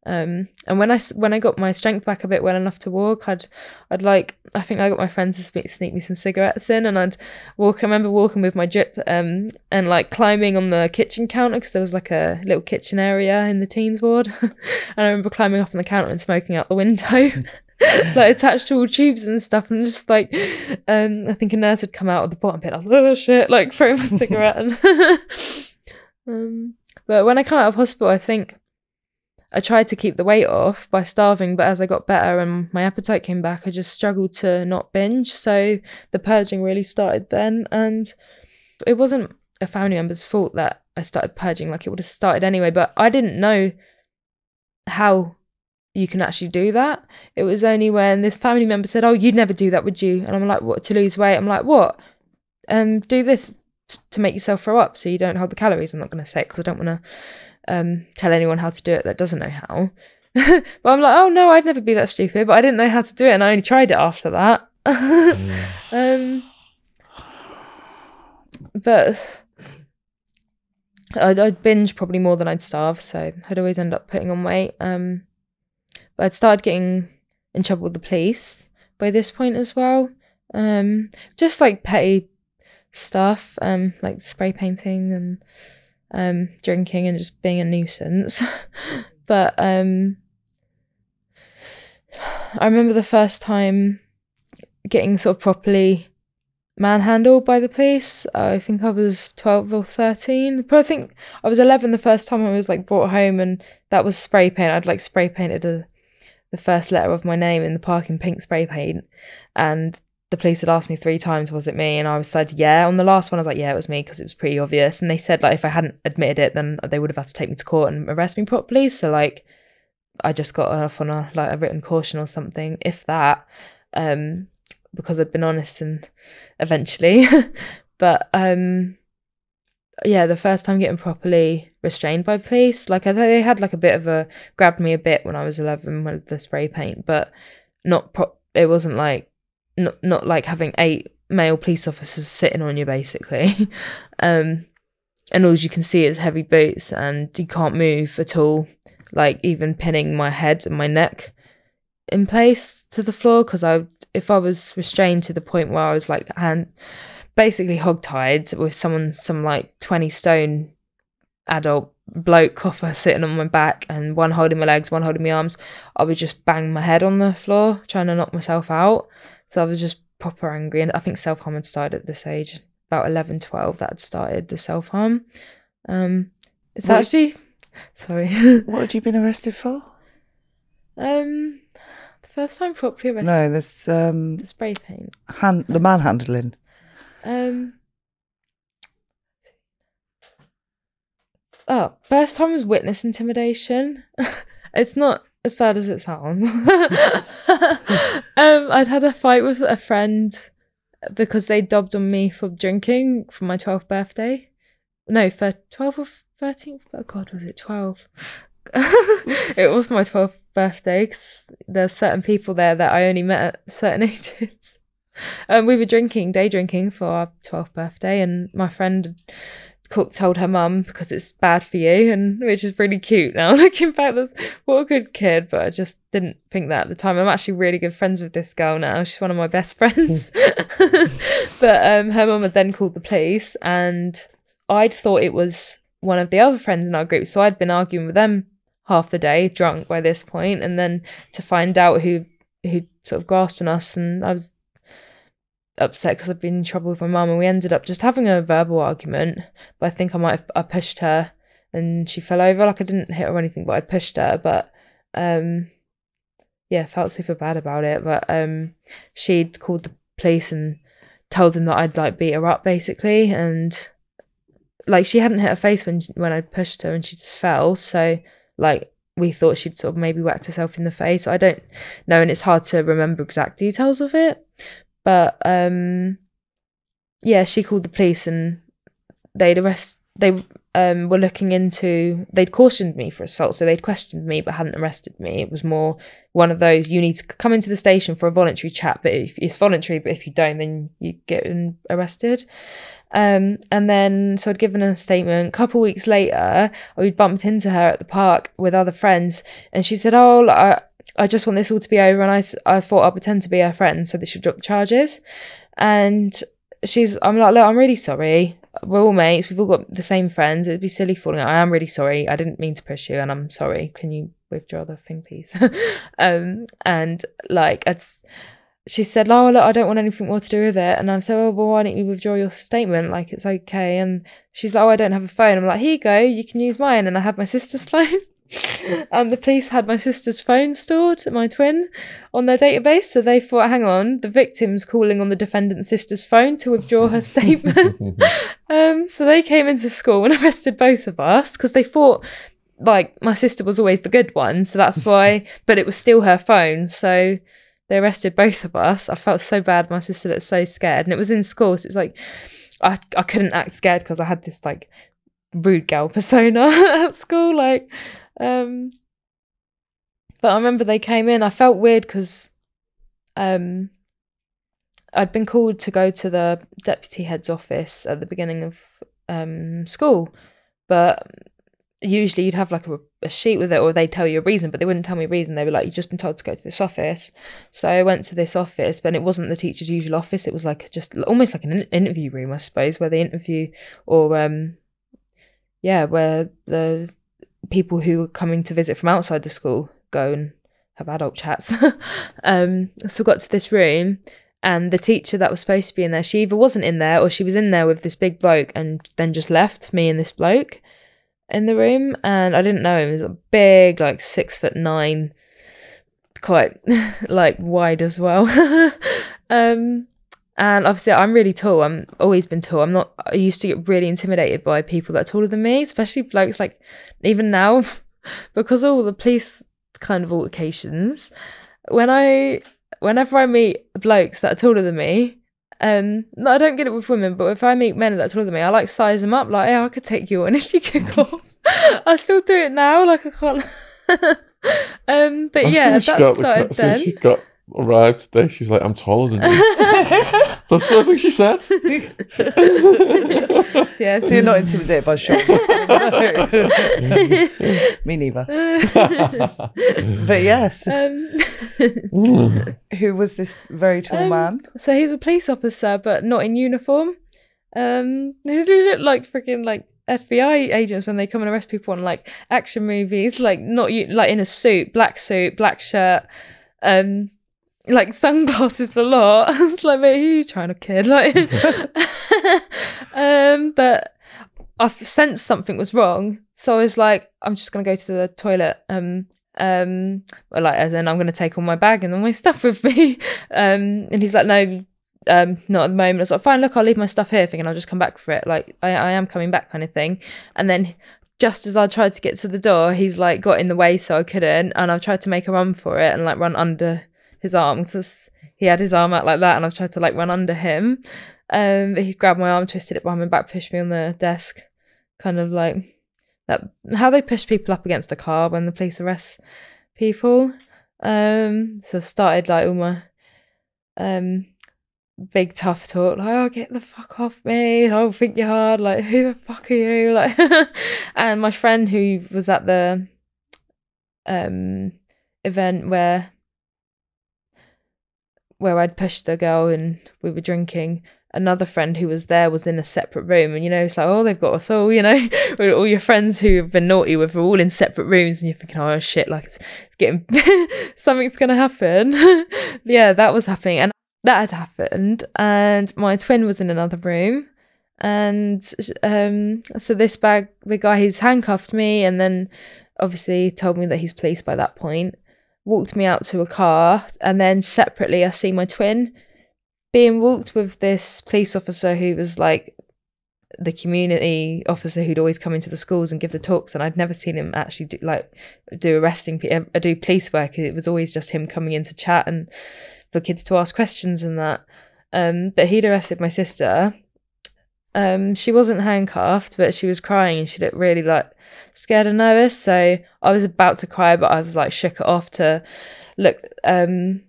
Um, and when I when I got my strength back a bit well enough to walk, I'd I'd like I think I got my friends to sneak, sneak me some cigarettes in, and I'd walk. I remember walking with my drip um and like climbing on the kitchen counter because there was like a little kitchen area in the teens ward, and I remember climbing up on the counter and smoking out the window. like attached to all tubes and stuff and just like um I think a nurse had come out of the bottom pit. I was like, oh shit, like throwing my cigarette and um but when I came out of hospital I think I tried to keep the weight off by starving, but as I got better and my appetite came back, I just struggled to not binge. So the purging really started then. And it wasn't a family member's fault that I started purging, like it would have started anyway, but I didn't know how you can actually do that. It was only when this family member said, "Oh, you'd never do that, would you?" And I'm like, "What to lose weight?" I'm like, "What? Um, do this to make yourself throw up so you don't hold the calories." I'm not going to say it because I don't want to um tell anyone how to do it that doesn't know how. but I'm like, "Oh no, I'd never be that stupid." But I didn't know how to do it, and I only tried it after that. um, but I'd, I'd binge probably more than I'd starve, so I'd always end up putting on weight. Um but I'd started getting in trouble with the police by this point as well. Um, just like petty stuff, um, like spray painting and um, drinking and just being a nuisance. but um, I remember the first time getting sort of properly manhandled by the police. I think I was 12 or 13. But I think I was 11 the first time I was like brought home and that was spray paint. I'd like spray painted a, the first letter of my name in the park in pink spray paint. And the police had asked me three times, was it me? And I was said, yeah. On the last one, I was like, yeah, it was me because it was pretty obvious. And they said, like, if I hadn't admitted it, then they would have had to take me to court and arrest me properly. So, like, I just got off on a like a written caution or something, if that, um, because I'd been honest and eventually. but um, yeah, the first time getting properly restrained by police, like I they had like a bit of a grabbed me a bit when I was eleven with the spray paint, but not pro- it wasn't like not not like having eight male police officers sitting on you basically. um, and all you can see is heavy boots and you can't move at all like even pinning my head and my neck in place to the floor because I if I was restrained to the point where I was like and basically hogtied with someone some like 20 stone adult bloke copper sitting on my back and one holding my legs one holding my arms I would just bang my head on the floor trying to knock myself out so I was just proper angry and I think self-harm had started at this age about 11 12 that had started the self-harm um it's What- actually sorry What had you been arrested for? Um, the first time properly arrested. No, there's um, The spray paint. hand the manhandling. Um. Oh, first time was witness intimidation. it's not as bad as it sounds. um, I'd had a fight with a friend because they dobbed on me for drinking for my 12th birthday. No, for 12 or 13th. Oh God, was it 12? it was my 12th birthday because there's certain people there that I only met at certain ages. Um, we were drinking, day drinking for our 12th birthday, and my friend cook told her mum because it's bad for you, and which is really cute now looking back. That's what a good kid, but I just didn't think that at the time. I'm actually really good friends with this girl now. She's one of my best friends. but um, her mum had then called the police, and I'd thought it was one of the other friends in our group, so I'd been arguing with them half the day, drunk by this point, and then to find out who who sort of grasped on us, and I was upset because I'd been in trouble with my mum, and we ended up just having a verbal argument. But I think I might have I pushed her, and she fell over. Like I didn't hit her or anything, but I pushed her. But um, yeah, felt super bad about it. But um, she'd called the police and told them that I'd like beat her up basically, and like she hadn't hit her face when when I pushed her, and she just fell. So like we thought she'd sort of maybe whacked herself in the face. I don't know, and it's hard to remember exact details of it. But um yeah, she called the police and they'd arrest they um were looking into they'd cautioned me for assault, so they'd questioned me but hadn't arrested me. It was more one of those you need to come into the station for a voluntary chat, but if it's voluntary, but if you don't, then you get arrested. Um, and then so I'd given a statement. A couple weeks later, we'd bumped into her at the park with other friends, and she said, "Oh, I, I just want this all to be over." And I, I thought I'd pretend to be her friend so that she'd drop the charges. And she's, I'm like, look, I'm really sorry. We're all mates. We've all got the same friends. It'd be silly falling out. I am really sorry. I didn't mean to push you, and I'm sorry. Can you withdraw the thing, please? um, and like, it's she said, "Oh, look, I don't want anything more to do with it." And I said, "Oh, well, why don't you withdraw your statement? Like, it's okay." And she's like, "Oh, I don't have a phone." I'm like, "Here you go. You can use mine." And I have my sister's phone. And the police had my sister's phone stored, my twin, on their database. So they thought, hang on, the victim's calling on the defendant's sister's phone to withdraw her statement. um, so they came into school and arrested both of us because they thought like my sister was always the good one. So that's why, but it was still her phone. So they arrested both of us. I felt so bad. My sister looked so scared, and it was in school. So it's like I I couldn't act scared because I had this like rude girl persona at school. Like, um, but I remember they came in. I felt weird because um, I'd been called to go to the deputy head's office at the beginning of um school, but usually you'd have like a, a sheet with it or they'd tell you a reason but they wouldn't tell me a reason. They were like you've just been told to go to this office. So i went to this office but it wasn't the teacher's usual office. It was like just almost like an interview room i suppose where they interview or um yeah where the people who were coming to visit from outside the school go and have adult chats. um, so got to this room, and the teacher that was supposed to be in there, she either wasn't in there or she was in there with this big bloke, and then just left me and this bloke in the room, and I didn't know him. He was a big, like six foot nine, quite like wide as well. um, and obviously, I'm really tall. I'm always been tall. I'm not. I used to get really intimidated by people that are taller than me, especially blokes. Like even now, because all the police kind of altercations. When I, whenever I meet blokes that are taller than me, um, no, I don't get it with women, but if I meet men that are taller than me, I like size them up. Like, yeah, I could take you on if you kick off. I still do it now. Like I can't. um, but I've yeah, seen that started the, then. she got arrived today. She's like, I'm taller than you. That's the first thing she said. yeah, So you're not intimidated by Shaun? Me neither. But yes, um, Mm. who was this very tall Um, man? So he's a police officer, but not in uniform. Um, they look like freaking like FBI agents when they come and arrest people on like action movies, like not you, like in a suit, black suit, black shirt, um, like sunglasses a lot. I was like, mate, who are you trying to kid? Like, um, but I sensed something was wrong, so I was like, I'm just gonna go to the toilet. Um, um, well, like as in I'm gonna take all my bag and all my stuff with me. Um, and he's like, no, um, not at the moment. I was like, fine, look, I'll leave my stuff here, thinking I'll just come back for it. Like, I, I am coming back, kind of thing. And then just as I tried to get to the door, he's like got in the way, so I couldn't. And I've tried to make a run for it and like run under his arm because he had his arm out like that, and I've tried to like run under him. Um, but he grabbed my arm, twisted it behind my back, pushed me on the desk, kind of like that. How they push people up against a car when the police arrest people. Um, so I started like all my um big tough talk like oh get the fuck off me I oh think you're hard like who the fuck are you like and my friend who was at the um event where where I'd pushed the girl and we were drinking. Another friend who was there was in a separate room and you know it's like oh they've got us all you know? All your friends who have been naughty with are all in separate rooms and you're thinking oh shit like it's, it's getting something's gonna happen. Yeah that was happening and that had happened and my twin was in another room and um so this bag the guy he's handcuffed me and then obviously told me that he's police by that point walked me out to a car and then separately i see my twin being walked with this police officer who was like the community officer who'd always come into the schools and give the talks and i'd never seen him actually do like do arresting uh, do police work. It was always just him coming in to chat and for kids to ask questions and that. Um but he'd arrested my sister um she wasn't handcuffed but she was crying and she looked really like scared and nervous. So i was about to cry but i was like shook it off to look um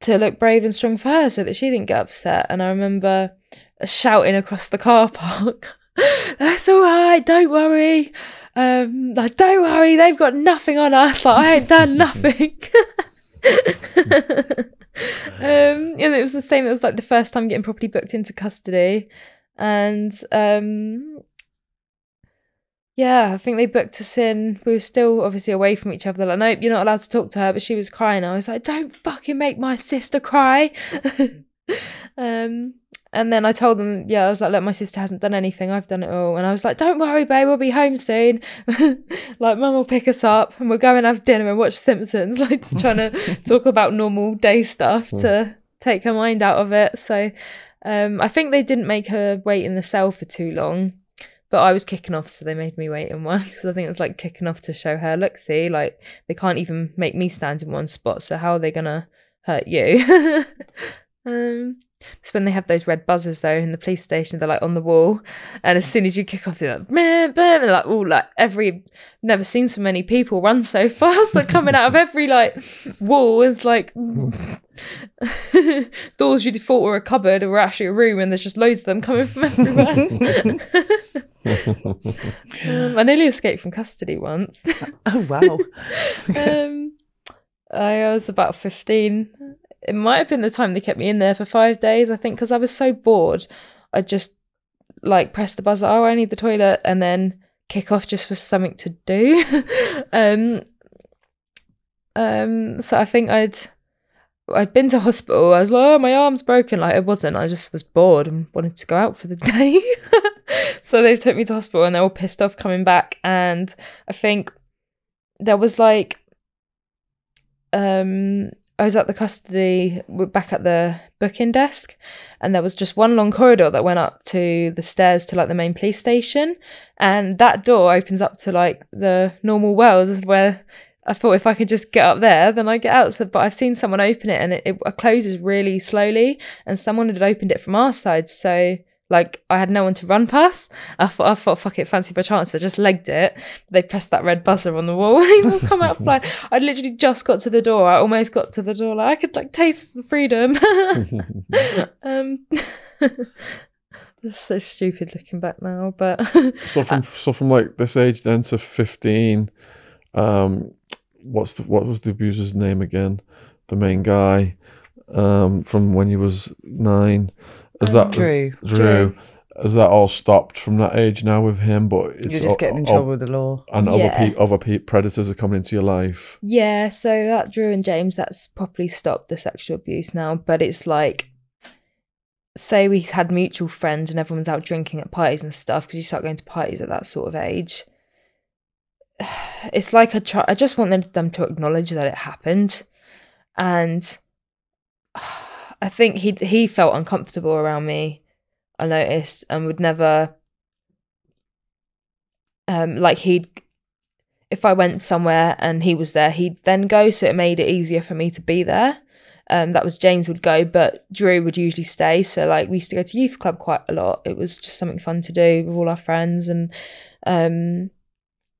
to look brave and strong for her so that she didn't get upset. And i remember shouting across the car park that's all right don't worry. Um like don't worry they've got nothing on us. Like i ain't done nothing. Um and it was the same it was like the first time getting properly booked into custody and um yeah, I think they booked us in. We were still obviously away from each other. Like, nope, you're not allowed to talk to her. But she was crying. I was like, don't fucking make my sister cry. um, and then I told them, yeah, I was like, look, my sister hasn't done anything. I've done it all. And I was like, don't worry, babe, we'll be home soon. like, mum will pick us up and we'll go and have dinner and watch Simpsons. Like, just trying to talk about normal day stuff to take her mind out of it. So, um, I think they didn't make her wait in the cell for too long but I was kicking off, so they made me wait in one because I think it was like kicking off to show her, look, see, like they can't even make me stand in one spot, so how are they gonna hurt you? um, it's when they have those red buzzers though in the police station, they're like on the wall, and as soon as you kick off, they're like, man, man, and like oh, like every, never seen so many people run so fast, like coming out of every like wall is like doors you thought were a cupboard were actually a room, and there's just loads of them coming from everywhere. um, I nearly escaped from custody once. Oh wow. um, I was about 15. It might have been the time they kept me in there for five days, I think, because I was so bored. I just like press the buzzer, oh, I need the toilet, and then kick off just for something to do. um, Um, so I think I'd I'd been to hospital. I was like, oh, my arm's broken. Like it wasn't. I just was bored and wanted to go out for the day. so they took me to hospital and they were all pissed off coming back. And I think there was like, um, I was at the custody, back at the booking desk, and there was just one long corridor that went up to the stairs to like the main police station. And that door opens up to like the normal world where I thought if I could just get up there, then I get out. So, but I've seen someone open it and it, it closes really slowly, and someone had opened it from our side. So, like, I had no one to run past. I thought, I thought, fuck it, fancy by chance. I just legged it. They pressed that red buzzer on the wall. they all come out flying. I literally just got to the door. I almost got to the door. Like I could like taste the freedom. um, That's so stupid looking back now, but so from so from like this age then to fifteen, um, what's the what was the abuser's name again? The main guy, um, from when he was nine. Is Um, that Drew. Drew? Drew. Has that all stopped from that age now with him? But it's You're just o- getting in o- trouble with the law. and other pe- other pe- predators are coming into your life. Yeah, so that Drew and James, that's properly stopped the sexual abuse now. But it's like, say we had mutual friends and everyone's out drinking at parties and stuff because you start going to parties at that sort of age. It's like I try. I just want them to acknowledge that it happened, and I think he he felt uncomfortable around me. I noticed and would never. Um, like he'd if I went somewhere and he was there, he'd then go. So it made it easier for me to be there. Um, that was James would go, but Drew would usually stay. So like we used to go to youth club quite a lot. It was just something fun to do with all our friends, and um,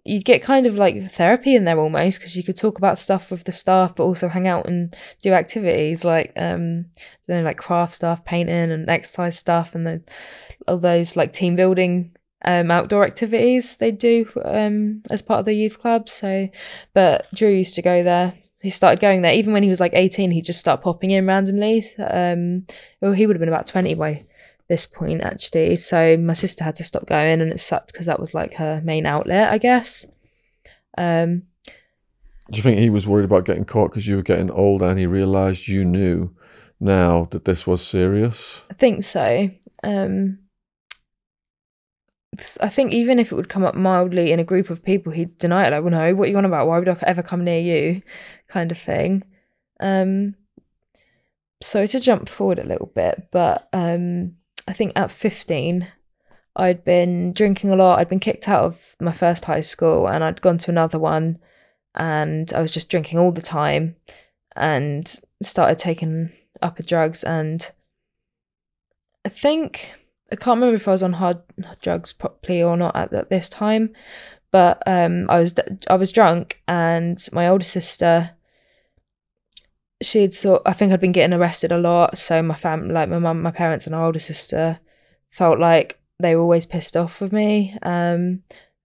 you'd get kind of like therapy in there almost because you could talk about stuff with the staff, but also hang out and do activities like um, you know, like craft stuff, painting and exercise stuff, and all those like team building um, outdoor activities they do um, as part of the youth club. So, but Drew used to go there. He started going there even when he was like 18. He just started popping in randomly. Um, well, he would have been about 20 by this point actually. So my sister had to stop going, and it sucked because that was like her main outlet, I guess. Um, Do you think he was worried about getting caught because you were getting older and he realised you knew now that this was serious? I think so. Um, I think even if it would come up mildly in a group of people, he'd deny it. Like, well, no, what are you on about? Why would I ever come near you? Kind of thing. Um, so to jump forward a little bit, but um, I think at 15, I'd been drinking a lot. I'd been kicked out of my first high school and I'd gone to another one and I was just drinking all the time and started taking upper drugs and I think I can't remember if I was on hard drugs properly or not at, at this time, but um, I was I was drunk, and my older sister, she'd sort. I think I'd been getting arrested a lot, so my fam, like my mum, my parents, and my older sister, felt like they were always pissed off with me, um,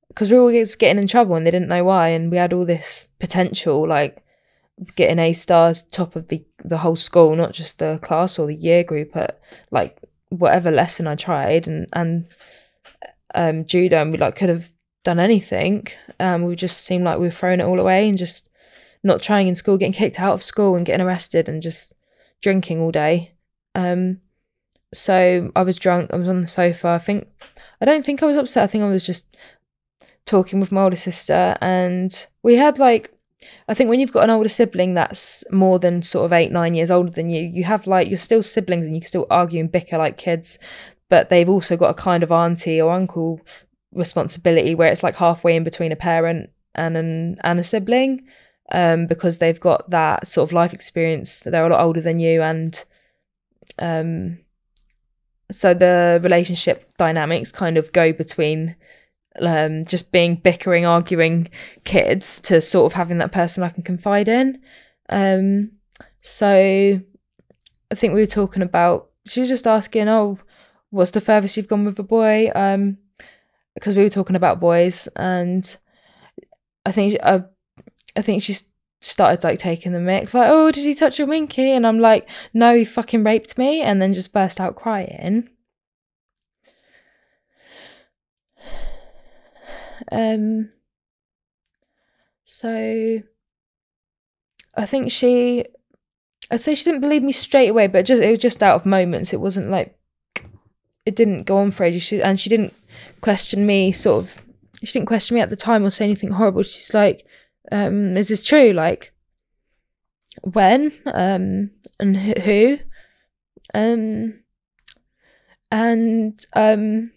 because we were always getting in trouble and they didn't know why, and we had all this potential, like getting A stars, top of the the whole school, not just the class or the year group at like whatever lesson I tried and and um judo and we like could have done anything. Um we just seemed like we were throwing it all away and just not trying in school, getting kicked out of school and getting arrested and just drinking all day. Um so I was drunk, I was on the sofa. I think I don't think I was upset, I think I was just talking with my older sister and we had like I think when you've got an older sibling that's more than sort of eight, nine years older than you, you have like, you're still siblings and you still argue and bicker like kids, but they've also got a kind of auntie or uncle responsibility where it's like halfway in between a parent and an and a sibling um, because they've got that sort of life experience. They're a lot older than you and um, so the relationship dynamics kind of go between um, just being bickering, arguing kids to sort of having that person I can confide in. Um, so I think we were talking about, she was just asking, oh, what's the furthest you've gone with a boy? Um, because we were talking about boys and I think, uh, I think she started like taking the mic, like, oh, did he touch your winky? And I'm like, no, he fucking raped me. And then just burst out crying. Um, so I think she, I'd say she didn't believe me straight away, but just it was just out of moments. It wasn't like it didn't go on for ages. She, and she didn't question me. Sort of, she didn't question me at the time or say anything horrible. She's like, um, "Is this true? Like, when? Um, and who? Um, and um."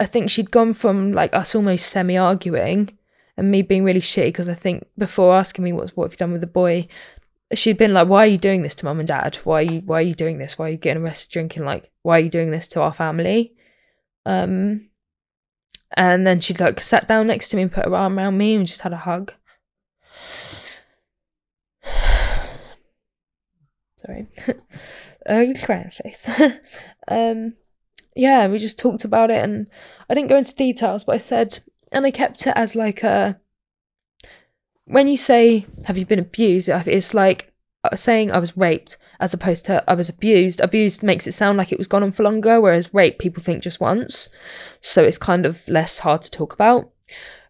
I think she'd gone from like us almost semi arguing and me being really shitty because I think before asking me what what have you done with the boy, she'd been like, "Why are you doing this to mum and dad? Why are you why are you doing this? Why are you getting arrested drinking? Like, why are you doing this to our family?" Um, and then she'd like sat down next to me and put her arm around me and just had a hug. Sorry, ugly crying face. um, yeah, we just talked about it, and I didn't go into details, but I said, and I kept it as like a. When you say, "Have you been abused?" It's like uh, saying I was raped, as opposed to I was abused. Abused makes it sound like it was gone on for longer, whereas rape people think just once, so it's kind of less hard to talk about.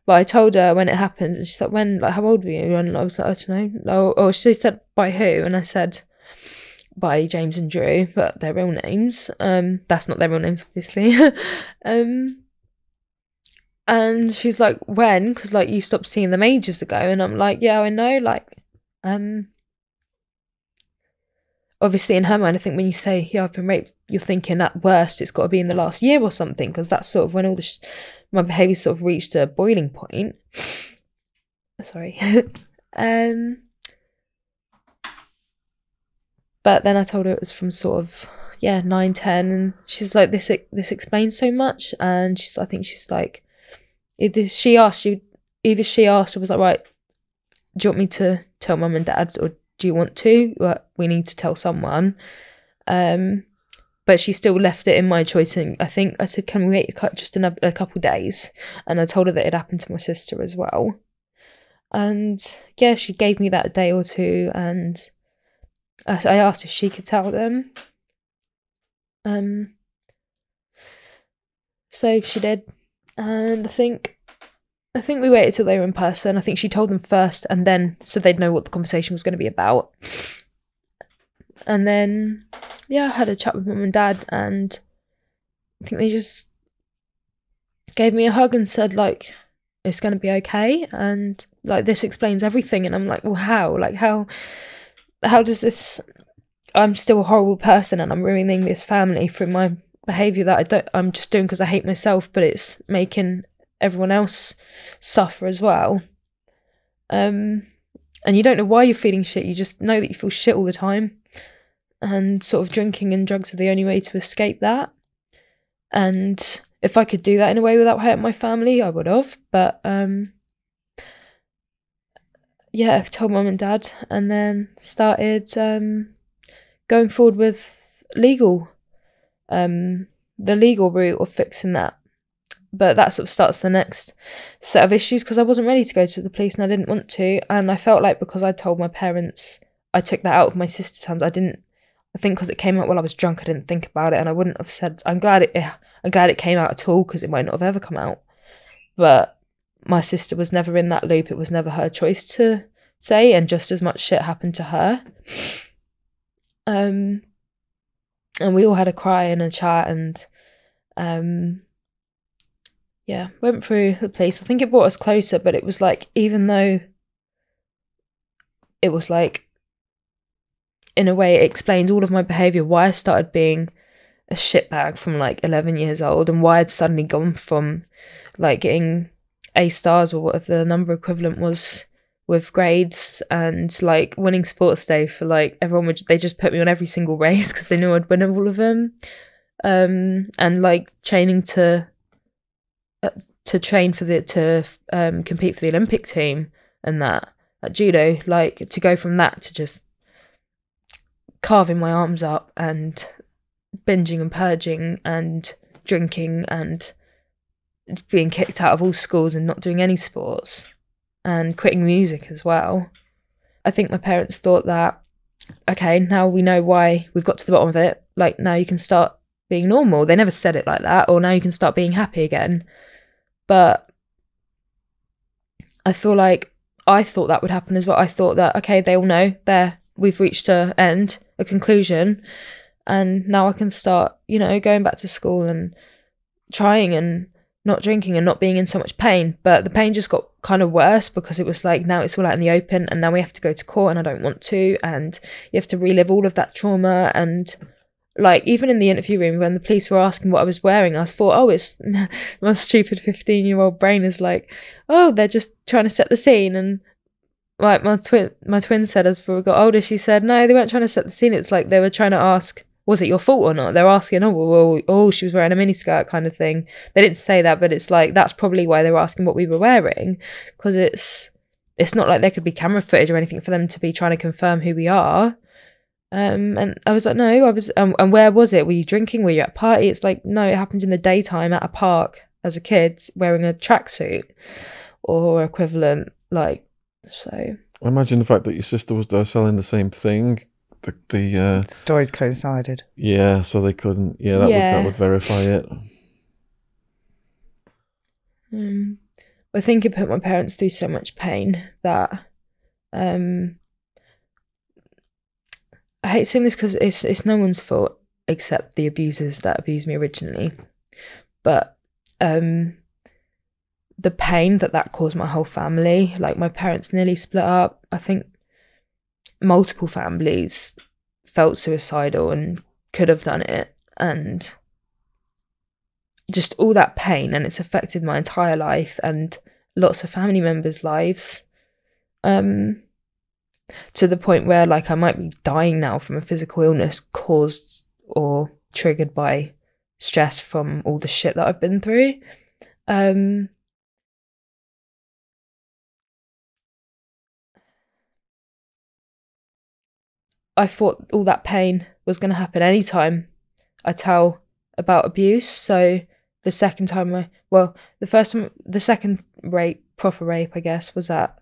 But I told her when it happened, and she's like, "When? Like, how old were you?" And I was like, "I don't know." Oh, she said, "By who?" And I said, by James and Drew, but their real names. Um, that's not their real names, obviously. um, and she's like, when? Because like you stopped seeing them ages ago, and I'm like, yeah, I know. Like, um, obviously in her mind, I think when you say, yeah, I've been raped, you're thinking at worst it's got to be in the last year or something, because that's sort of when all this my behaviour sort of reached a boiling point. Sorry. um but then I told her it was from sort of yeah nine ten, and she's like this this explains so much, and she's I think she's like either she asked you either she asked or was like right, do you want me to tell mum and dad or do you want to? Well, we need to tell someone. Um, but she still left it in my choice, and I think I said, "Can we wait just another a couple days?" And I told her that it happened to my sister as well. And yeah, she gave me that day or two, and I, I asked if she could tell them. Um, so she did, and I think, I think we waited till they were in person. I think she told them first, and then so they'd know what the conversation was going to be about. And then, yeah, I had a chat with mum and dad, and I think they just gave me a hug and said like, "It's going to be okay," and like this explains everything. And I'm like, well, how? Like how? how does this i'm still a horrible person and i'm ruining this family through my behavior that i don't i'm just doing because i hate myself but it's making everyone else suffer as well. Um and you don't know why you're feeling shit you just know that you feel shit all the time. And sort of drinking and drugs are the only way to escape that. And if i could do that in a way without hurting my family i would have but um yeah, I told mum and dad, and then started um, going forward with legal, um, the legal route of fixing that. But that sort of starts the next set of issues because I wasn't ready to go to the police and I didn't want to, and I felt like because I told my parents, I took that out of my sister's hands. I didn't. I think because it came out while I was drunk, I didn't think about it, and I wouldn't have said. I'm glad it. I'm glad it came out at all because it might not have ever come out. But my sister was never in that loop. It was never her choice to say, and just as much shit happened to her. Um, and we all had a cry and a chat, and um, yeah, went through the place. I think it brought us closer, but it was like even though it was like in a way it explained all of my behavior, why I started being a shitbag from like 11 years old and why I'd suddenly gone from like getting A stars or whatever the number equivalent was with grades and like winning sports day for like everyone would they just put me on every single race because they knew I'd win all of them um and like training to to train for the to um compete for the Olympic team and that at judo like to go from that to just carving my arms up and binging and purging and drinking and being kicked out of all schools and not doing any sports and quitting music as well. I think my parents thought that, okay, now we know why we've got to the bottom of it. Like, now you can start being normal. They never said it like that, or now you can start being happy again. But I feel like I thought that would happen as well. I thought that okay, they all know there we've reached a end, a conclusion, and now I can start, you know, going back to school and trying and not drinking and not being in so much pain. But the pain just got kind of worse because it was like now it's all out in the open and now we have to go to court and I don't want to and you have to relive all of that trauma and like even in the interview room when the police were asking what I was wearing, I thought, oh, it's my stupid fifteen year old brain is like, oh, they're just trying to set the scene and like my twin my twin said as we got older, she said, No, they weren't trying to set the scene, it's like they were trying to ask was it your fault or not? They're asking, oh, well, oh, she was wearing a miniskirt kind of thing. They didn't say that, but it's like that's probably why they were asking what we were wearing, because it's it's not like there could be camera footage or anything for them to be trying to confirm who we are. Um, and I was like, no, I was, um, and where was it? Were you drinking? Were you at a party? It's like, no, it happened in the daytime at a park as a kid wearing a tracksuit or equivalent. Like, so. Imagine the fact that your sister was there selling the same thing the the uh, stories coincided. Yeah, so they couldn't. Yeah, that Yeah. would that would verify it. Um, I think it put my parents through so much pain that um, I hate saying this because it's it's no one's fault except the abusers that abused me originally, but um, the pain that that caused my whole family, like my parents nearly split up. I think multiple families felt suicidal and could have done it, and just all that pain and it's affected my entire life and lots of family members' lives. Um to the point where like I might be dying now from a physical illness caused or triggered by stress from all the shit that I've been through. Um I thought all that pain was going to happen anytime I tell about abuse. So the second time I, well, the first time, the second rape, proper rape, I guess, was at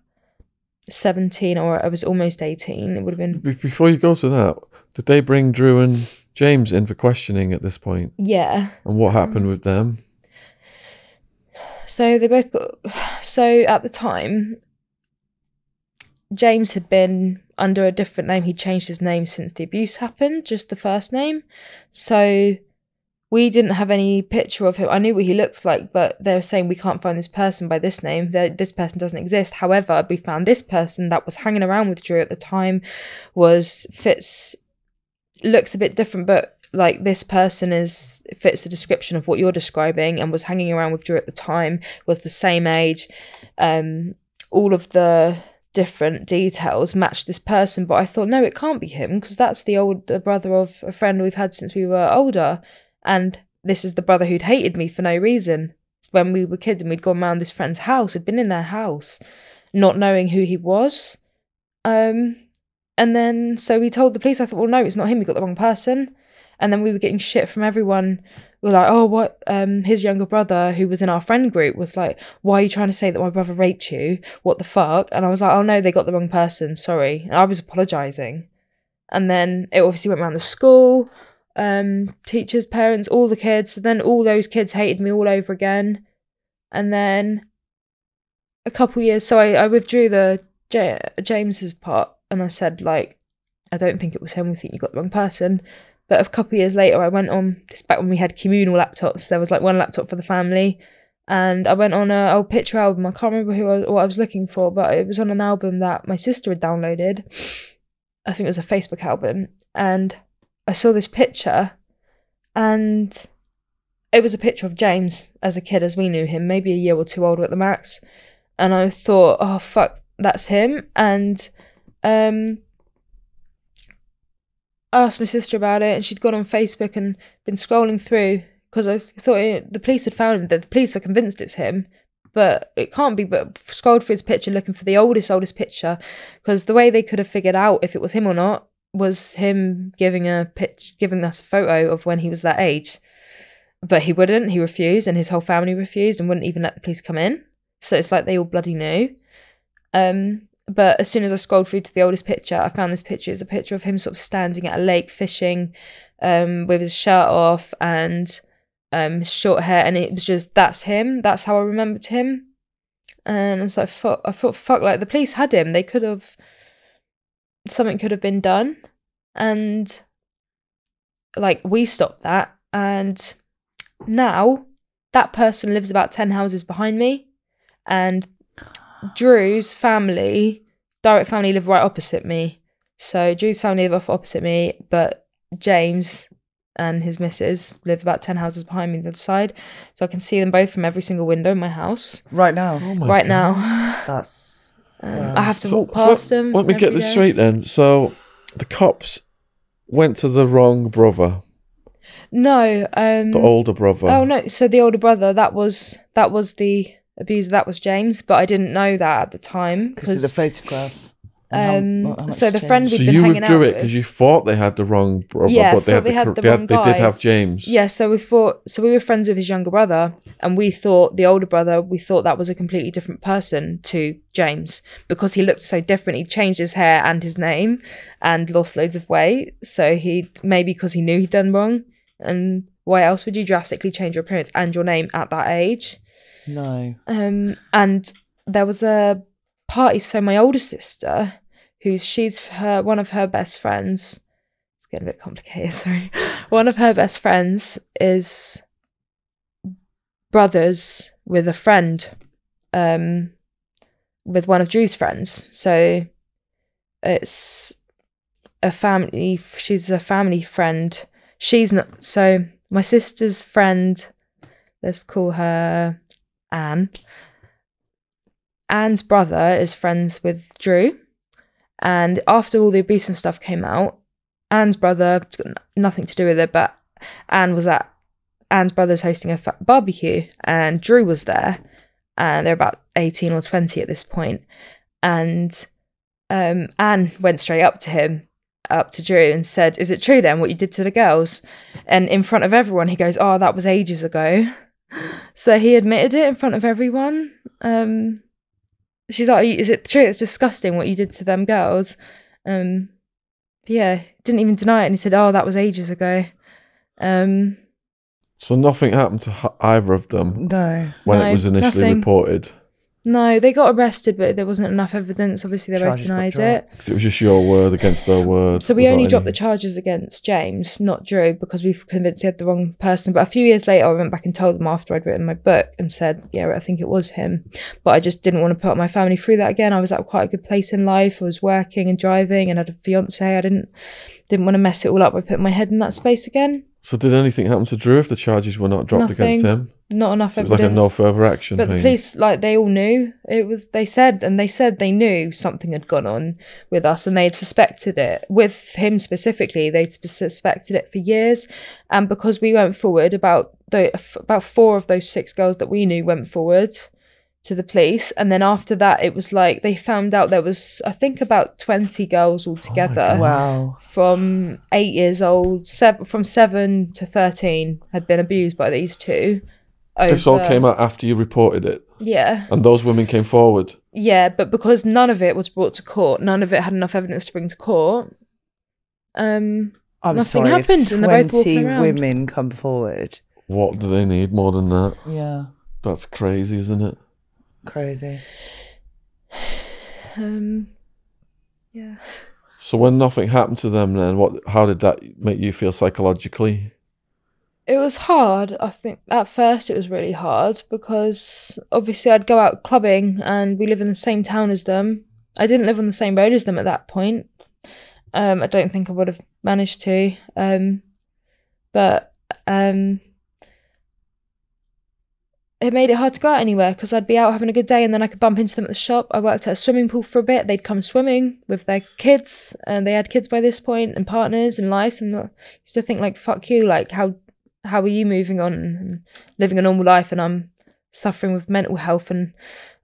17 or I was almost 18. It would have been, Be- Before you go to that, did they bring Drew and James in for questioning at this point? yeah. And what happened mm. with them? So they both got, so at the time, James had been under a different name. He changed his name since the abuse happened, just the first name. So we didn't have any picture of him. I knew what he looks like, but they were saying we can't find this person by this name. That this person doesn't exist. However, we found this person that was hanging around with Drew at the time was fits looks a bit different, but like this person is fits the description of what you're describing and was hanging around with Drew at the time, was the same age. Um, all of the different details match this person, but I thought, no, it can't be him because that's the older brother of a friend we've had since we were older. And this is the brother who'd hated me for no reason. When we were kids and we'd gone round this friend's house, had been in their house, not knowing who he was. Um, and then so we told the police, I thought, well, no, it's not him, we got the wrong person. And then we were getting shit from everyone. We were like, oh, what? Um, his younger brother, who was in our friend group, was like, why are you trying to say that my brother raped you? What the fuck? And I was like, oh no, they got the wrong person. Sorry. And I was apologizing. And then it obviously went around the school, um, teachers, parents, all the kids. So then all those kids hated me all over again. And then a couple years, so I, I withdrew the J- James's part, and I said like, I don't think it was him. We think you got the wrong person. But a couple years later, I went on this back when we had communal laptops. There was like one laptop for the family, and I went on a old picture album. I can't remember who I, what I was looking for, but it was on an album that my sister had downloaded. I think it was a Facebook album, and I saw this picture, and it was a picture of James as a kid, as we knew him, maybe a year or two older at the max. And I thought, oh fuck, that's him. And um, I asked my sister about it, and she'd gone on Facebook and been scrolling through because I thought the police had found him. The police are convinced it's him, but it can't be. But scrolled through his picture, looking for the oldest, oldest picture, because the way they could have figured out if it was him or not was him giving a pitch, giving us a photo of when he was that age. But he wouldn't. He refused, and his whole family refused, and wouldn't even let the police come in. So it's like they all bloody knew. Um, but as soon as I scrolled through to the oldest picture, I found this picture. It's a picture of him sort of standing at a lake fishing, um, with his shirt off and um short hair, and it was just that's him. That's how I remembered him. and I was like, fuck, I thought, fuck, like the police had him. They could have, something could have been done. And like we stopped that. And now that person lives about 10 houses behind me. And Drew's family, direct family, live right opposite me. So Drew's family live off opposite me, but James and his missus live about 10 houses behind me on the other side. So I can see them both from every single window in my house Right now. Oh my right God. now. That's Um, Wow. I have to So- walk so past them. Let me get every this day. straight then. So the cops went to the wrong brother, No, um, the older brother. oh no. So the older brother, that was that was the abuser. That was James, but I didn't know that at the time because of the photograph. And how- um, how so the changed. friend So we'd been you hanging withdrew out it because you thought they had the wrong brother, Yeah, but they had they the, had cor- the they, wrong had, they did have James. Yeah, so we thought so we were friends with his younger brother and we thought the older brother we thought that was a completely different person to James because he looked so different. He changed his hair and his name and lost loads of weight. So he maybe because he knew he'd done wrong and why else would you drastically change your appearance and your name at that age? No. Um, and there was a party. So my older sister, who's she's her one of her best friends. It's getting a bit complicated. Sorry. One of her best friends is brothers with a friend, um, with one of Drew's friends. So it's a family. She's a family friend. She's not. So my sister's friend. Let's call her Anne. Anne's brother is friends with Drew. And after all the abuse and stuff came out, Anne's brother, nothing to do with it, but Anne was at Anne's brother's hosting a barbecue and Drew was there. And they're about 18 or 20 at this point. And um, Anne went straight up to him, up to Drew, and said, Is it true then what you did to the girls? And in front of everyone, he goes, Oh, that was ages ago. So he admitted it in front of everyone. Um, she's like, "Is it true? It's disgusting what you did to them girls." Um, yeah, didn't even deny it, and he said, "Oh, that was ages ago." Um, So nothing happened to either of them No. when No, it was initially nothing. reported. No, they got arrested, but there wasn't enough evidence. Obviously, they both Charges got denied dropped. it. It was just your word against their word. So we without only dropped the charges against James, not Drew, because we were convinced he had the wrong person. But a few years later, I went back and told them after I'd written my book and said, "Yeah, I think it was him." But I just didn't want to put my family through that again. I was at quite a good place in life. I was working and driving, and had a fiance. I didn't didn't want to mess it all up by putting my head in that space again. So did anything happen to Drew if the charges were not dropped against Nothing. him? Not enough So it was like a no further action But thing. the police, like they all knew it was. They said, and they said they knew something had gone on with us, and they had suspected it with him specifically. They'd suspected it for years, and because we went forward, about the about four of those six girls that we knew went forward to the police, and then after that, it was like they found out there was, I think, about twenty girls altogether God. Wow. from eight years old, seven from seven to thirteen had been abused by these two. this all came out after you reported it, Yeah. and those women came forward. Yeah, but because none of it was brought to court, none of it had enough evidence to bring to court. Um, I'm Nothing sorry. happened and they're both walking 20 around. women come forward. What do they need more than that? Yeah. That's crazy, isn't it? Crazy. um, yeah. So when nothing happened to them, then what? How did that make you feel psychologically? It was hard. I think at first it was really hard because obviously I'd go out clubbing and we live in the same town as them. I didn't live on the same road as them at that point. Um, I don't think I would have managed to. Um, but um, it made it hard to go out anywhere because I'd be out having a good day and then I could bump into them at the shop. I worked at a swimming pool for a bit. They'd come swimming with their kids and they had kids by this point and partners and lives. And I used to think like, fuck you, like how how are you moving on and living a normal life and I'm suffering with mental health and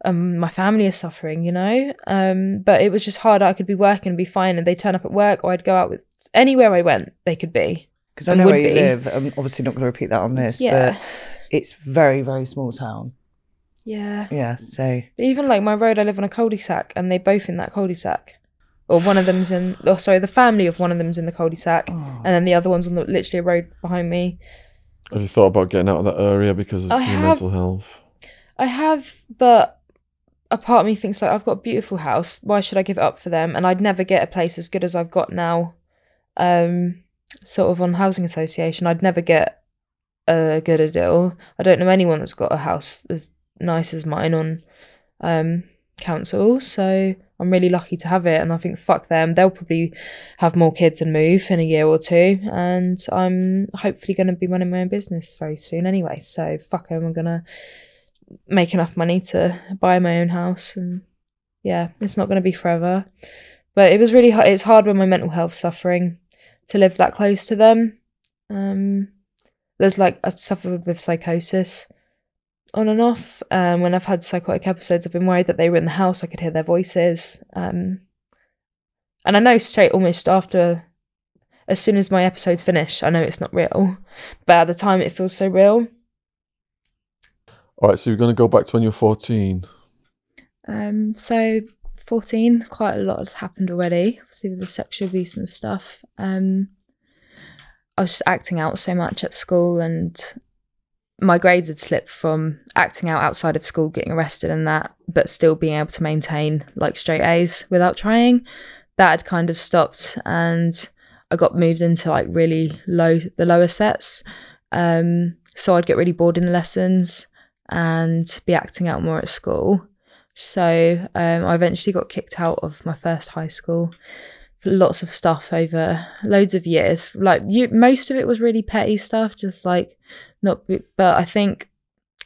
um, my family is suffering, you know? Um, but it was just hard. I could be working and be fine and they turn up at work or I'd go out with anywhere I went, they could be. Because I know where you be. live. I'm obviously not going to repeat that on this, yeah. but it's very, very small town. Yeah. Yeah. So Even like my road, I live on a cul-de-sac and they both in that cul-de-sac. Or one of them's in, oh, sorry, the family of one of them's in the cul-de-sac oh, and then the other one's on the, literally a road behind me. Have you thought about getting out of that area because of I your have- mental health? I have, but a part of me thinks like I've got a beautiful house. Why should I give it up for them? And I'd never get a place as good as I've got now. Um, sort of on housing association, I'd never get a good a deal. I don't know anyone that's got a house as nice as mine on um council. So I'm really lucky to have it. And I think fuck them. They'll probably have more kids and move in a year or two. And I'm hopefully going to be running my own business very soon anyway. So fuck them. I'm going to make enough money to buy my own house. And yeah, it's not going to be forever. But it was really hard. It's hard when my mental health suffering to live that close to them. Um, there's like I've suffered with psychosis on and off. Um, when I've had psychotic episodes, I've been worried that they were in the house. I could hear their voices. Um, and I know straight almost after, as soon as my episodes finish, I know it's not real. But at the time, it feels so real. All right, so you're going to go back to when you're 14. Um, so 14, quite a lot has happened already, obviously with the sexual abuse and stuff. Um, I was just acting out so much at school and my grades had slipped from acting out outside of school, getting arrested and that, but still being able to maintain like straight A's without trying. That had kind of stopped and I got moved into like really low the lower sets. Um, so I'd get really bored in the lessons and be acting out more at school. So um, I eventually got kicked out of my first high school lots of stuff over loads of years. Like you, most of it was really petty stuff, just like not. But I think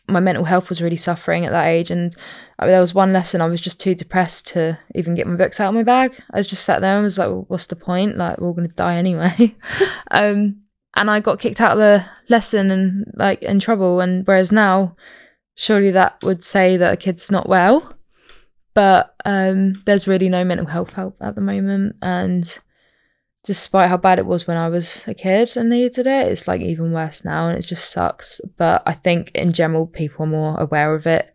my mental health was really suffering at that age, and I, there was one lesson I was just too depressed to even get my books out of my bag. I was just sat there and was like, well, "What's the point? Like we're all gonna die anyway." um, and I got kicked out of the lesson and like in trouble. And whereas now, surely that would say that a kid's not well but um, there's really no mental health help at the moment. And despite how bad it was when I was a kid and needed it, it's like even worse now, and it just sucks. But I think in general, people are more aware of it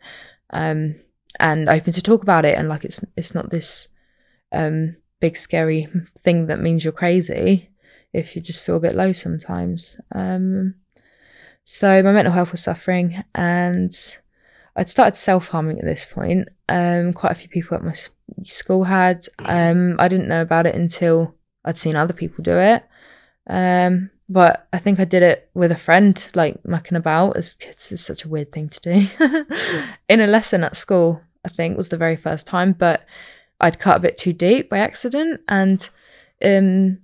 um, and open to talk about it, and like it's it's not this um, big scary thing that means you're crazy if you just feel a bit low sometimes. Um, so my mental health was suffering, and I'd started self harming at this point. Um, quite a few people at my school had. Um, I didn't know about it until I'd seen other people do it. Um, but I think I did it with a friend, like mucking about, as kids is such a weird thing to do. In a lesson at school, I think was the very first time, but I'd cut a bit too deep by accident, and um,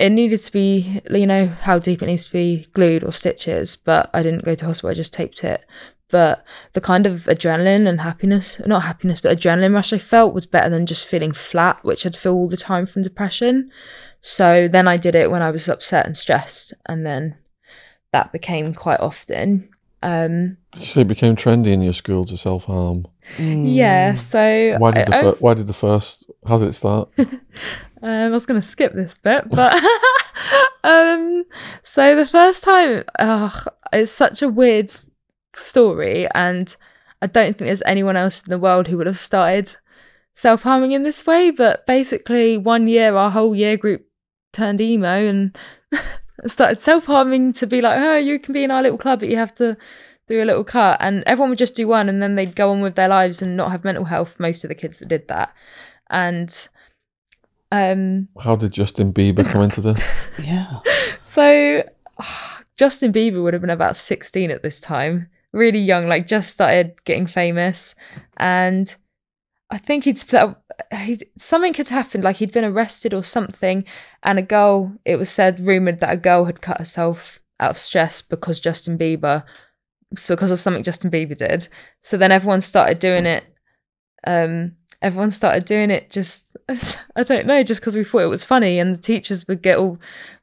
it needed to be, you know, how deep it needs to be glued or stitches, but I didn't go to hospital. I just taped it but the kind of adrenaline and happiness not happiness but adrenaline rush i felt was better than just feeling flat which i'd feel all the time from depression. So then i did it when i was upset and stressed and then that became quite often. Um did you say it became trendy in your school to self-harm? Mm. yeah so why did the fir- why did the first how did it start? Um, i was going to skip this bit but um so the first time ugh, it's such a weird story, and I don't think there's anyone else in the world who would have started self harming in this way. But basically, one year, our whole year group turned emo and started self harming to be like, oh, you can be in our little club, but you have to do a little cut. And everyone would just do one, and then they'd go on with their lives and not have mental health. Most of the kids that did that. And um how did Justin Bieber come into this? yeah. So Justin Bieber would have been about 16 at this time really young, like just started getting famous, and I think he'd split up. He'd, something had happened, like he'd been arrested or something, and a girl. It was said, rumored that a girl had cut herself out of stress because Justin Bieber, because of something Justin Bieber did. So then everyone started doing it. Um, everyone started doing it just I don't know, just because we thought it was funny, and the teachers would get all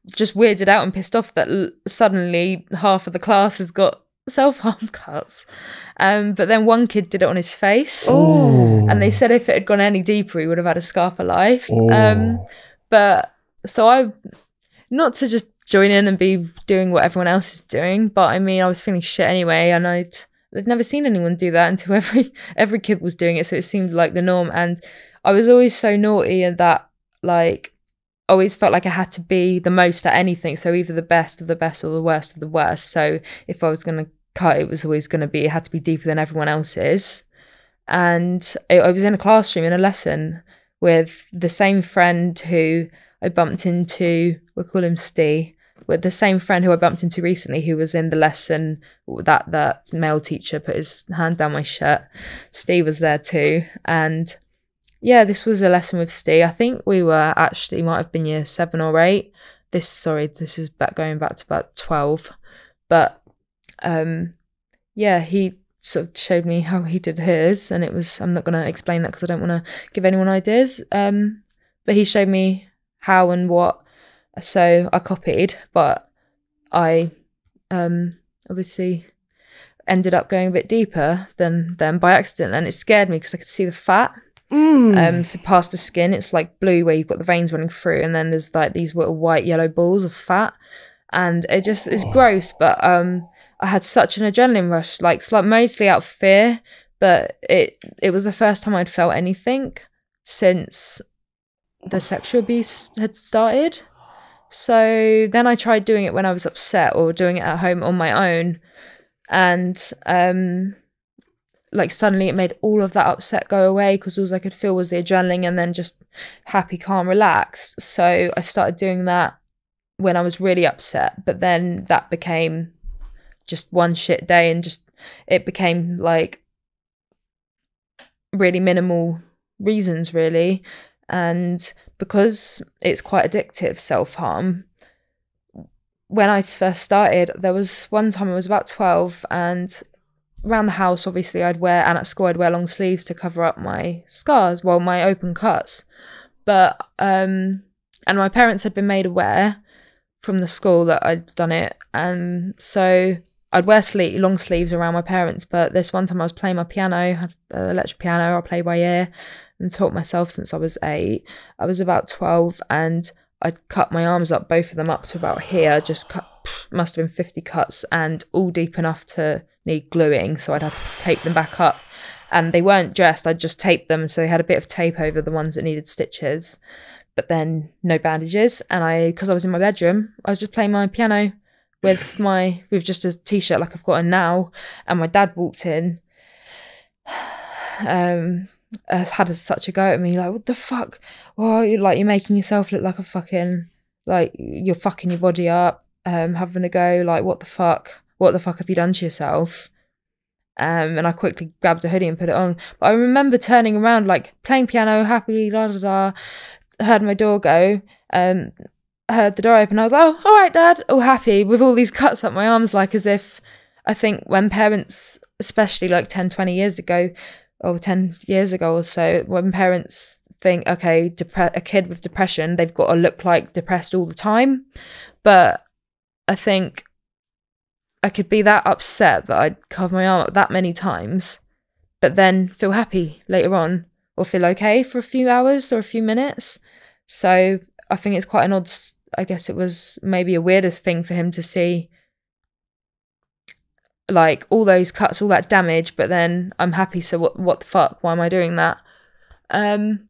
just weirded out and pissed off that l- suddenly half of the class has got self harm cuts. Um, but then one kid did it on his face. Oh. And they said if it had gone any deeper, he would have had a scar for life. Um, but so I, not to just join in and be doing what everyone else is doing, but I mean, I was feeling shit anyway, and I'd, I'd never seen anyone do that until every every kid was doing it, so it seemed like the norm. And I was always so naughty and that like always felt like I had to be the most at anything. So either the best of the best or the worst of the worst. So if I was going to cut, it was always going to be, it had to be deeper than everyone else's. and I, I was in a classroom in a lesson with the same friend who I bumped into. We'll call him Steve. With the same friend who I bumped into recently, who was in the lesson that that male teacher put his hand down my shirt. Steve was there too, and yeah, this was a lesson with Steve. I think we were actually might have been year seven or eight. This sorry, this is back going back to about twelve, but um, yeah, he sort of showed me how he did his, and it was. I'm not going to explain that because I don't want to give anyone ideas. Um, but he showed me how and what. So I copied, but I um obviously ended up going a bit deeper than them by accident, and it scared me because I could see the fat. Mm. Um, so past the skin, it's like blue where you've got the veins running through, and then there's like these little white yellow balls of fat, and it just it's gross. But um, I had such an adrenaline rush, like mostly out of fear, but it it was the first time I'd felt anything since the sexual abuse had started. So then I tried doing it when I was upset or doing it at home on my own, and um, like suddenly it made all of that upset go away because all I could feel was the adrenaline and then just happy, calm, relaxed. So I started doing that when I was really upset, but then that became just one shit day and just it became like really minimal reasons really and because it's quite addictive self-harm when i first started there was one time i was about 12 and around the house obviously i'd wear and at school i'd wear long sleeves to cover up my scars well my open cuts but um and my parents had been made aware from the school that i'd done it and so I'd wear sleeve, long sleeves around my parents, but this one time I was playing my piano, had an electric piano, I play by ear, and taught myself since I was eight. I was about 12 and I'd cut my arms up, both of them up to about here, just cut, must have been 50 cuts and all deep enough to need gluing. So I'd have to tape them back up. And they weren't dressed, I'd just taped them. So they had a bit of tape over the ones that needed stitches, but then no bandages. And I, because I was in my bedroom, I was just playing my piano with my with just a t-shirt like I've got on now and my dad walked in um has had a, such a go at me like what the fuck oh you like you're making yourself look like a fucking like you're fucking your body up um having a go like what the fuck what the fuck have you done to yourself um and I quickly grabbed a hoodie and put it on but I remember turning around like playing piano happy da da da heard my door go um heard the door open. I was like, oh, all right, dad, all happy with all these cuts up my arms, like as if I think when parents, especially like 10, 20 years ago, or 10 years ago or so, when parents think, okay, depre- a kid with depression, they've got to look like depressed all the time. But I think I could be that upset that I'd cover my arm up that many times, but then feel happy later on or feel okay for a few hours or a few minutes. So I think it's quite an odd. I guess it was maybe a weirder thing for him to see, like all those cuts, all that damage. But then I'm happy. So what? What the fuck? Why am I doing that? Um,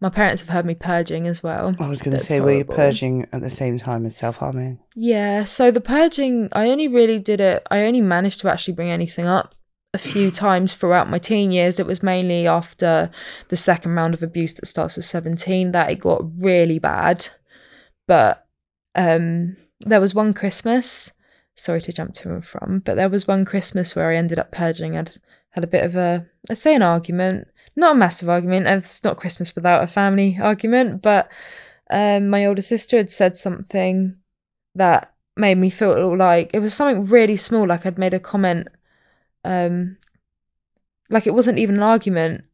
my parents have heard me purging as well. I was going to say, were you purging at the same time as self harming? Yeah, so the purging, I only really did it, I only managed to actually bring anything up a few times throughout my teen years. It was mainly after the second round of abuse that starts at 17 that it got really bad. But um there was one Christmas, sorry to jump to and from, but there was one Christmas where I ended up purging. I'd had a bit of a, I'd say an argument, not a massive argument, it's not Christmas without a family argument, but um, my older sister had said something that made me feel like it was something really small, like I'd made a comment um like it wasn't even an argument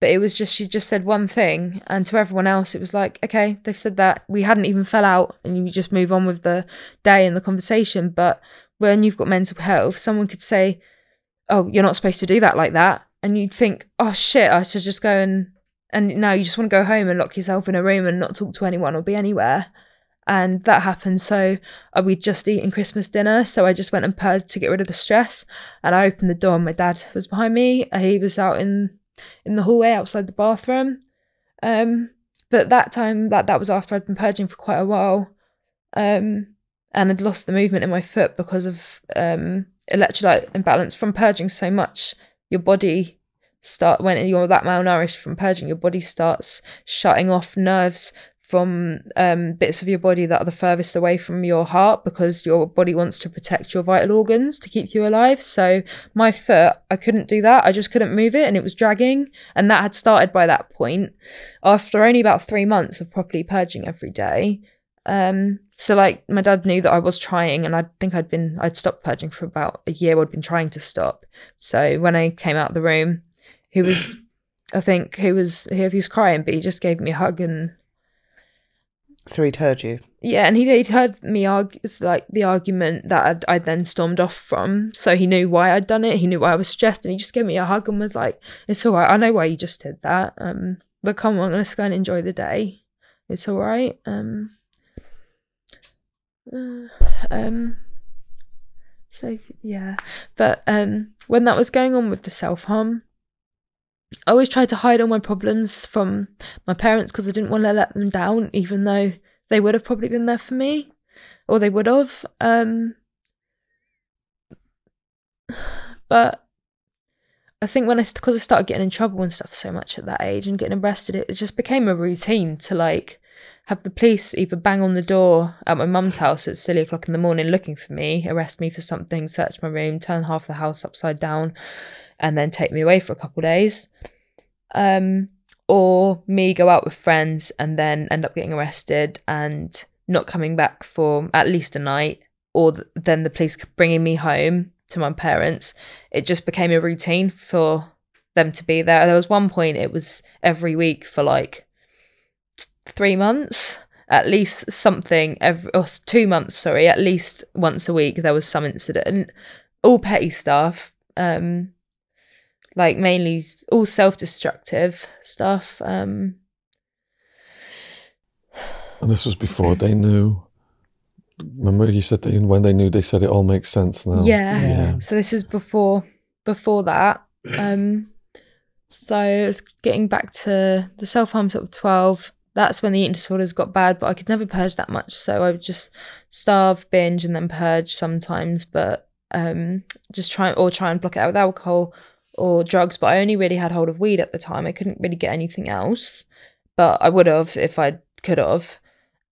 but it was just she just said one thing and to everyone else it was like okay they've said that we hadn't even fell out and you just move on with the day and the conversation but when you've got mental health someone could say oh you're not supposed to do that like that and you'd think oh shit i should just go and and now you just want to go home and lock yourself in a room and not talk to anyone or be anywhere. And that happened so uh, we'd just eaten christmas dinner so i just went and purged to get rid of the stress and i opened the door and my dad was behind me. Uh, he was out in in the hallway outside the bathroom. Um but that time that that was after i'd been purging for quite a while. Um and had lost the movement in my foot because of um, electrolyte imbalance from purging so much. Your body start when you're that malnourished from purging, your body starts shutting off nerves from um, bits of your body that are the furthest away from your heart because your body wants to protect your vital organs to keep you alive. So my foot, I couldn't do that. I just couldn't move it and it was dragging. And that had started by that point. After only about three months of properly purging every day, um, so like my dad knew that I was trying and I think I'd been I'd stopped purging for about a year, I'd been trying to stop. So when I came out of the room, he was I think he was he was crying, but he just gave me a hug and So he'd heard you. yeah, and he'd, he'd heard me argue like the argument that I'd, I'd then stormed off from. So he knew why I'd done it. He knew why I was stressed, and he just gave me a hug and was like, "It's all right. I know why you just did that. Um, but come on, let's go and enjoy the day. It's all right." Um, um, so yeah, but um, when that was going on with the self harm, I always tried to hide all my problems from my parents because I didn't want to let them down, even though they would have probably been there for me, or they would have. Um, but I think when I because I started getting in trouble and stuff so much at that age and getting arrested, it just became a routine to like have the police either bang on the door at my mum's house at silly o'clock in the morning looking for me, arrest me for something, search my room, turn half the house upside down, and then take me away for a couple days. Um, or me go out with friends and then end up getting arrested and not coming back for at least a night, or th- then the police bringing me home to my parents. It just became a routine for them to be there. There was one point it was every week for like three months. At least something every or two months, sorry, at least once a week there was some incident. All petty stuff. Um like mainly all self-destructive stuff. Um And this was before they knew. Remember, you said they, when they knew, they said it all makes sense now. Yeah. Yeah. So this is before before that. Um so it's getting back to the self harm sort of twelve. That's when the eating disorders got bad, but I could never purge that much. So I would just starve, binge, and then purge sometimes, but um just try or try and block it out with alcohol or drugs. But I only really had hold of weed at the time. I couldn't really get anything else. But I would have if I could have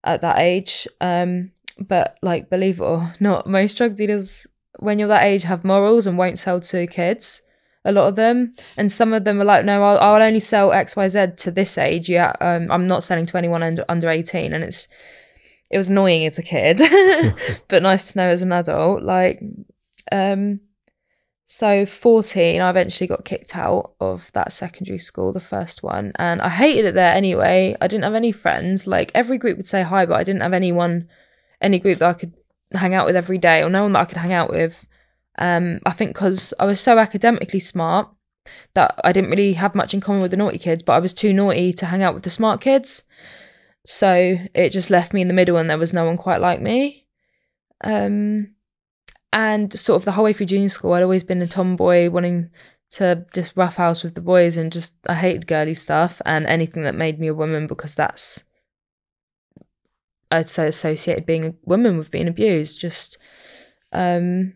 at that age. Um but like believe it or not, most drug dealers when you're that age have morals and won't sell to kids. A lot of them, and some of them are like, no, I'll, I'll only sell X, Y, Z to this age. Yeah, um, I'm not selling to anyone under under 18, and it's it was annoying as a kid, but nice to know as an adult. Like, um, so 14, I eventually got kicked out of that secondary school, the first one, and I hated it there anyway. I didn't have any friends. Like every group would say hi, but I didn't have anyone, any group that I could hang out with every day, or no one that I could hang out with. Um, I think because I was so academically smart that I didn't really have much in common with the naughty kids, but I was too naughty to hang out with the smart kids. So it just left me in the middle, and there was no one quite like me. Um, and sort of the whole way through junior school, I'd always been a tomboy, wanting to just rough house with the boys, and just I hated girly stuff and anything that made me a woman because that's I'd say associated being a woman with being abused. Just, um,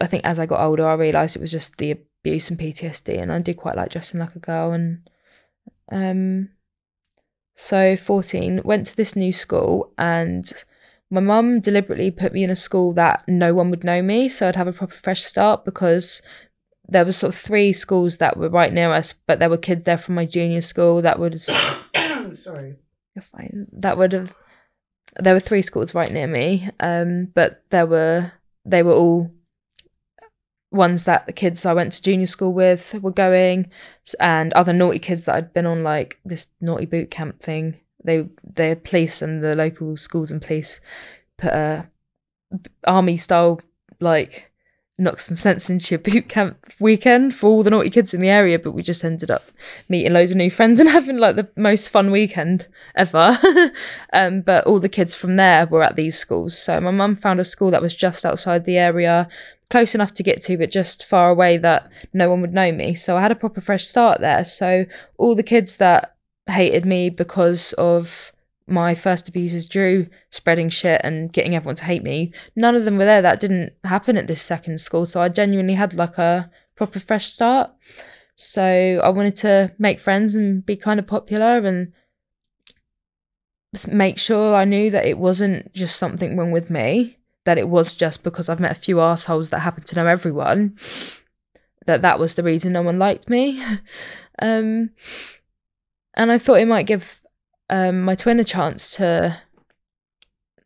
I think as I got older, I realised it was just the abuse and PTSD, and I did quite like dressing like a girl. And um, so, 14, went to this new school, and my mum deliberately put me in a school that no one would know me, so I'd have a proper fresh start because there was sort of three schools that were right near us, but there were kids there from my junior school that would Sorry. you're fine. That would have. There were three schools right near me, um, but there were they were all ones that the kids I went to junior school with were going, and other naughty kids that I'd been on like this naughty boot camp thing. They the police and the local schools and police put a army style like knock some sense into your boot camp weekend for all the naughty kids in the area, but we just ended up meeting loads of new friends and having like the most fun weekend ever. um, but all the kids from there were at these schools. So my mum found a school that was just outside the area, close enough to get to, but just far away that no one would know me. So I had a proper fresh start there. So all the kids that hated me because of my first abusers, Drew, spreading shit and getting everyone to hate me. None of them were there. That didn't happen at this second school. So I genuinely had like a proper fresh start. So I wanted to make friends and be kind of popular and make sure I knew that it wasn't just something wrong with me, that it was just because I've met a few assholes that happen to know everyone, that that was the reason no one liked me. um, and I thought it might give um, my twin a chance to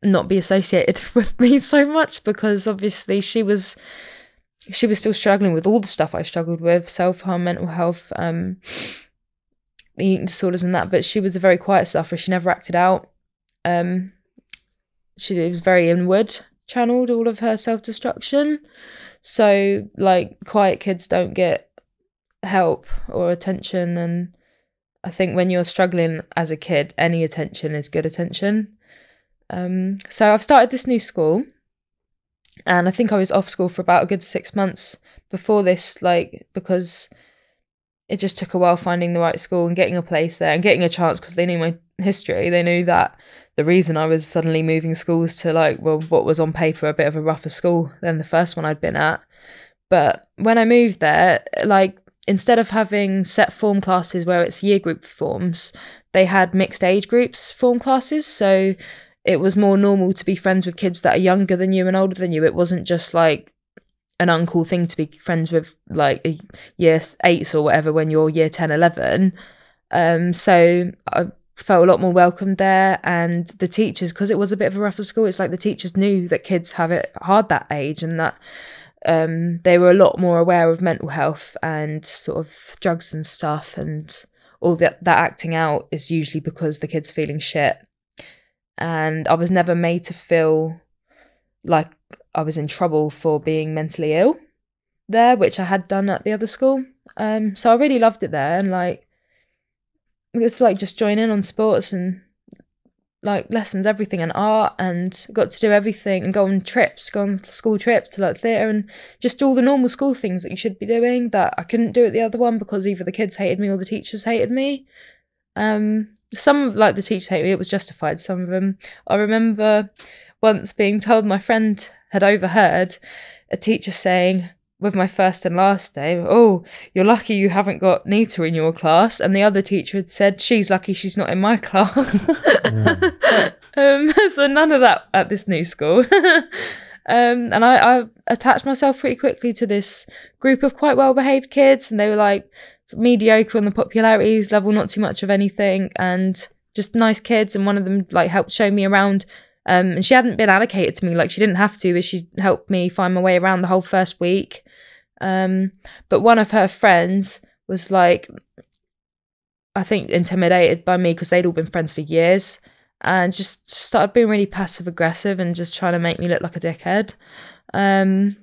not be associated with me so much because obviously she was she was still struggling with all the stuff I struggled with self harm, mental health, um, eating disorders, and that. But she was a very quiet sufferer. She never acted out. Um, she was very inward channeled all of her self destruction. So, like, quiet kids don't get help or attention. And I think when you're struggling as a kid, any attention is good attention. Um, so, I've started this new school and I think I was off school for about a good six months before this, like because it just took a while finding the right school and getting a place there and getting a chance because they knew my history. They knew that the reason I was suddenly moving schools to like well, what was on paper a bit of a rougher school than the first one I'd been at. But when I moved there, like instead of having set form classes where it's year group forms, they had mixed age groups form classes. So it was more normal to be friends with kids that are younger than you and older than you. It wasn't just like an uncool thing to be friends with like year eights or whatever when you're year 10, 11. Um, so I felt a lot more welcomed there. And the teachers, because it was a bit of a rougher school, it's like the teachers knew that kids have it hard that age and that um, they were a lot more aware of mental health and sort of drugs and stuff. And all that, that acting out is usually because the kid's feeling shit and I was never made to feel like I was in trouble for being mentally ill there, which I had done at the other school. Um, so I really loved it there, and like it's like just join in on sports and like lessons, everything, and art, and got to do everything and go on trips, go on school trips to like theatre and just all the normal school things that you should be doing that I couldn't do at the other one because either the kids hated me or the teachers hated me. Um, some of like the teachers hated me, it was justified. Some of them, I remember once being told my friend had overheard a teacher saying with my first and last day, "Oh, you're lucky you haven't got Nita in your class," and the other teacher had said, "She's lucky she's not in my class." um, so none of that at this new school. Um, and I, I, attached myself pretty quickly to this group of quite well behaved kids, and they were like mediocre on the popularities level, not too much of anything, and just nice kids. And one of them like helped show me around. Um, and she hadn't been allocated to me, like she didn't have to, but she helped me find my way around the whole first week. Um, but one of her friends was like, I think, intimidated by me because they'd all been friends for years and just started being really passive aggressive and just trying to make me look like a dickhead. Um,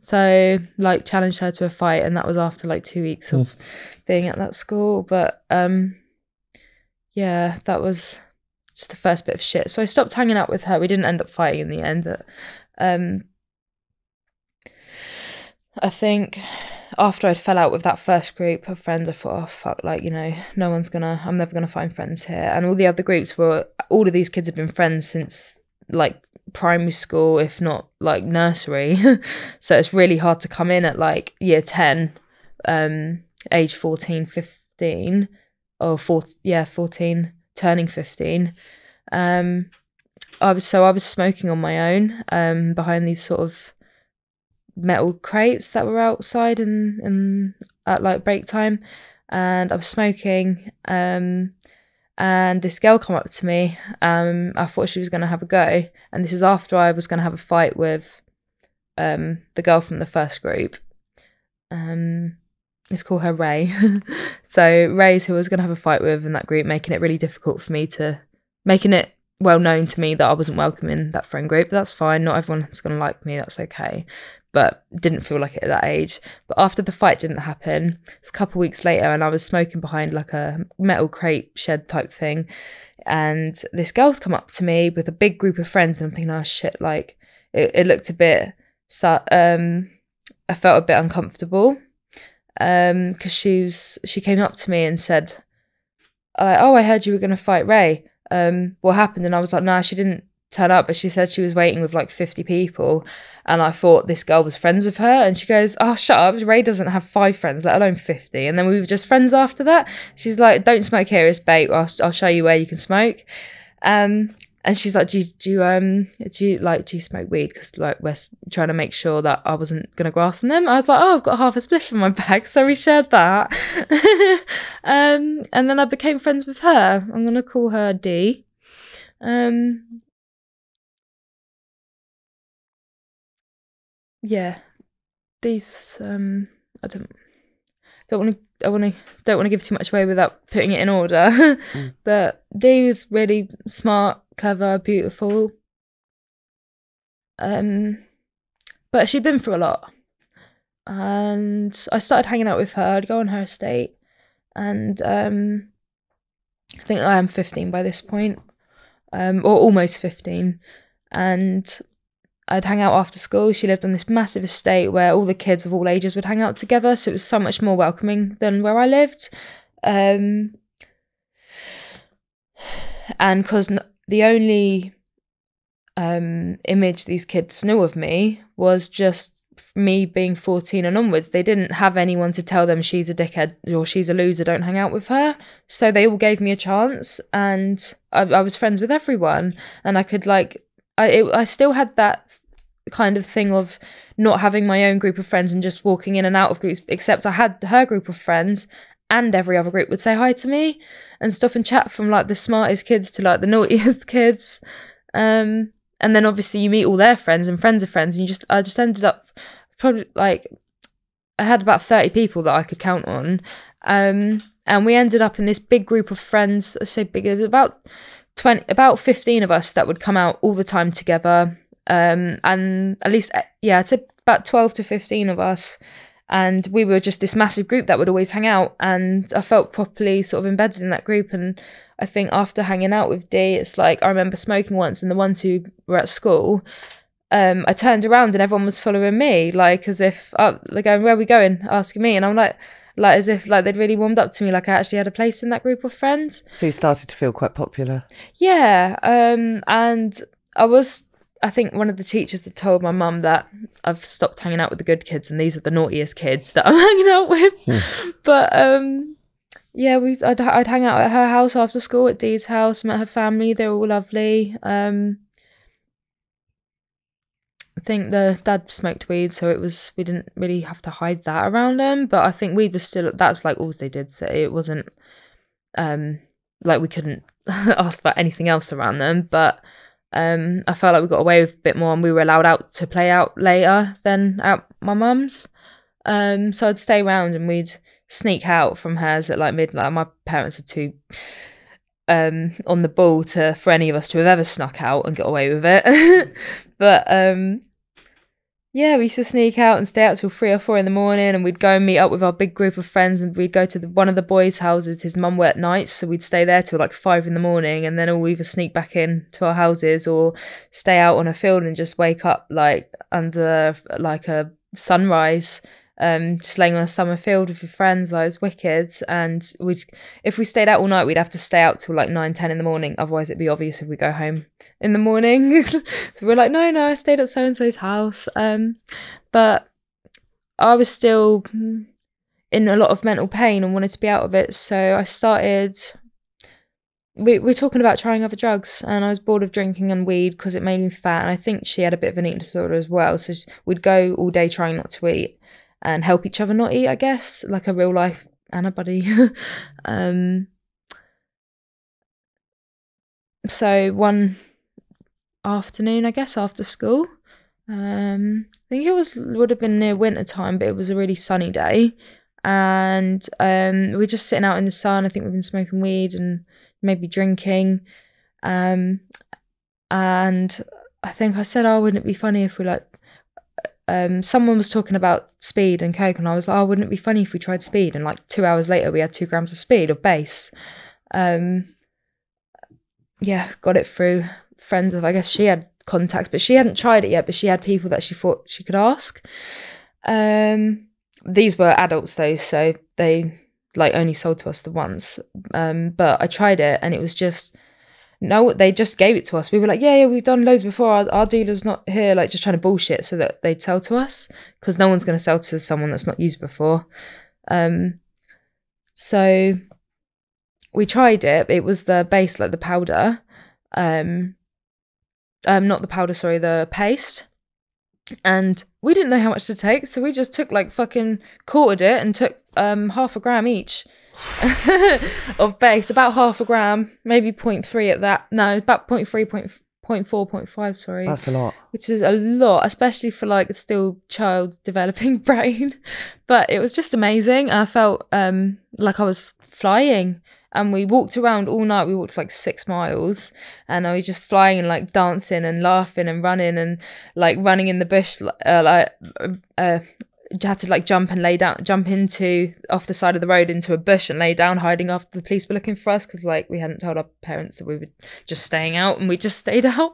so like challenged her to a fight, and that was after like two weeks of being at that school. But um, yeah, that was just the first bit of shit. So I stopped hanging out with her. We didn't end up fighting in the end. Um, I think after I'd fell out with that first group of friends, I thought, oh fuck, like you know, no one's gonna, I'm never gonna find friends here. And all the other groups were, all of these kids had been friends since like primary school, if not like nursery. so it's really hard to come in at like year 10, um, age 14, 15, or 14, yeah, 14, turning 15. Um, I was so I was smoking on my own um, behind these sort of metal crates that were outside and and at like break time, and I was smoking. Um, and this girl come up to me. Um, I thought she was going to have a go, and this is after I was going to have a fight with um, the girl from the first group. Um, let's call her Ray. so Ray's who I was going to have a fight with in that group, making it really difficult for me to, making it well known to me that I wasn't welcome in that friend group. That's fine. Not everyone's going to like me. That's okay but didn't feel like it at that age. But after the fight didn't happen, it's a couple weeks later, and I was smoking behind like a metal crate shed type thing, and this girl's come up to me with a big group of friends, and I'm thinking, oh shit, like it, it looked a bit, um, I felt a bit uncomfortable, um, because she was she came up to me and said, oh, I heard you were gonna fight Ray. um, what happened. And I was like, nah, she didn't turn up, but she said she was waiting with like 50 people. And I thought this girl was friends with her. And she goes, oh, shut up. Ray doesn't have five friends, let alone 50. And then we were just friends after that. She's like, don't smoke here, it's bait. I'll, I'll show you where you can smoke. Um, and she's like, do you, do you, um, do you like, do you smoke weed? Because like we're trying to make sure that I wasn't gonna grass on them. I was like, oh, I've got half a spliff in my bag, so we shared that. um, and then I became friends with her. I'm gonna call her Dee. Um, yeah, these um, I don't don't want to I want to don't want to give too much away without putting it in order. but Dee was really smart, clever, beautiful. Um, but she'd been through a lot, and I started hanging out with her. I'd go on her estate, and um, I think I am fifteen by this point, um, or almost fifteen, and I'd hang out after school. She lived on this massive estate where all the kids of all ages would hang out together, so it was so much more welcoming than where I lived. Um, and because the only um, image these kids knew of me was just me being 14 and onwards. They didn't have anyone to tell them she's a dickhead or she's a loser, don't hang out with her. So they all gave me a chance, and I, I was friends with everyone, and I could like. I, it, I still had that kind of thing of not having my own group of friends and just walking in and out of groups, except I had her group of friends and every other group would say hi to me and stop and chat from like the smartest kids to like the naughtiest kids. Um, and then obviously you meet all their friends and friends of friends, and you just I just ended up probably like I had about 30 people that I could count on. Um, and we ended up in this big group of friends, I say big, about 20, about 15 of us that would come out all the time together. Um, and at least, uh, yeah, it's about 12 to 15 of us. And we were just this massive group that would always hang out. And I felt properly sort of embedded in that group. And I think after hanging out with Dee, it's like I remember smoking once, and the ones who were at school, um, I turned around and everyone was following me, like as if oh, they're going, "Where are we going?" asking me, and I'm like, like as if like they'd really warmed up to me, like I actually had a place in that group of friends. So you started to feel quite popular. Yeah, um, and I was, I think, one of the teachers that told my mum that I've stopped hanging out with the good kids, and these are the naughtiest kids that I'm hanging out with. But um, yeah, we I'd, I'd hang out at her house after school at Dee's house, met her family. They were all lovely. Um, I think the dad smoked weed, so it was we didn't really have to hide that around them. But I think weed was still that's like all they did so It wasn't um like we couldn't ask about anything else around them. But um I felt like we got away with a bit more and we were allowed out to play out later than at my mum's. Um so I'd stay around and we'd sneak out from hers at like midnight. My parents are too um on the ball to for any of us to have ever snuck out and got away with it. but um yeah, we used to sneak out and stay out till three or four in the morning, and we'd go and meet up with our big group of friends, and we'd go to the, one of the boys' houses. His mum worked nights, so we'd stay there till like five in the morning, and then all either sneak back in to our houses or stay out on a field and just wake up like under like a sunrise, um, just laying on a summer field with your friends. Like it was wicked, and we'd if we stayed out all night, we'd have to stay out till like nine, ten in the morning. Otherwise, it'd be obvious if we go home in the morning. so we're like, no, no, I stayed at so and so's house. Um, but I was still in a lot of mental pain and wanted to be out of it. So I started. We we're talking about trying other drugs, and I was bored of drinking and weed because it made me fat. And I think she had a bit of an eating disorder as well. So we'd go all day trying not to eat and help each other not eat. I guess like a real life ana buddy. um, so one afternoon, I guess after school, um, I think it was would have been near winter time, but it was a really sunny day, and um, we we're just sitting out in the sun. I think we've been smoking weed and maybe drinking, um, and I think I said, "Oh, wouldn't it be funny if we like." Um, someone was talking about speed and coke, and I was like, "Oh, wouldn't it be funny if we tried speed?" And like two hours later, we had two grams of speed of base. Um, yeah, got it through friends of I guess she had contacts, but she hadn't tried it yet, but she had people that she thought she could ask. Um these were adults though, so they like only sold to us the once. Um but I tried it and it was just no, they just gave it to us. We were like, yeah, yeah, we've done loads before. Our, our dealer's not here, like just trying to bullshit so that they'd sell to us because no one's going to sell to someone that's not used before. Um, so we tried it. It was the base, like the powder. Um, um, not the powder, sorry, the paste. And we didn't know how much to take, so we just took like fucking quartered it and took um half a gram each of base, about half a gram, maybe 0.3 at that. No, about 0.3, 0.4, 0.5, sorry. That's a lot. which is a lot, especially for like a still child developing brain. But it was just amazing. I felt um like I was flying. And we walked around all night. We walked like six miles, and I was just flying and like dancing and laughing and running and like running in the bush, uh, like uh, you had to like jump and lay down, jump into off the side of the road into a bush and lay down, hiding after the police were looking for us because like we hadn't told our parents that we were just staying out and we just stayed out.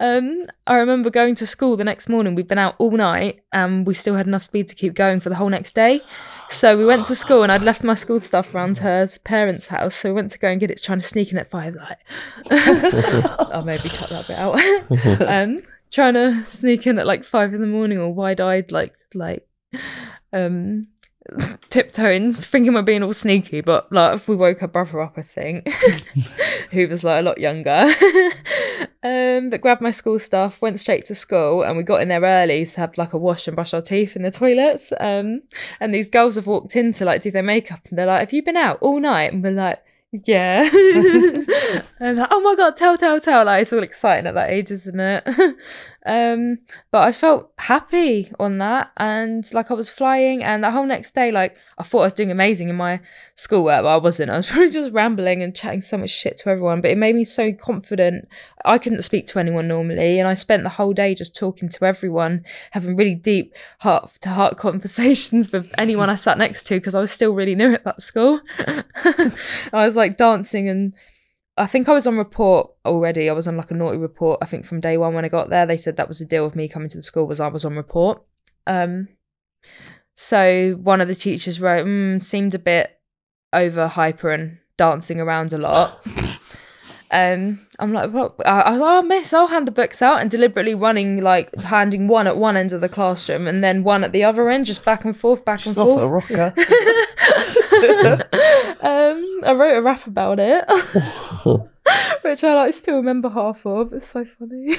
Um, I remember going to school the next morning. We'd been out all night and we still had enough speed to keep going for the whole next day. So we went to school and I'd left my school stuff around her parents' house. So we went to go and get it, trying to sneak in at five. Like, I'll maybe cut that bit out. um, trying to sneak in at like five in the morning or wide eyed, like like um tiptoeing, thinking we're being all sneaky, but like if we woke her brother up, I think, who was like a lot younger. um, but grabbed my school stuff, went straight to school, and we got in there early to have like a wash and brush our teeth in the toilets. Um, and these girls have walked in to like do their makeup, and they're like, "Have you been out all night?" And we're like. Yeah. and like, oh my god, tell, tell, tell. Like it's all exciting at that age, isn't it? Um, but I felt happy on that and like I was flying and the whole next day, like I thought I was doing amazing in my schoolwork, but I wasn't. I was probably just rambling and chatting so much shit to everyone. But it made me so confident. I couldn't speak to anyone normally, and I spent the whole day just talking to everyone, having really deep heart to heart conversations with anyone I sat next to because I was still really new at that school. I was like dancing and I think I was on report already. I was on like a naughty report. I think from day one when I got there, they said that was the deal with me coming to the school was I was on report. Um, so one of the teachers wrote, mm, seemed a bit over hyper and dancing around a lot. um, I'm like, what? I, I was like, oh, miss, I'll hand the books out and deliberately running, like handing one at one end of the classroom and then one at the other end, just back and forth, back and It's off a rocker. um, I wrote a rap about it, which I like still remember half of. It's so funny.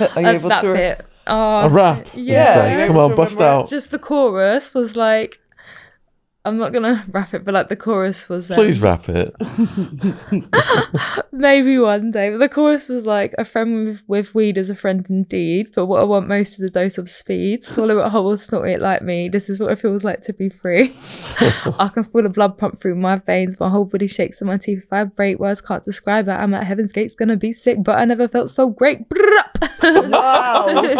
Are you Uh, able that to? bit. Oh, A rap. Yeah. Yeah, Come on, bust out. Just the chorus was like, I'm not gonna rap it, but like the chorus was. Um, Please rap it. Maybe one day. But the chorus was like, a friend with, with weed is a friend indeed, but what I want most is a dose of speed. Swallow it whole, snort it like me. This is what it feels like to be free. I can feel the blood pump through my veins. My whole body shakes and my teeth vibrate. Words can't describe it. I'm at heaven's gates, gonna be sick, but I never felt so great. Wow.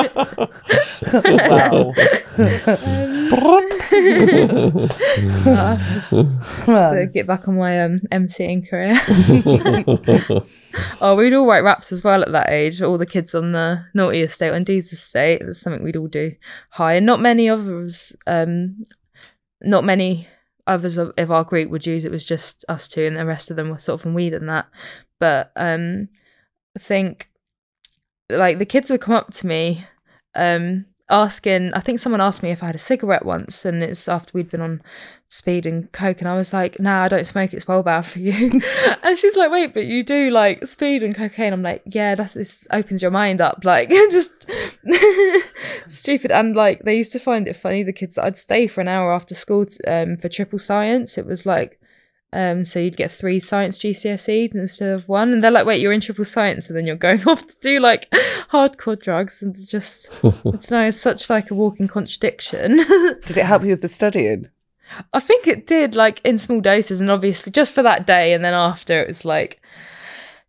wow. to get back on my um, MCing career. oh, we'd all write raps as well at that age. All the kids on the naughty estate, on Dee's estate, it was something we'd all do high. And not many others, um, not many others of, of our group would use it. Was just us two, and the rest of them were sort of on weed and that. But um, I think like the kids would come up to me um asking i think someone asked me if i had a cigarette once and it's after we'd been on speed and coke and i was like nah i don't smoke it's well bad for you. And she's like wait but you do like speed and cocaine? I'm like yeah that's this opens your mind up like just stupid. And like they used to find it funny the kids that i'd stay for an hour after school t- um, for triple science. It was like um, so you'd get three science GCSEs instead of one, and they're like, "Wait, you're in triple science, and then you're going off to do like hardcore drugs and just I don't it's such like a walking contradiction." Did it help you with the studying? I think it did, like in small doses, and obviously just for that day, and then after it was like,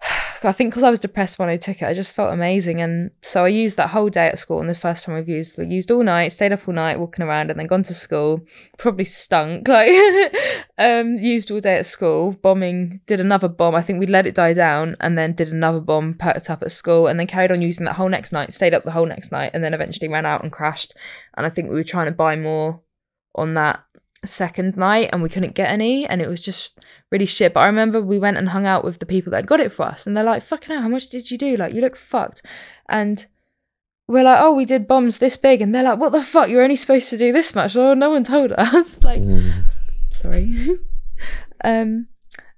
I think because I was depressed when I took it, I just felt amazing, and so I used that whole day at school. And the first time I've used, I used all night, stayed up all night, walking around, and then gone to school. Probably stunk, like um, used all day at school. Bombing, did another bomb. I think we let it die down, and then did another bomb, perked up at school, and then carried on using that whole next night. Stayed up the whole next night, and then eventually ran out and crashed. And I think we were trying to buy more on that second night and we couldn't get any and it was just really shit. But I remember we went and hung out with the people that had got it for us and they're like, fucking hell, how much did you do? Like, you look fucked. And we're like, oh, we did bombs this big. And they're like, what the fuck? You're only supposed to do this much. Oh, no one told us. like, Mm. sorry. um,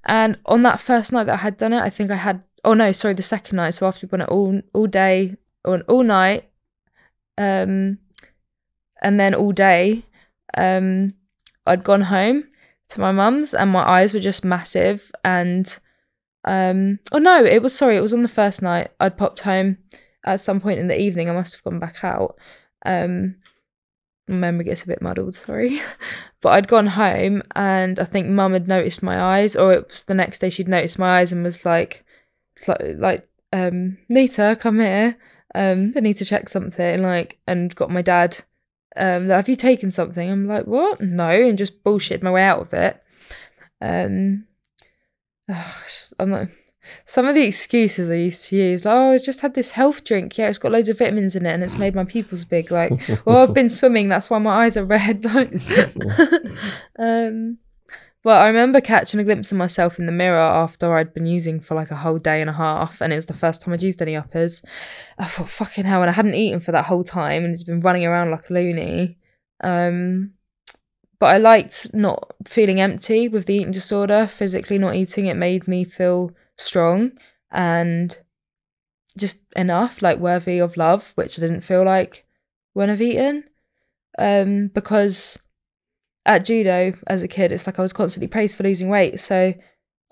and on that first night that I had done it, I think I had, oh no, sorry, the second night. So after we'd done it all, all day or all night, um, and then all day, um, I'd gone home to my mum's and my eyes were just massive. And, um, oh no, it was, sorry, it was on the first night. I'd popped home at some point in the evening. I must have gone back out. Um, my memory gets a bit muddled, sorry. but I'd gone home and I think mum had noticed my eyes, or it was the next day she'd noticed my eyes and was like, like, um, Nita, come here. Um, I need to check something, like, and got my dad. Um, have you taken something? I'm like, what? No, and just bullshit my way out of it. Um, I'm not. Some of the excuses I used to use, like, oh, I just had this health drink. Yeah, it's got loads of vitamins in it, and it's made my pupils big. Like, well, I've been swimming. That's why my eyes are red. Like, um, but I remember catching a glimpse of myself in the mirror after I'd been using for like a whole day and a half, and it was the first time I'd used any uppers. I thought, fucking hell, and I hadn't eaten for that whole time, and just been running around like a loony. Um, but I liked not feeling empty with the eating disorder. Physically not eating, it made me feel strong and just enough, like worthy of love, which I didn't feel like when I've eaten. Um, because at judo as a kid, it's like I was constantly praised for losing weight. So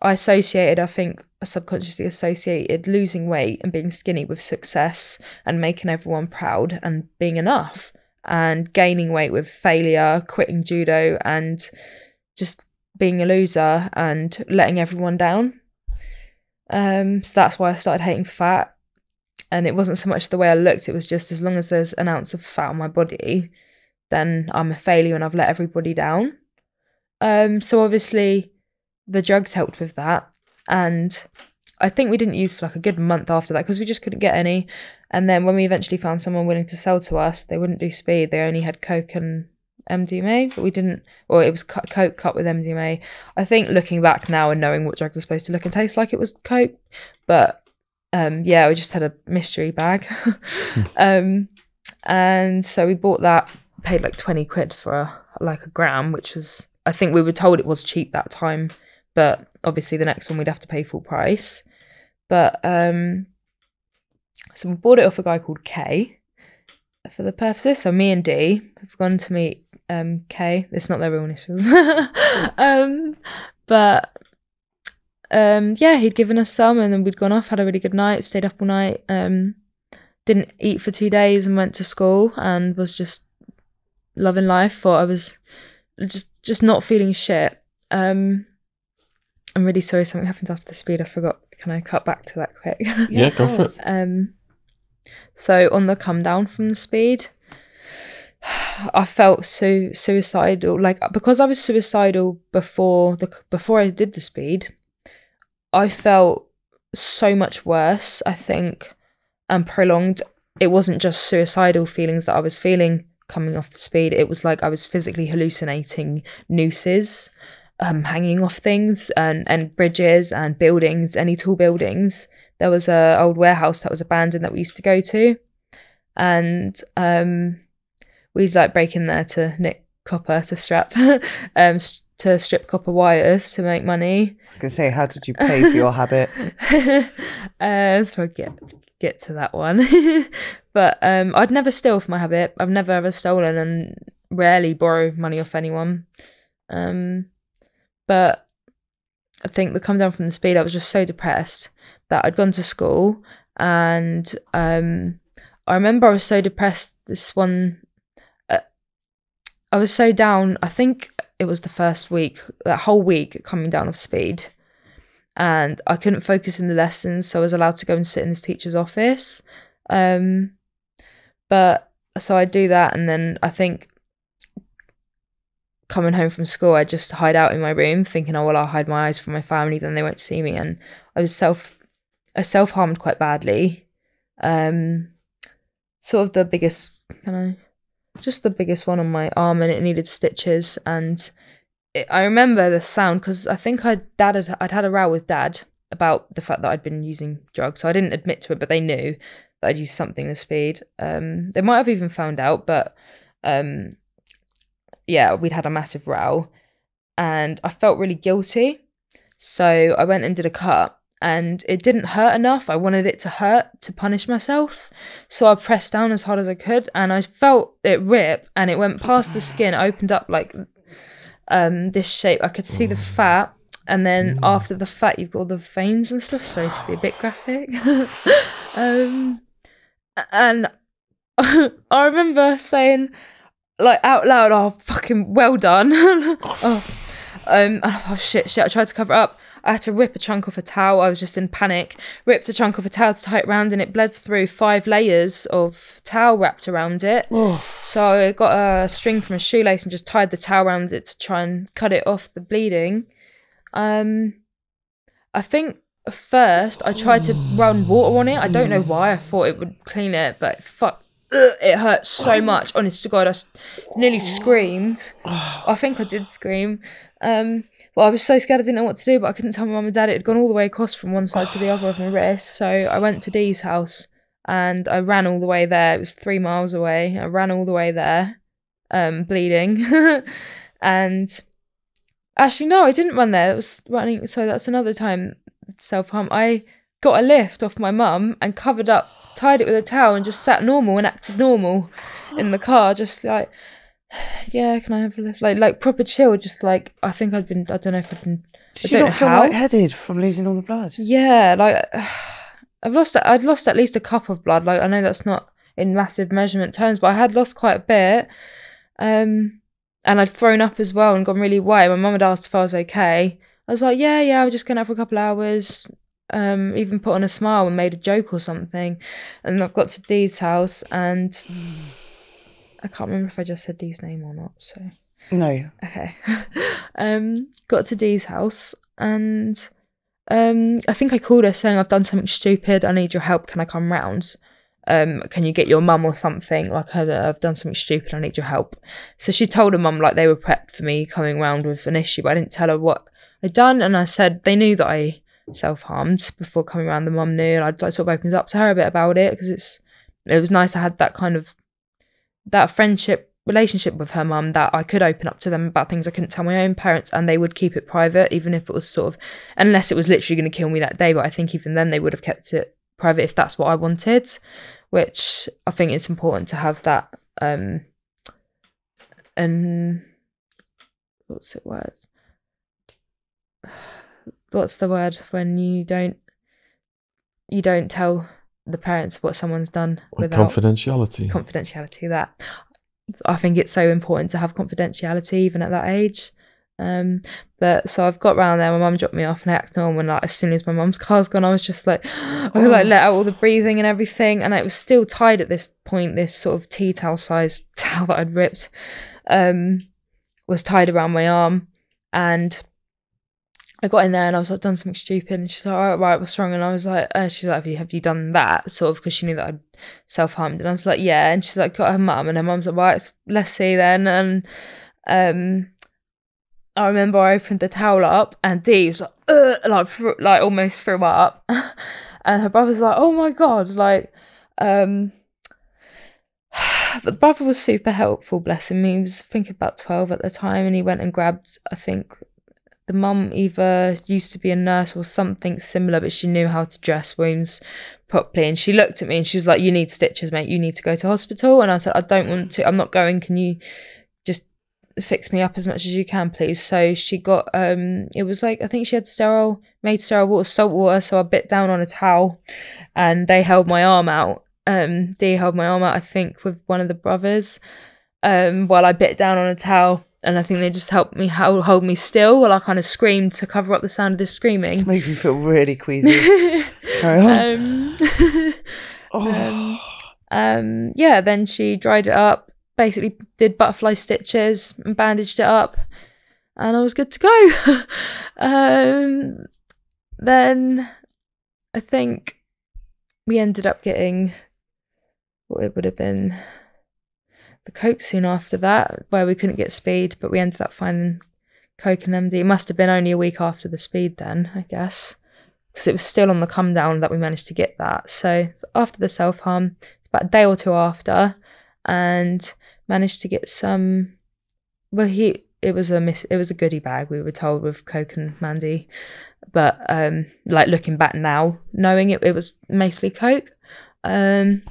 I associated, I think, I subconsciously associated losing weight and being skinny with success and making everyone proud and being enough, and gaining weight with failure, quitting judo, and just being a loser and letting everyone down. Um, so that's why I started hating fat. And it wasn't so much the way I looked, it was just as long as there's an ounce of fat on my body, then I'm a failure and I've let everybody down. Um, so obviously the drugs helped with that. And I think we didn't use for like a good month after that because we just couldn't get any. And then when we eventually found someone willing to sell to us, they wouldn't do speed. They only had Coke and MDMA, but we didn't, or it was Coke cut with MDMA. I think looking back now and knowing what drugs are supposed to look and taste like, it was Coke. But um, yeah, we just had a mystery bag. um, and so we bought that, paid like 20 quid for a, like a gram, which was, I think we were told it was cheap that time, but obviously the next one we'd have to pay full price. But um, so we bought it off a guy called Kay for the purposes. So me and Dee have gone to meet um Kay. It's not their real initials. um, but um, yeah, he'd given us some, and then we'd gone off, had a really good night, stayed up all night. Um, didn't eat for two days, and went to school, and was just loving life. Thought I was just just not feeling shit. Um, I'm really sorry something happens after the speed. I forgot. Can I cut back to that quick? Yeah, go for it. Um, so on the come down from the speed, I felt so suicidal. Like because I was suicidal before the before I did the speed, I felt so much worse. I think, and prolonged. It wasn't just suicidal feelings that I was feeling coming off the speed. It was like I was physically hallucinating nooses, um, hanging off things and and bridges and buildings, any tall buildings. There was a old warehouse that was abandoned that we used to go to, and um, we'd like break in there to nick copper to strap, um, to strip copper wires to make money. I was going to say, how did you pay for your habit? uh, I'll get to that one. but um, I'd never steal for my habit. I've never ever stolen and rarely borrow money off anyone. Um, but I think the come down from the speed, I was just so depressed that I'd gone to school and um, I remember I was so depressed. This one, uh, I was so down. I think it was the first week, that whole week coming down off speed and I couldn't focus in the lessons, so I was allowed to go and sit in this teacher's office. Um, but so I'd do that, and then I think coming home from school, I just hide out in my room, thinking, "Oh well, I'll hide my eyes from my family, then they won't see me." And I was self, I self harmed quite badly. Um, sort of the biggest, kind of just the biggest one on my arm, and it needed stitches. And it, I remember the sound because I think I'd dad had, I'd had a row with dad about the fact that I'd been using drugs. So I didn't admit to it, but they knew that I'd used something to speed. Um, they might have even found out, but um, yeah, we'd had a massive row, and I felt really guilty. So I went and did a cut, and it didn't hurt enough. I wanted it to hurt to punish myself. So I pressed down as hard as I could and I felt it rip and it went past the skin, opened up like um this shape. I could see the fat and then after the fat you've got all the veins and stuff. Sorry to be a bit graphic. um and I remember saying like out loud, oh fucking well done. oh um oh shit shit I tried to cover up. I had to rip a chunk off a towel. I was just in panic. Ripped a chunk off a towel to tie it round, and it bled through five layers of towel wrapped around it. So I got a string from a shoelace and just tied the towel around it to try and cut it off the bleeding. Um, I think first I tried to run water on it. I don't know why. I thought it would clean it, but fuck. It hurt so much. Honest to God, I nearly screamed. I think I did scream. Um, well, I was so scared I didn't know what to do, but I couldn't tell my mum and dad it had gone all the way across from one side to the other of my wrist. So I went to Dee's house and I ran all the way there. It was three miles away. I ran all the way there, um, bleeding. and actually, no, I didn't run there. It was running. So that's another time self harm. I got a lift off my mum and covered up, tied it with a towel, and just sat normal and acted normal in the car, just like yeah, can I have a lift? Like like proper chill, just like I think I'd been I don't know if I'd been Did I you don't feel how. lightheaded from losing all the blood? Yeah, like I've lost I'd lost at least a cup of blood. Like I know that's not in massive measurement terms, but I had lost quite a bit. Um and I'd thrown up as well and gone really white. My mum had asked if I was okay. I was like, yeah, yeah, I'm just going out for a couple of hours. Um, even put on a smile and made a joke or something. And I've got to Dee's house and I can't remember if I just said Dee's name or not. So No. okay. um, got to Dee's house and um, I think I called her saying I've done something stupid. I need your help. Can I come round? Um, can you get your mum or something? Like I've, done something stupid. I need your help. So she told her mum like they were prepped for me coming round with an issue, but I didn't tell her what I'd done. And I said they knew that I self harmed before coming round. The mum knew, and I'd like sort of opened up to her a bit about it because it's it was nice. I had that kind of that friendship relationship with her mum that I could open up to them about things I couldn't tell my own parents and they would keep it private even if it was sort of unless it was literally going to kill me that day but I think even then they would have kept it private if that's what I wanted which I think it's important to have that um and what's it word? What's the word when you don't you don't tell the parents what someone's done Like without confidentiality. confidentiality that i think it's so important to have confidentiality even at that age um but so i've got round there my mum dropped me off and I acted normal and like as soon as my mum's car's gone i was just like i could like let out all the breathing and everything and it was still tied at this point this sort of tea towel size towel that i'd ripped um was tied around my arm and I got in there and I was like, done something stupid. And she's like, all right, right, what's wrong? And I was like, uh, she's like, have you, have you done that? Sort of, because she knew that I'd self harmed. And I was like, yeah. And she's like, got her mum. And her mum's like, right, let's see then. And um, I remember I opened the towel up and Dee was like, Ugh, like, like almost threw up. and her brother's like, oh my God. Like, um, but the brother was super helpful, bless him. He was, I think, about 12 at the time. And he went and grabbed, I think, the mum either used to be a nurse or something similar, but she knew how to dress wounds properly. And she looked at me and she was like, You need stitches, mate. You need to go to hospital. And I said, I don't want to. I'm not going. Can you just fix me up as much as you can, please? So she got, um, it was like, I think she had sterile, made sterile water, salt water. So I bit down on a towel and they held my arm out. Um, they held my arm out, I think, with one of the brothers um, while I bit down on a towel. And I think they just helped me hold, hold me still while I kind of screamed to cover up the sound of this screaming. It's making me feel really queasy. Carry on. um, oh. um, yeah, then she dried it up, basically did butterfly stitches and bandaged it up, and I was good to go. um, then I think we ended up getting what it would have been the coke soon after that, where we couldn't get speed, but we ended up finding coke and MD. It must have been only a week after the speed then, I guess, because it was still on the come down that we managed to get that. So after the self harm, about a day or two after, and managed to get some. Well, he it was a miss, it was a goodie bag we were told with coke and Mandy, but um, like looking back now, knowing it, it was mostly coke. Um,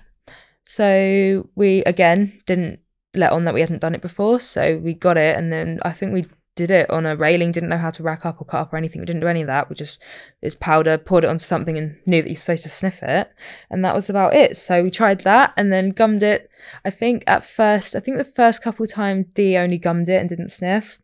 so we again didn't let on that we hadn't done it before, so we got it, and then I think we did it on a railing, didn't know how to rack up or cut up or anything. We didn't do any of that. We just it's powder, poured it onto something and knew that you're supposed to sniff it. And that was about it. So we tried that and then gummed it. I think at first, I think the first couple times Dee only gummed it and didn't sniff.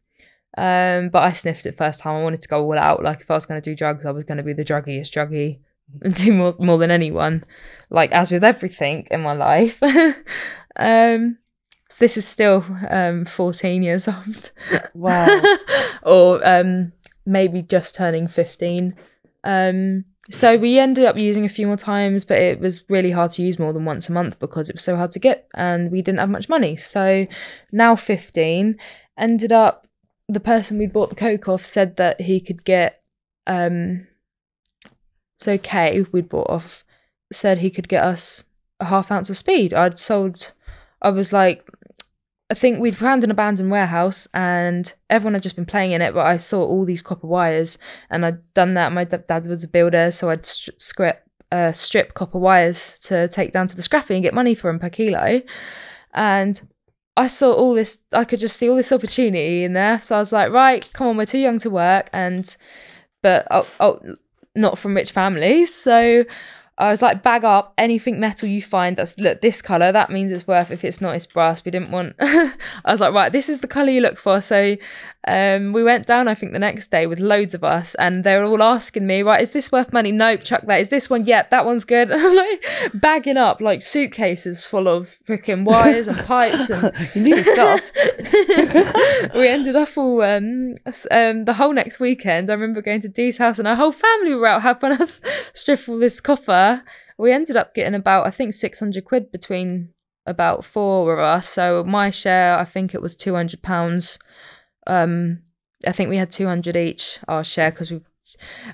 Um, but I sniffed it first time. I wanted to go all out. Like if I was going to do drugs, I was going to be the druggiest druggy and do more more than anyone. Like as with everything in my life. um so this is still um 14 years old. Wow. or um maybe just turning 15. Um so we ended up using a few more times, but it was really hard to use more than once a month because it was so hard to get and we didn't have much money. So now 15, ended up the person we bought the coke off said that he could get um so Kay we'd bought off said he could get us a half ounce of speed. I'd sold I was like I think we'd found an abandoned warehouse and everyone had just been playing in it, but I saw all these copper wires and I'd done that. My dad was a builder, so I'd strip, uh, strip copper wires to take down to the scrappy and get money for them per kilo. And I saw all this, I could just see all this opportunity in there. So I was like, right, come on, we're too young to work. And, but, oh, oh not from rich families. So I was like, bag up anything metal you find that's look this color. That means it's worth. If it's not, it's brass. We didn't want. I was like, right, this is the color you look for. So um, we went down. I think the next day with loads of us, and they were all asking me, right, is this worth money? Nope, chuck that. Is this one? Yep, that one's good. like bagging up like suitcases full of freaking wires and pipes and you need stuff. we ended up all um, um, the whole next weekend. I remember going to Dee's house, and our whole family were out helping us strip all this copper we ended up getting about I think 600 quid between about four of us. So my share, I think it was 200 pounds. Um, I think we had 200 each our share because we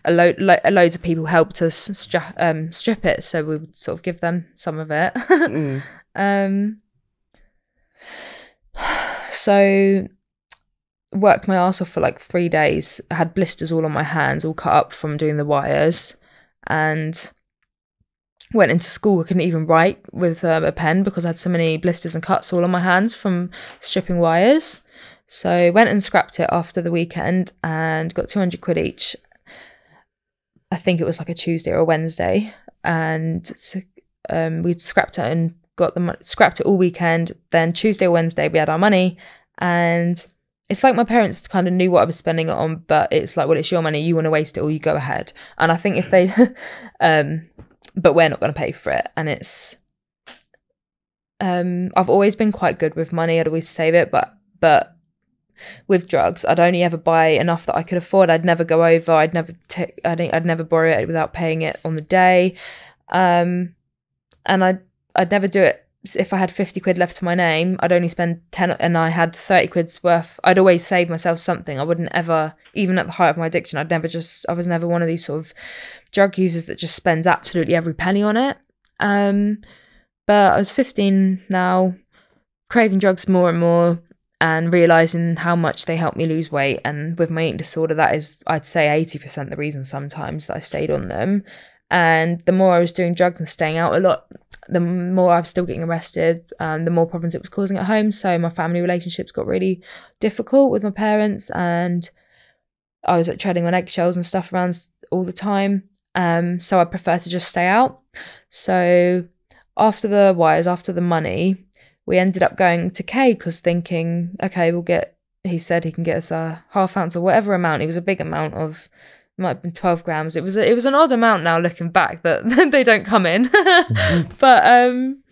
a load lo- loads of people helped us um, strip it, so we would sort of give them some of it. mm. um, so worked my ass off for like three days. I had blisters all on my hands, all cut up from doing the wires, and went into school I couldn't even write with um, a pen because I had so many blisters and cuts all on my hands from stripping wires. So went and scrapped it after the weekend and got 200 quid each. I think it was like a Tuesday or a Wednesday, and um, we scrapped it and got the scrapped it all weekend. Then Tuesday or Wednesday we had our money, and it's like my parents kind of knew what I was spending it on, but it's like, well, it's your money. You want to waste it, or you go ahead. And I think if they, um, but we're not going to pay for it. And it's, um, I've always been quite good with money. I'd always save it, but but with drugs, I'd only ever buy enough that I could afford. I'd never go over. I'd never take. I'd, I'd never borrow it without paying it on the day, um, and I'd I'd never do it if I had 50 quid left to my name, I'd only spend 10 and I had 30 quid's worth. I'd always save myself something. I wouldn't ever, even at the height of my addiction, I'd never just, I was never one of these sort of drug users that just spends absolutely every penny on it. Um, but I was 15 now, craving drugs more and more and realizing how much they helped me lose weight. And with my eating disorder, that is, I'd say, 80% the reason sometimes that I stayed on them. And the more I was doing drugs and staying out a lot, the more I was still getting arrested and the more problems it was causing at home. So my family relationships got really difficult with my parents and I was like treading on eggshells and stuff around all the time. Um, so I prefer to just stay out. So after the wires, after the money, we ended up going to Kay because thinking, okay, we'll get, he said he can get us a half ounce or whatever amount. It was a big amount of might have been 12 grams. It was a, it was an odd amount now looking back that they don't come in. but um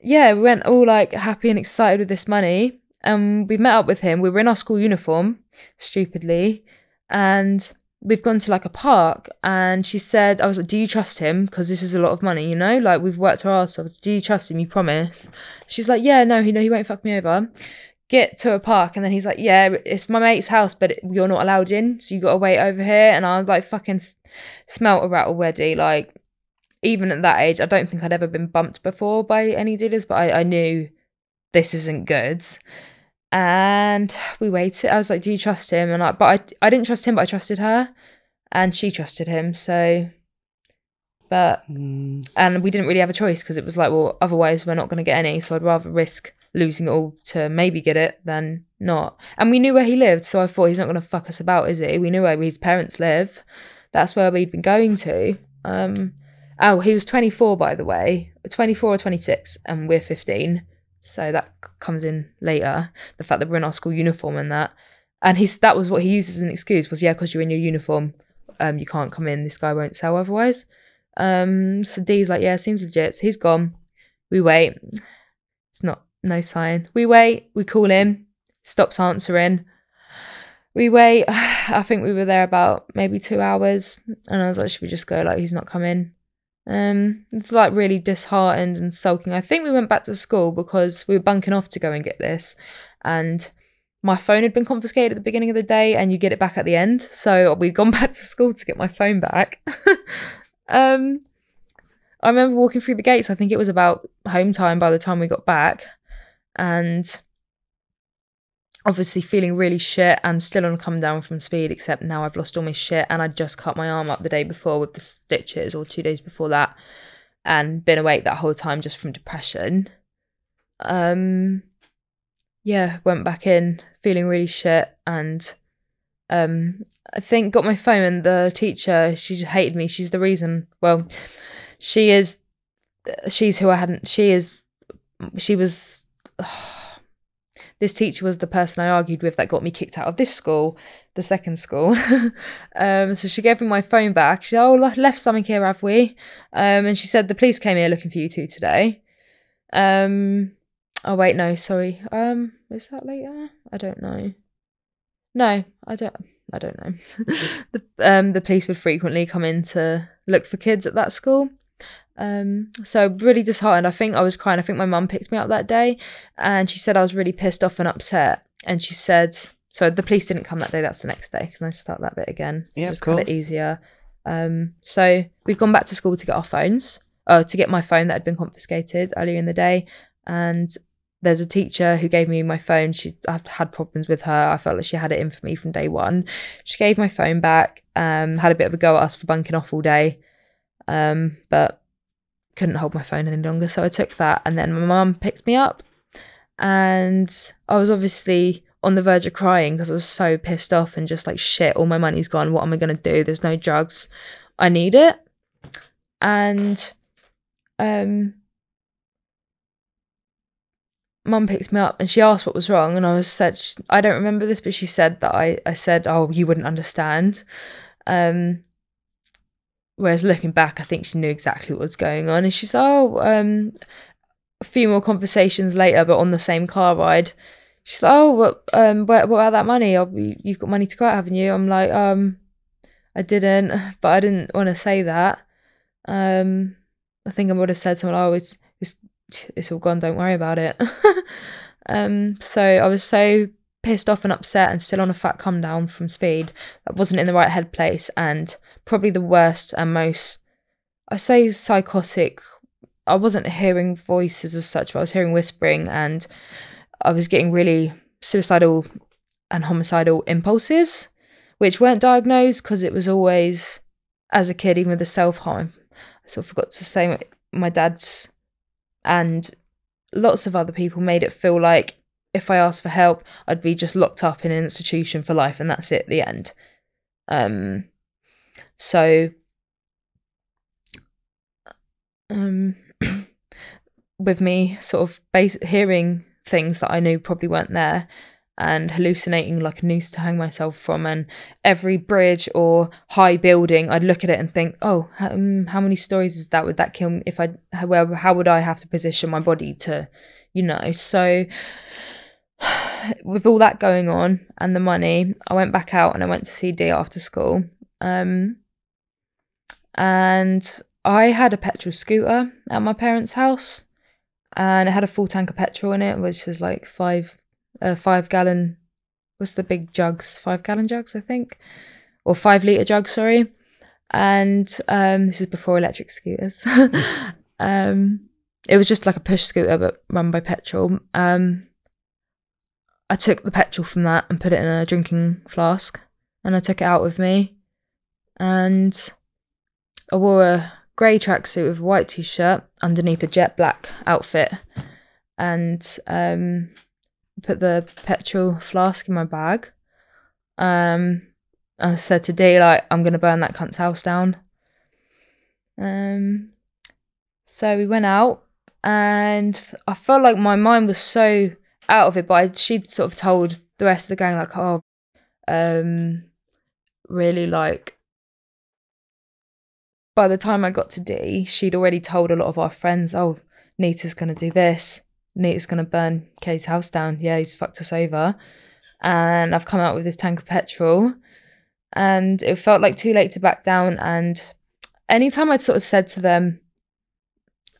yeah, we went all like happy and excited with this money. And we met up with him. We were in our school uniform, stupidly, and we've gone to like a park and she said i was like do you trust him? Because this is a lot of money you know? Like we've worked our arse off. Do you trust him? You promise? She's like yeah no he no he won't fuck me over. Get to a park. And then he's like yeah it's my mate's house but you're not allowed in so you gotta wait over here. And i was like fucking smelt a rat already like even at that age i don't think i'd ever been bumped before by any dealers but i, I knew this isn't good and we waited. I was like do you trust him? And I, but I, I didn't trust him but i trusted her. And she trusted him so but Mm. and we didn't really have a choice because it was like well otherwise we're not going to get any. So i'd rather risk losing it all to maybe get it than not. And we knew where he lived so i thought he's not going to fuck us about is he? We knew where his parents live. That's where we'd been going to. Um oh he was 24 by the way. 24 or 26 and we're 15 so that comes in later the fact that we're in our school uniform and that and he's that was what he used as an excuse was yeah because you're in your uniform um you can't come in this guy won't sell otherwise um, so Dee's like, yeah, seems legit. So he's gone. We wait. It's not no sign. We wait. We call him. Stops answering. We wait. I think we were there about maybe two hours, and I was like, should we just go? Like he's not coming. Um, it's like really disheartened and sulking. I think we went back to school because we were bunking off to go and get this, and my phone had been confiscated at the beginning of the day, and you get it back at the end. So we'd gone back to school to get my phone back. Um, I remember walking through the gates. I think it was about home time by the time we got back, and obviously feeling really shit and still on a come down from speed. Except now I've lost all my shit, and I just cut my arm up the day before with the stitches, or two days before that, and been awake that whole time just from depression. Um, yeah, went back in feeling really shit and um I think got my phone and the teacher she hated me. She's the reason. Well, she is she's who I hadn't she is she was this teacher was the person I argued with that got me kicked out of this school, the second school. um so she gave me my phone back. She said, "Oh, left something here, have we?" Um and she said the police came here looking for you two today. Um oh wait, no, sorry. Um is that later? I don't know. No, I don't. I don't know. the um the police would frequently come in to look for kids at that school. Um, so really disheartened. I think I was crying. I think my mum picked me up that day, and she said I was really pissed off and upset. And she said, so the police didn't come that day. That's the next day. Can I start that bit again? So Yeah, of just cut it easier. Um, so we've gone back to school to get our phones. Uh, to get my phone that had been confiscated earlier in the day, and there's a teacher who gave me my phone. She I had problems with her. I felt like she had it in for me from day one. She gave my phone back. Um, had a bit of a go at us for bunking off all day, um, but couldn't hold my phone any longer. So I took that, and then my mum picked me up, and I was obviously on the verge of crying because I was so pissed off and just like shit. All my money's gone. What am I gonna do? There's no drugs. I need it, and um mum picked me up and she asked what was wrong and i was said i don't remember this but she said that i i said oh you wouldn't understand um whereas looking back i think she knew exactly what was going on. And she's oh um a few more conversations later but on the same car ride. She's like oh what um what, what about that money? Oh, you- you've got money to go out haven't you? I'm like um i didn't but i didn't want to say that. Um i think i would have said something oh it's it's it's all gone don't worry about it. Um so i was so pissed off and upset and still on a fat come down from speed that wasn't in the right head place and probably the worst and most i say psychotic i wasn't hearing voices as such but i was hearing whispering and i was getting really suicidal and homicidal impulses which weren't diagnosed because it was always as a kid even with the self-harm i sort of forgot to say my, my dad's and lots of other people made it feel like if I asked for help, I'd be just locked up in an institution for life, and that's it, the end. Um, so, um, with me sort of base- hearing things that I knew probably weren't there, and hallucinating like a noose to hang myself from, and every bridge or high building, I'd look at it and think, oh, um, how many stories is that? Would that kill me? If I, well, how would I have to position my body to, you know? So, with all that going on and the money, I went back out and I went to see Dee after school. Um, and I had a petrol scooter at my parents' house, and it had a full tank of petrol in it, which was like five, uh, five gallon. What's the big jugs? Five gallon jugs, I think, or five liter jugs. Sorry. And um, this is before electric scooters. um, it was just like a push scooter, but run by petrol. Um, I took the petrol from that and put it in a drinking flask, and I took it out with me, and I wore a grey tracksuit with a white t-shirt underneath a jet black outfit, and um, put the petrol flask in my bag. Um, I said to Dee, like, I'm gonna burn that cunt's house down. Um, so we went out, and I felt like my mind was so out of it, but I, she'd sort of told the rest of the gang, like, oh, um, really like. By the time I got to Dee, she'd already told a lot of our friends, oh, Nita's gonna do this. Nita's gonna burn Kay's house down. Yeah, he's fucked us over. And I've come out with this tank of petrol and it felt like too late to back down. And anytime I'd sort of said to them,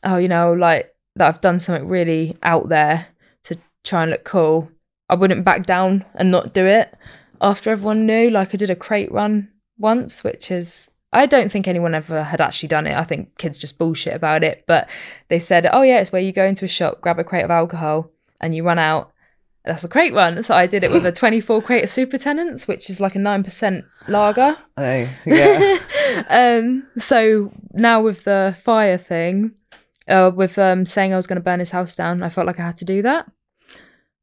"Oh, you know, like that I've done something really out there to try and look cool," I wouldn't back down and not do it after everyone knew. Like I did a crate run once, which is I don't think anyone ever had actually done it. I think kids just bullshit about it. But they said, "Oh yeah, it's where you go into a shop, grab a crate of alcohol, and you run out." That's a crate run. So I did it with a 24 crate of super Tennent's, which is like a 9% lager. Oh, yeah. um, so now with the fire thing, uh, with um, saying I was going to burn his house down, I felt like I had to do that.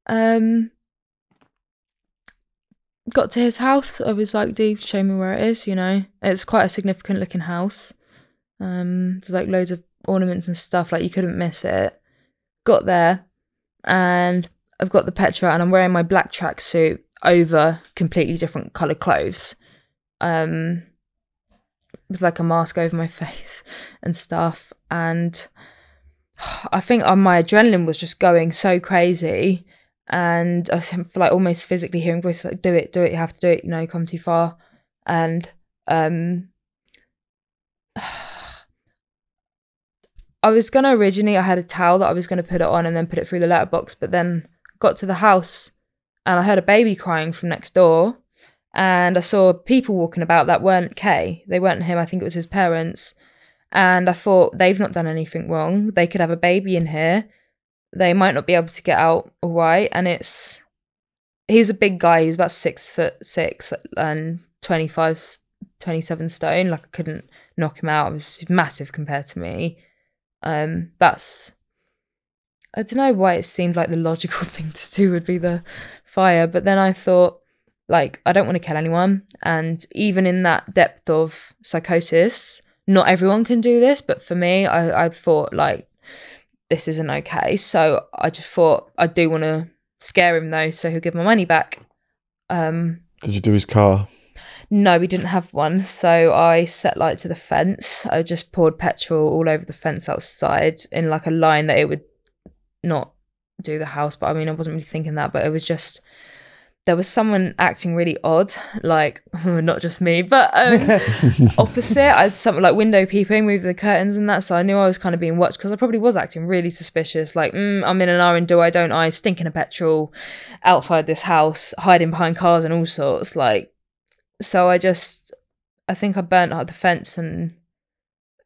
Um, got to his house. I was like, "Do show me where it is?" You know, it's quite a significant looking house. Um, there's like loads of ornaments and stuff. Like you couldn't miss it. Got there, and I've got the Petra and I'm wearing my black tracksuit over completely different coloured clothes. Um with like a mask over my face and stuff. And I think uh, my adrenaline was just going so crazy. And I was like almost physically hearing voices like, do it, do it, you have to do it, you know, come too far. And um I was gonna originally I had a towel that I was gonna put it on and then put it through the letterbox, but then got to the house and I heard a baby crying from next door. And I saw people walking about that weren't Kay. They weren't him. I think it was his parents. And I thought they've not done anything wrong. They could have a baby in here. They might not be able to get out all right. And it's he was a big guy. He was about six foot six and 25, 27 stone. Like I couldn't knock him out. He was massive compared to me. Um, that's I don't know why it seemed like the logical thing to do would be the fire, but then I thought, like, I don't want to kill anyone. And even in that depth of psychosis, not everyone can do this, but for me, I, I thought, like, this isn't okay. So I just thought I do want to scare him though, so he'll give my money back. Um, Did you do his car? No, we didn't have one. So I set light to the fence. I just poured petrol all over the fence outside in like a line that it would not do the house, but I mean, I wasn't really thinking that, but it was just there was someone acting really odd, like not just me, but um, opposite. I had something like window peeping, moving the curtains and that, so I knew I was kind of being watched because I probably was acting really suspicious. Like, mm, I'm in an iron, do I, don't I? Stinking of petrol outside this house, hiding behind cars and all sorts. Like, so I just, I think I burnt out the fence and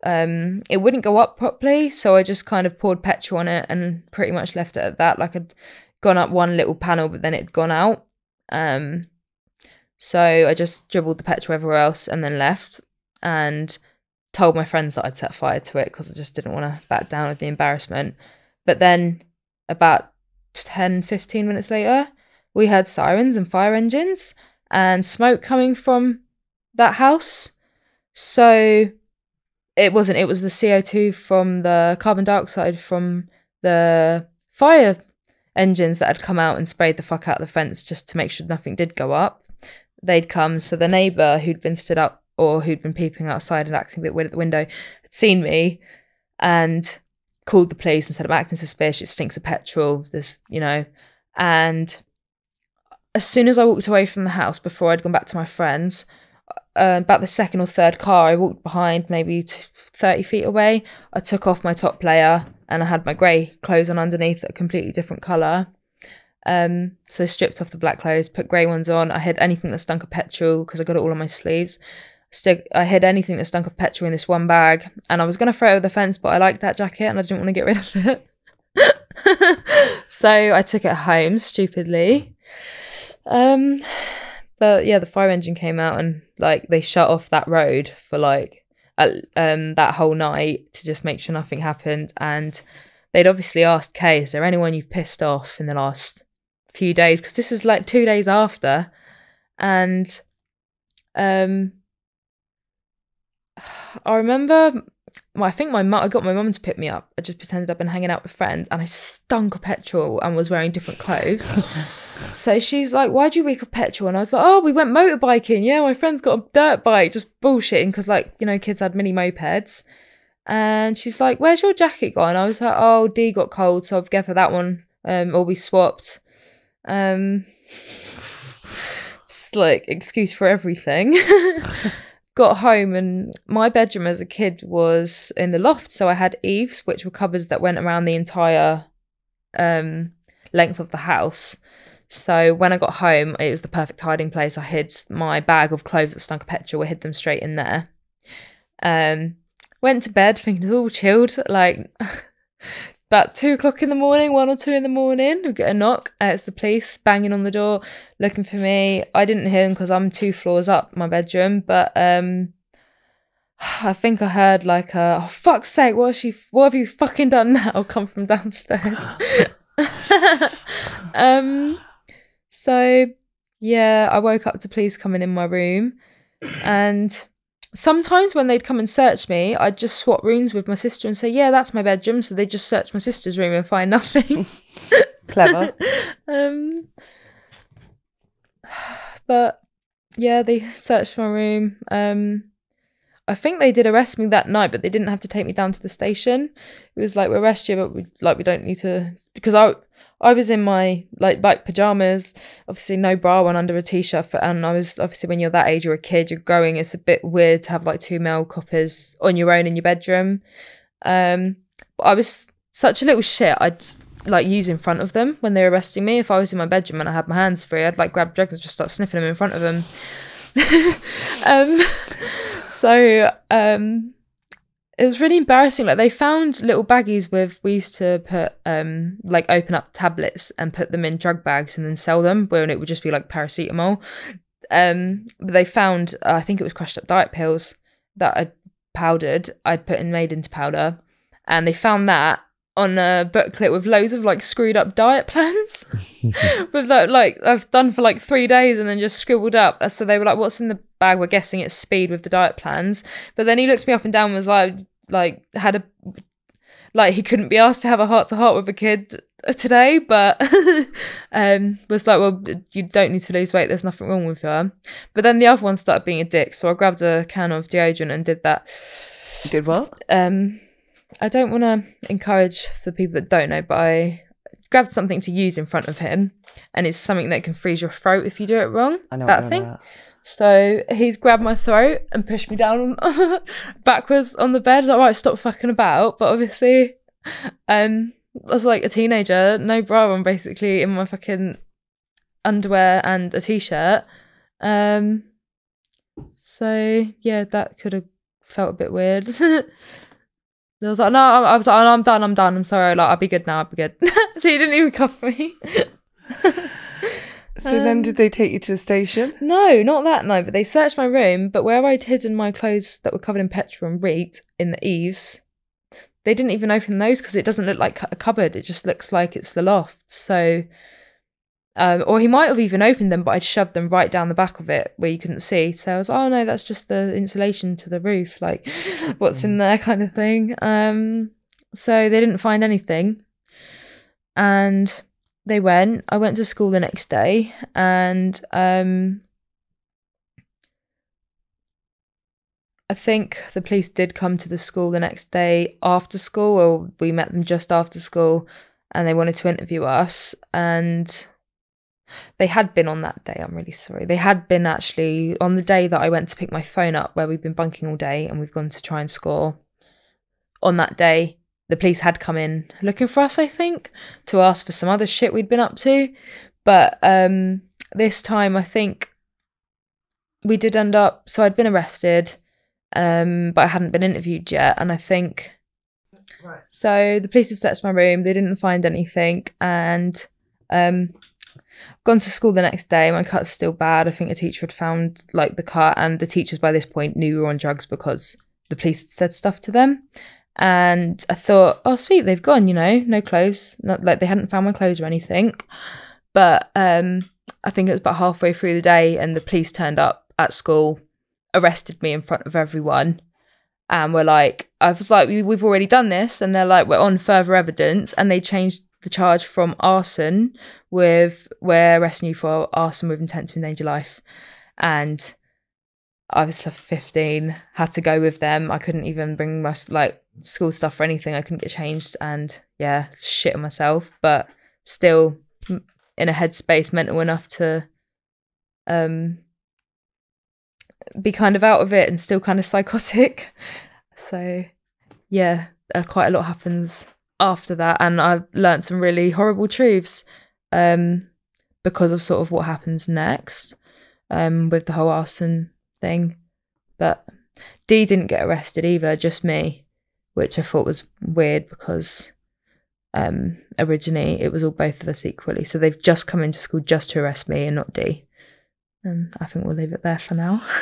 um it wouldn't go up properly so i just kind of poured petrol on it and pretty much left it at that like i'd gone up one little panel but then it'd gone out um so i just dribbled the petrol everywhere else and then left and told my friends that i'd set fire to it because i just didn't want to back down with the embarrassment but then about 10 15 minutes later we heard sirens and fire engines and smoke coming from that house so it wasn't. It was the CO2 from the carbon dioxide from the fire engines that had come out and sprayed the fuck out of the fence just to make sure nothing did go up. They'd come. So the neighbour who'd been stood up or who'd been peeping outside and acting a bit weird at the window had seen me and called the police and said, I'm acting suspicious. It stinks of petrol. This, you know. And as soon as I walked away from the house before I'd gone back to my friends, uh, about the second or third car, I walked behind maybe t- 30 feet away. I took off my top layer and I had my grey clothes on underneath, a completely different colour. Um, so I stripped off the black clothes, put grey ones on. I hid anything that stunk of petrol because I got it all on my sleeves. Stick, I hid anything that stunk of petrol in this one bag, and I was gonna throw it over the fence, but I liked that jacket and I didn't want to get rid of it. so I took it home stupidly. Um, but yeah, the fire engine came out and like they shut off that road for like um that whole night to just make sure nothing happened. And they'd obviously asked Kay, "Is there anyone you've pissed off in the last few days?" Because this is like two days after, and um, I remember well, I think my mum, I got my mum to pick me up. I just pretended I'd been hanging out with friends and I stunk of petrol and was wearing different clothes. so she's like, Why'd you reek of petrol? And I was like, Oh, we went motorbiking. Yeah, my friend's got a dirt bike, just bullshitting because, like, you know, kids had mini mopeds. And she's like, Where's your jacket gone? I was like, Oh, Dee got cold, so I've given that one. Um, or we swapped. Um, it's like excuse for everything got home and my bedroom as a kid was in the loft. So i had eaves which were cupboards that went around the entire um, length of the house. So when i got home it was the perfect hiding place. I hid my bag of clothes that stunk of petrol hid them straight in there. Um, went to bed thinking it's all chilled like about two o'clock in the morning, one or two in the morning, we get a knock. Uh, it's the police banging on the door, looking for me. I didn't hear them because I'm two floors up my bedroom, but um, I think I heard like, a, "Oh fuck's sake, what she? What have you fucking done now?" Come from downstairs. um, so yeah, I woke up to police coming in my room, and sometimes when they'd come and search me, I'd just swap rooms with my sister and say, "Yeah, that's my bedroom." So they'd just search my sister's room and find nothing. Clever. um, but yeah, they searched my room. Um, I think they did arrest me that night, but they didn't have to take me down to the station. It was like we arrest you, but we like we don't need to because I I was in my like like pajamas, obviously no bra on under a t-shirt, and I was obviously when you're that age, you're a kid, you're growing. It's a bit weird to have like two male coppers on your own in your bedroom. Um, but I was such a little shit. I'd like use in front of them when they were arresting me. If I was in my bedroom and I had my hands free, I'd like grab drugs and just start sniffing them in front of them. um, so um, it was really embarrassing. Like they found little baggies with we used to put um like open up tablets and put them in drug bags and then sell them, where it would just be like paracetamol. Um, but they found uh, I think it was crushed up diet pills that I powdered. I'd put in made into powder, and they found that on a booklet with loads of like screwed up diet plans with that like I've done for like three days and then just scribbled up. So they were like, "What's in the bag?" We're guessing it's speed with the diet plans. But then he looked me up and down and was like, like had a like he couldn't be asked to have a heart to heart with a kid today, but um was like, well, you don't need to lose weight. There's nothing wrong with her. But then the other one started being a dick, so I grabbed a can of deodorant and did that. You did what? Um, I don't want to encourage the people that don't know, but I grabbed something to use in front of him, and it's something that can freeze your throat if you do it wrong. I know that what thing. That. So he's grabbed my throat and pushed me down backwards on the bed. Like, right, stop fucking about. But obviously, um, I was like a teenager, no bra on, basically in my fucking underwear and a t-shirt. Um, so yeah, that could have felt a bit weird. I was like, no, I was like, oh, I'm done, I'm done, I'm sorry, like, I'll be good now, I'll be good. so he didn't even cuff me. So then, did um, they take you to the station? No, not that night, but they searched my room, but where I'd hidden my clothes that were covered in petrol and reeked in the eaves, they didn't even open those because it doesn't look like a cupboard. It just looks like it's the loft. So, um, or he might have even opened them, but I'd shoved them right down the back of it where you couldn't see. So I was, oh no, that's just the insulation to the roof. Like, what's in there, kind of thing. Um, so they didn't find anything, and they went. I went to school the next day, and um, I think the police did come to the school the next day after school, or we met them just after school, and they wanted to interview us. And They had been on that day. I'm really sorry. They had been actually on the day that I went to pick my phone up, where we've been bunking all day and we've gone to try and score. On that day, the police had come in looking for us, I think, to ask for some other shit we'd been up to. But um, this time, I think we did end up. So I'd been arrested, um, but I hadn't been interviewed yet, and I think. Right. So the police have searched my room. They didn't find anything, and um, gone to school the next day. My cut's still bad. I think a teacher had found like the cut, and the teachers by this point knew we were on drugs because the police had said stuff to them. And I thought, oh sweet, they've gone. You know, no clothes. Not like they hadn't found my clothes or anything. But um, I think it was about halfway through the day, and the police turned up at school, arrested me in front of everyone. And we're like, I was like, we, we've already done this. And they're like, we're on further evidence. And they changed the charge from arson with, we're arresting you for arson with intent to endanger life. And I was like 15, had to go with them. I couldn't even bring my like school stuff or anything. I couldn't get changed. And yeah, shit on myself. But still in a headspace mental enough to um be kind of out of it and still kind of psychotic. So, yeah, uh, quite a lot happens after that, and I've learnt some really horrible truths um, because of sort of what happens next um, with the whole arson thing. But Dee didn't get arrested either, just me, which I thought was weird because um, originally it was all both of us equally. So they've just come into school just to arrest me and not Dee. And I think we'll leave it there for now.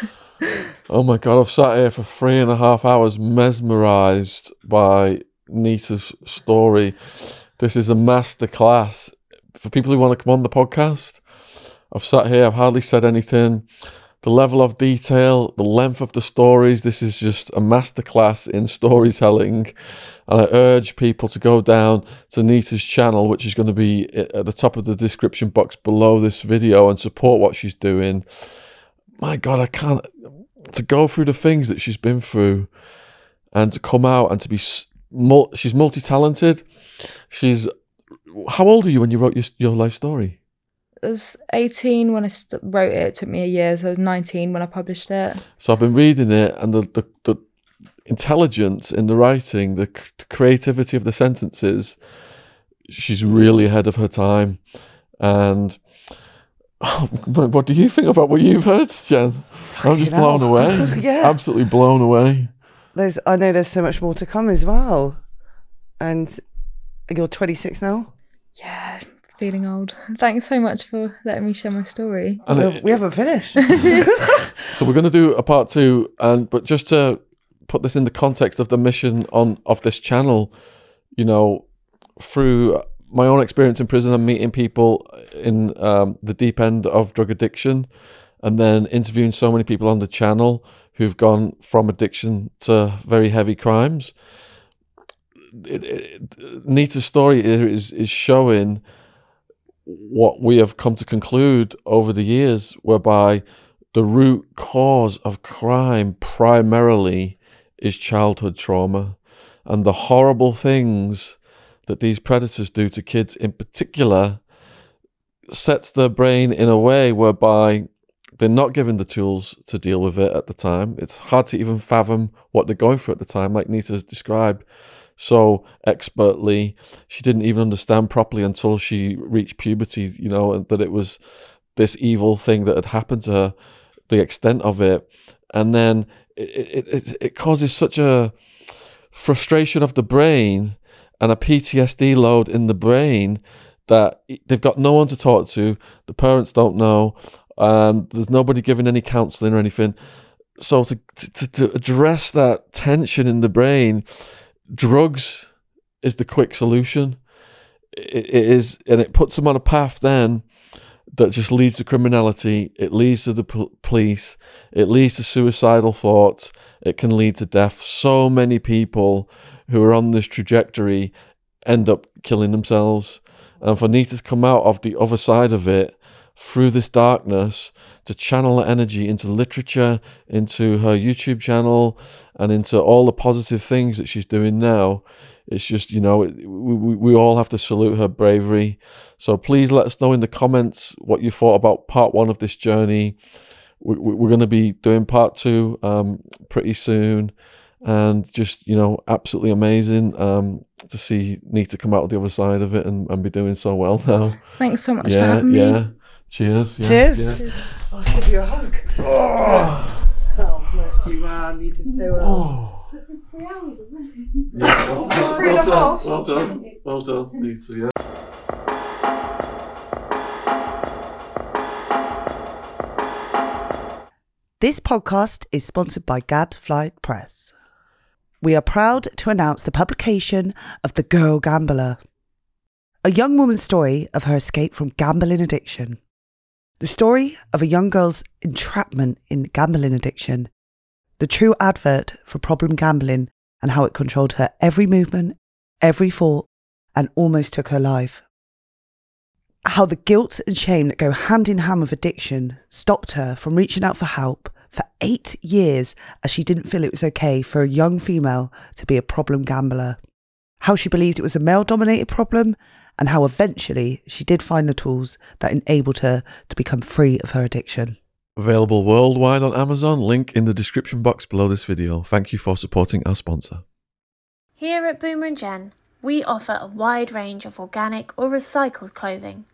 Oh my god, I've sat here for three and a half hours mesmerized by Nita's story. This is a masterclass for people who want to come on the podcast. I've sat here, I've hardly said anything. The level of detail, the length of the stories, this is just a masterclass in storytelling. And I urge people to go down to Nita's channel, which is going to be at the top of the description box below this video, and support what she's doing. My God, I can't. To go through the things that she's been through and to come out and to be. she's multi talented. She's. How old are you when you wrote your, your life story? I was 18 when I wrote it. It took me a year, so I was 19 when I published it. So I've been reading it, and the the, the intelligence in the writing, the, c- the creativity of the sentences, she's really ahead of her time. And what what do you think about what you've heard, Jen? I'm just Fucking blown hell. away. Yeah. absolutely blown away. There's, I know there's so much more to come as well. And you're 26 now. Yeah, feeling old. Thanks so much for letting me share my story. And we haven't finished. So we're going to do a part two, and but just to put this in the context of the mission on of this channel, you know, through my own experience in prison and meeting people in um, the deep end of drug addiction, and then interviewing so many people on the channel who've gone from addiction to very heavy crimes. It, it, Nita's story is is showing what we have come to conclude over the years, whereby the root cause of crime primarily is childhood trauma and the horrible things that these predators do to kids in particular sets their brain in a way whereby they're not given the tools to deal with it at the time. It's hard to even fathom what they're going through at the time, like Nita's described so expertly. She didn't even understand properly until she reached puberty, you know, that it was this evil thing that had happened to her, the extent of it. And then it, it, it, causes such a frustration of the brain and a PTSD load in the brain that they've got no one to talk to. The parents don't know, and there's nobody giving any counselling or anything. So to, to to address that tension in the brain, drugs is the quick solution. It, it is, and it puts them on a path then that just leads to criminality. It leads to the pol- police. It leads to suicidal thoughts. It can lead to death. So many people who are on this trajectory end up killing themselves. And for Nita to come out of the other side of it through this darkness to channel energy into literature, into her YouTube channel, and into all the positive things that she's doing now it's just you know we, we, we all have to salute her bravery so please let us know in the comments what you thought about part one of this journey we, we're going to be doing part two um, pretty soon and just you know absolutely amazing um, to see Nita come out of the other side of it and, and be doing so well now Thanks so much for yeah having me. yeah cheers yeah, Cheers. yeah. I'll give you a hug. Oh. Oh, bless you, man. You did so well. Oh. Yeah, well, well, a well done, well done, well done, yeah. This podcast is sponsored by Gadfly Press. We are proud to announce the publication of The Girl Gambler, a young woman's story of her escape from gambling addiction. The story of a young girl's entrapment in gambling addiction, the true advert for problem gambling and how it controlled her every movement, every thought, and almost took her life. How the guilt and shame that go hand in hand with addiction stopped her from reaching out for help for eight years as she didn't feel it was okay for a young female to be a problem gambler. How she believed it was a male dominated problem, and how eventually she did find the tools that enabled her to become free of her addiction. Available worldwide on Amazon. Link in the description box below this video. Thank you for supporting our sponsor. Here at Boomer and Jen, we offer a wide range of organic or recycled clothing.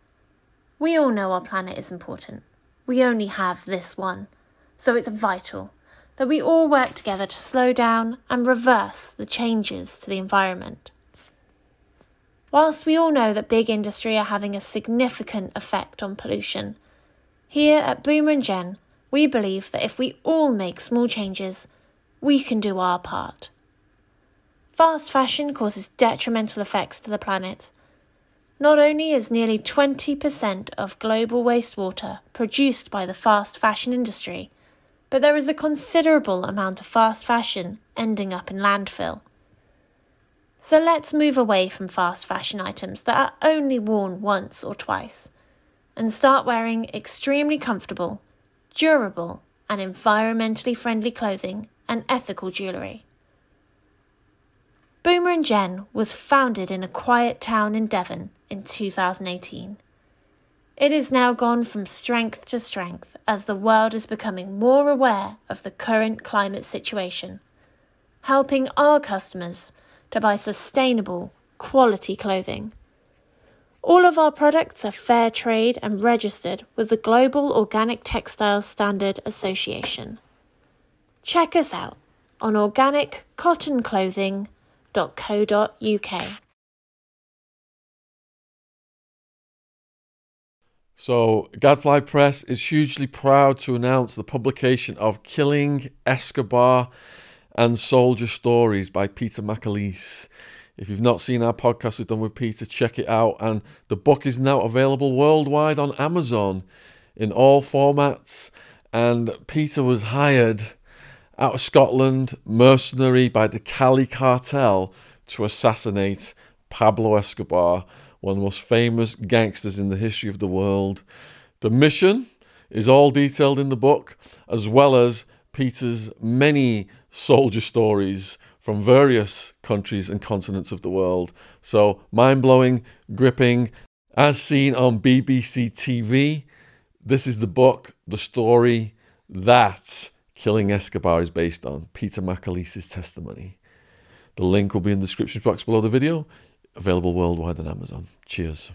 We all know our planet is important. We only have this one, so it's vital that we all work together to slow down and reverse the changes to the environment. Whilst we all know that big industry are having a significant effect on pollution, here at Boomer and Jen, we believe that if we all make small changes, we can do our part. Fast fashion causes detrimental effects to the planet. Not only is nearly 20% of global wastewater produced by the fast fashion industry, but there is a considerable amount of fast fashion ending up in landfill. So let's move away from fast fashion items that are only worn once or twice and start wearing extremely comfortable, durable, and environmentally friendly clothing and ethical jewellery. Boomer and Jen was founded in a quiet town in Devon in 2018. It is now gone from strength to strength as the world is becoming more aware of the current climate situation, helping our customers to buy sustainable, quality clothing. All of our products are fair trade and registered with the Global Organic Textiles Standard Association. Check us out on organiccottonclothing.co.uk. So, Gadfly Press is hugely proud to announce the publication of Killing Escobar and Soldier Stories by Peter McAleese. If you've not seen our podcast we've done with Peter, check it out. And the book is now available worldwide on Amazon in all formats. And Peter was hired out of Scotland, mercenary by the Cali cartel to assassinate Pablo Escobar, one of the most famous gangsters in the history of the world. The mission is all detailed in the book, as well as Peter's many soldier stories from various countries and continents of the world. So mind blowing, gripping, as seen on BBC TV. This is the book, the story that Killing Escobar is based on, Peter McAleese's testimony. The link will be in the description box below the video, available worldwide on Amazon. Cheers.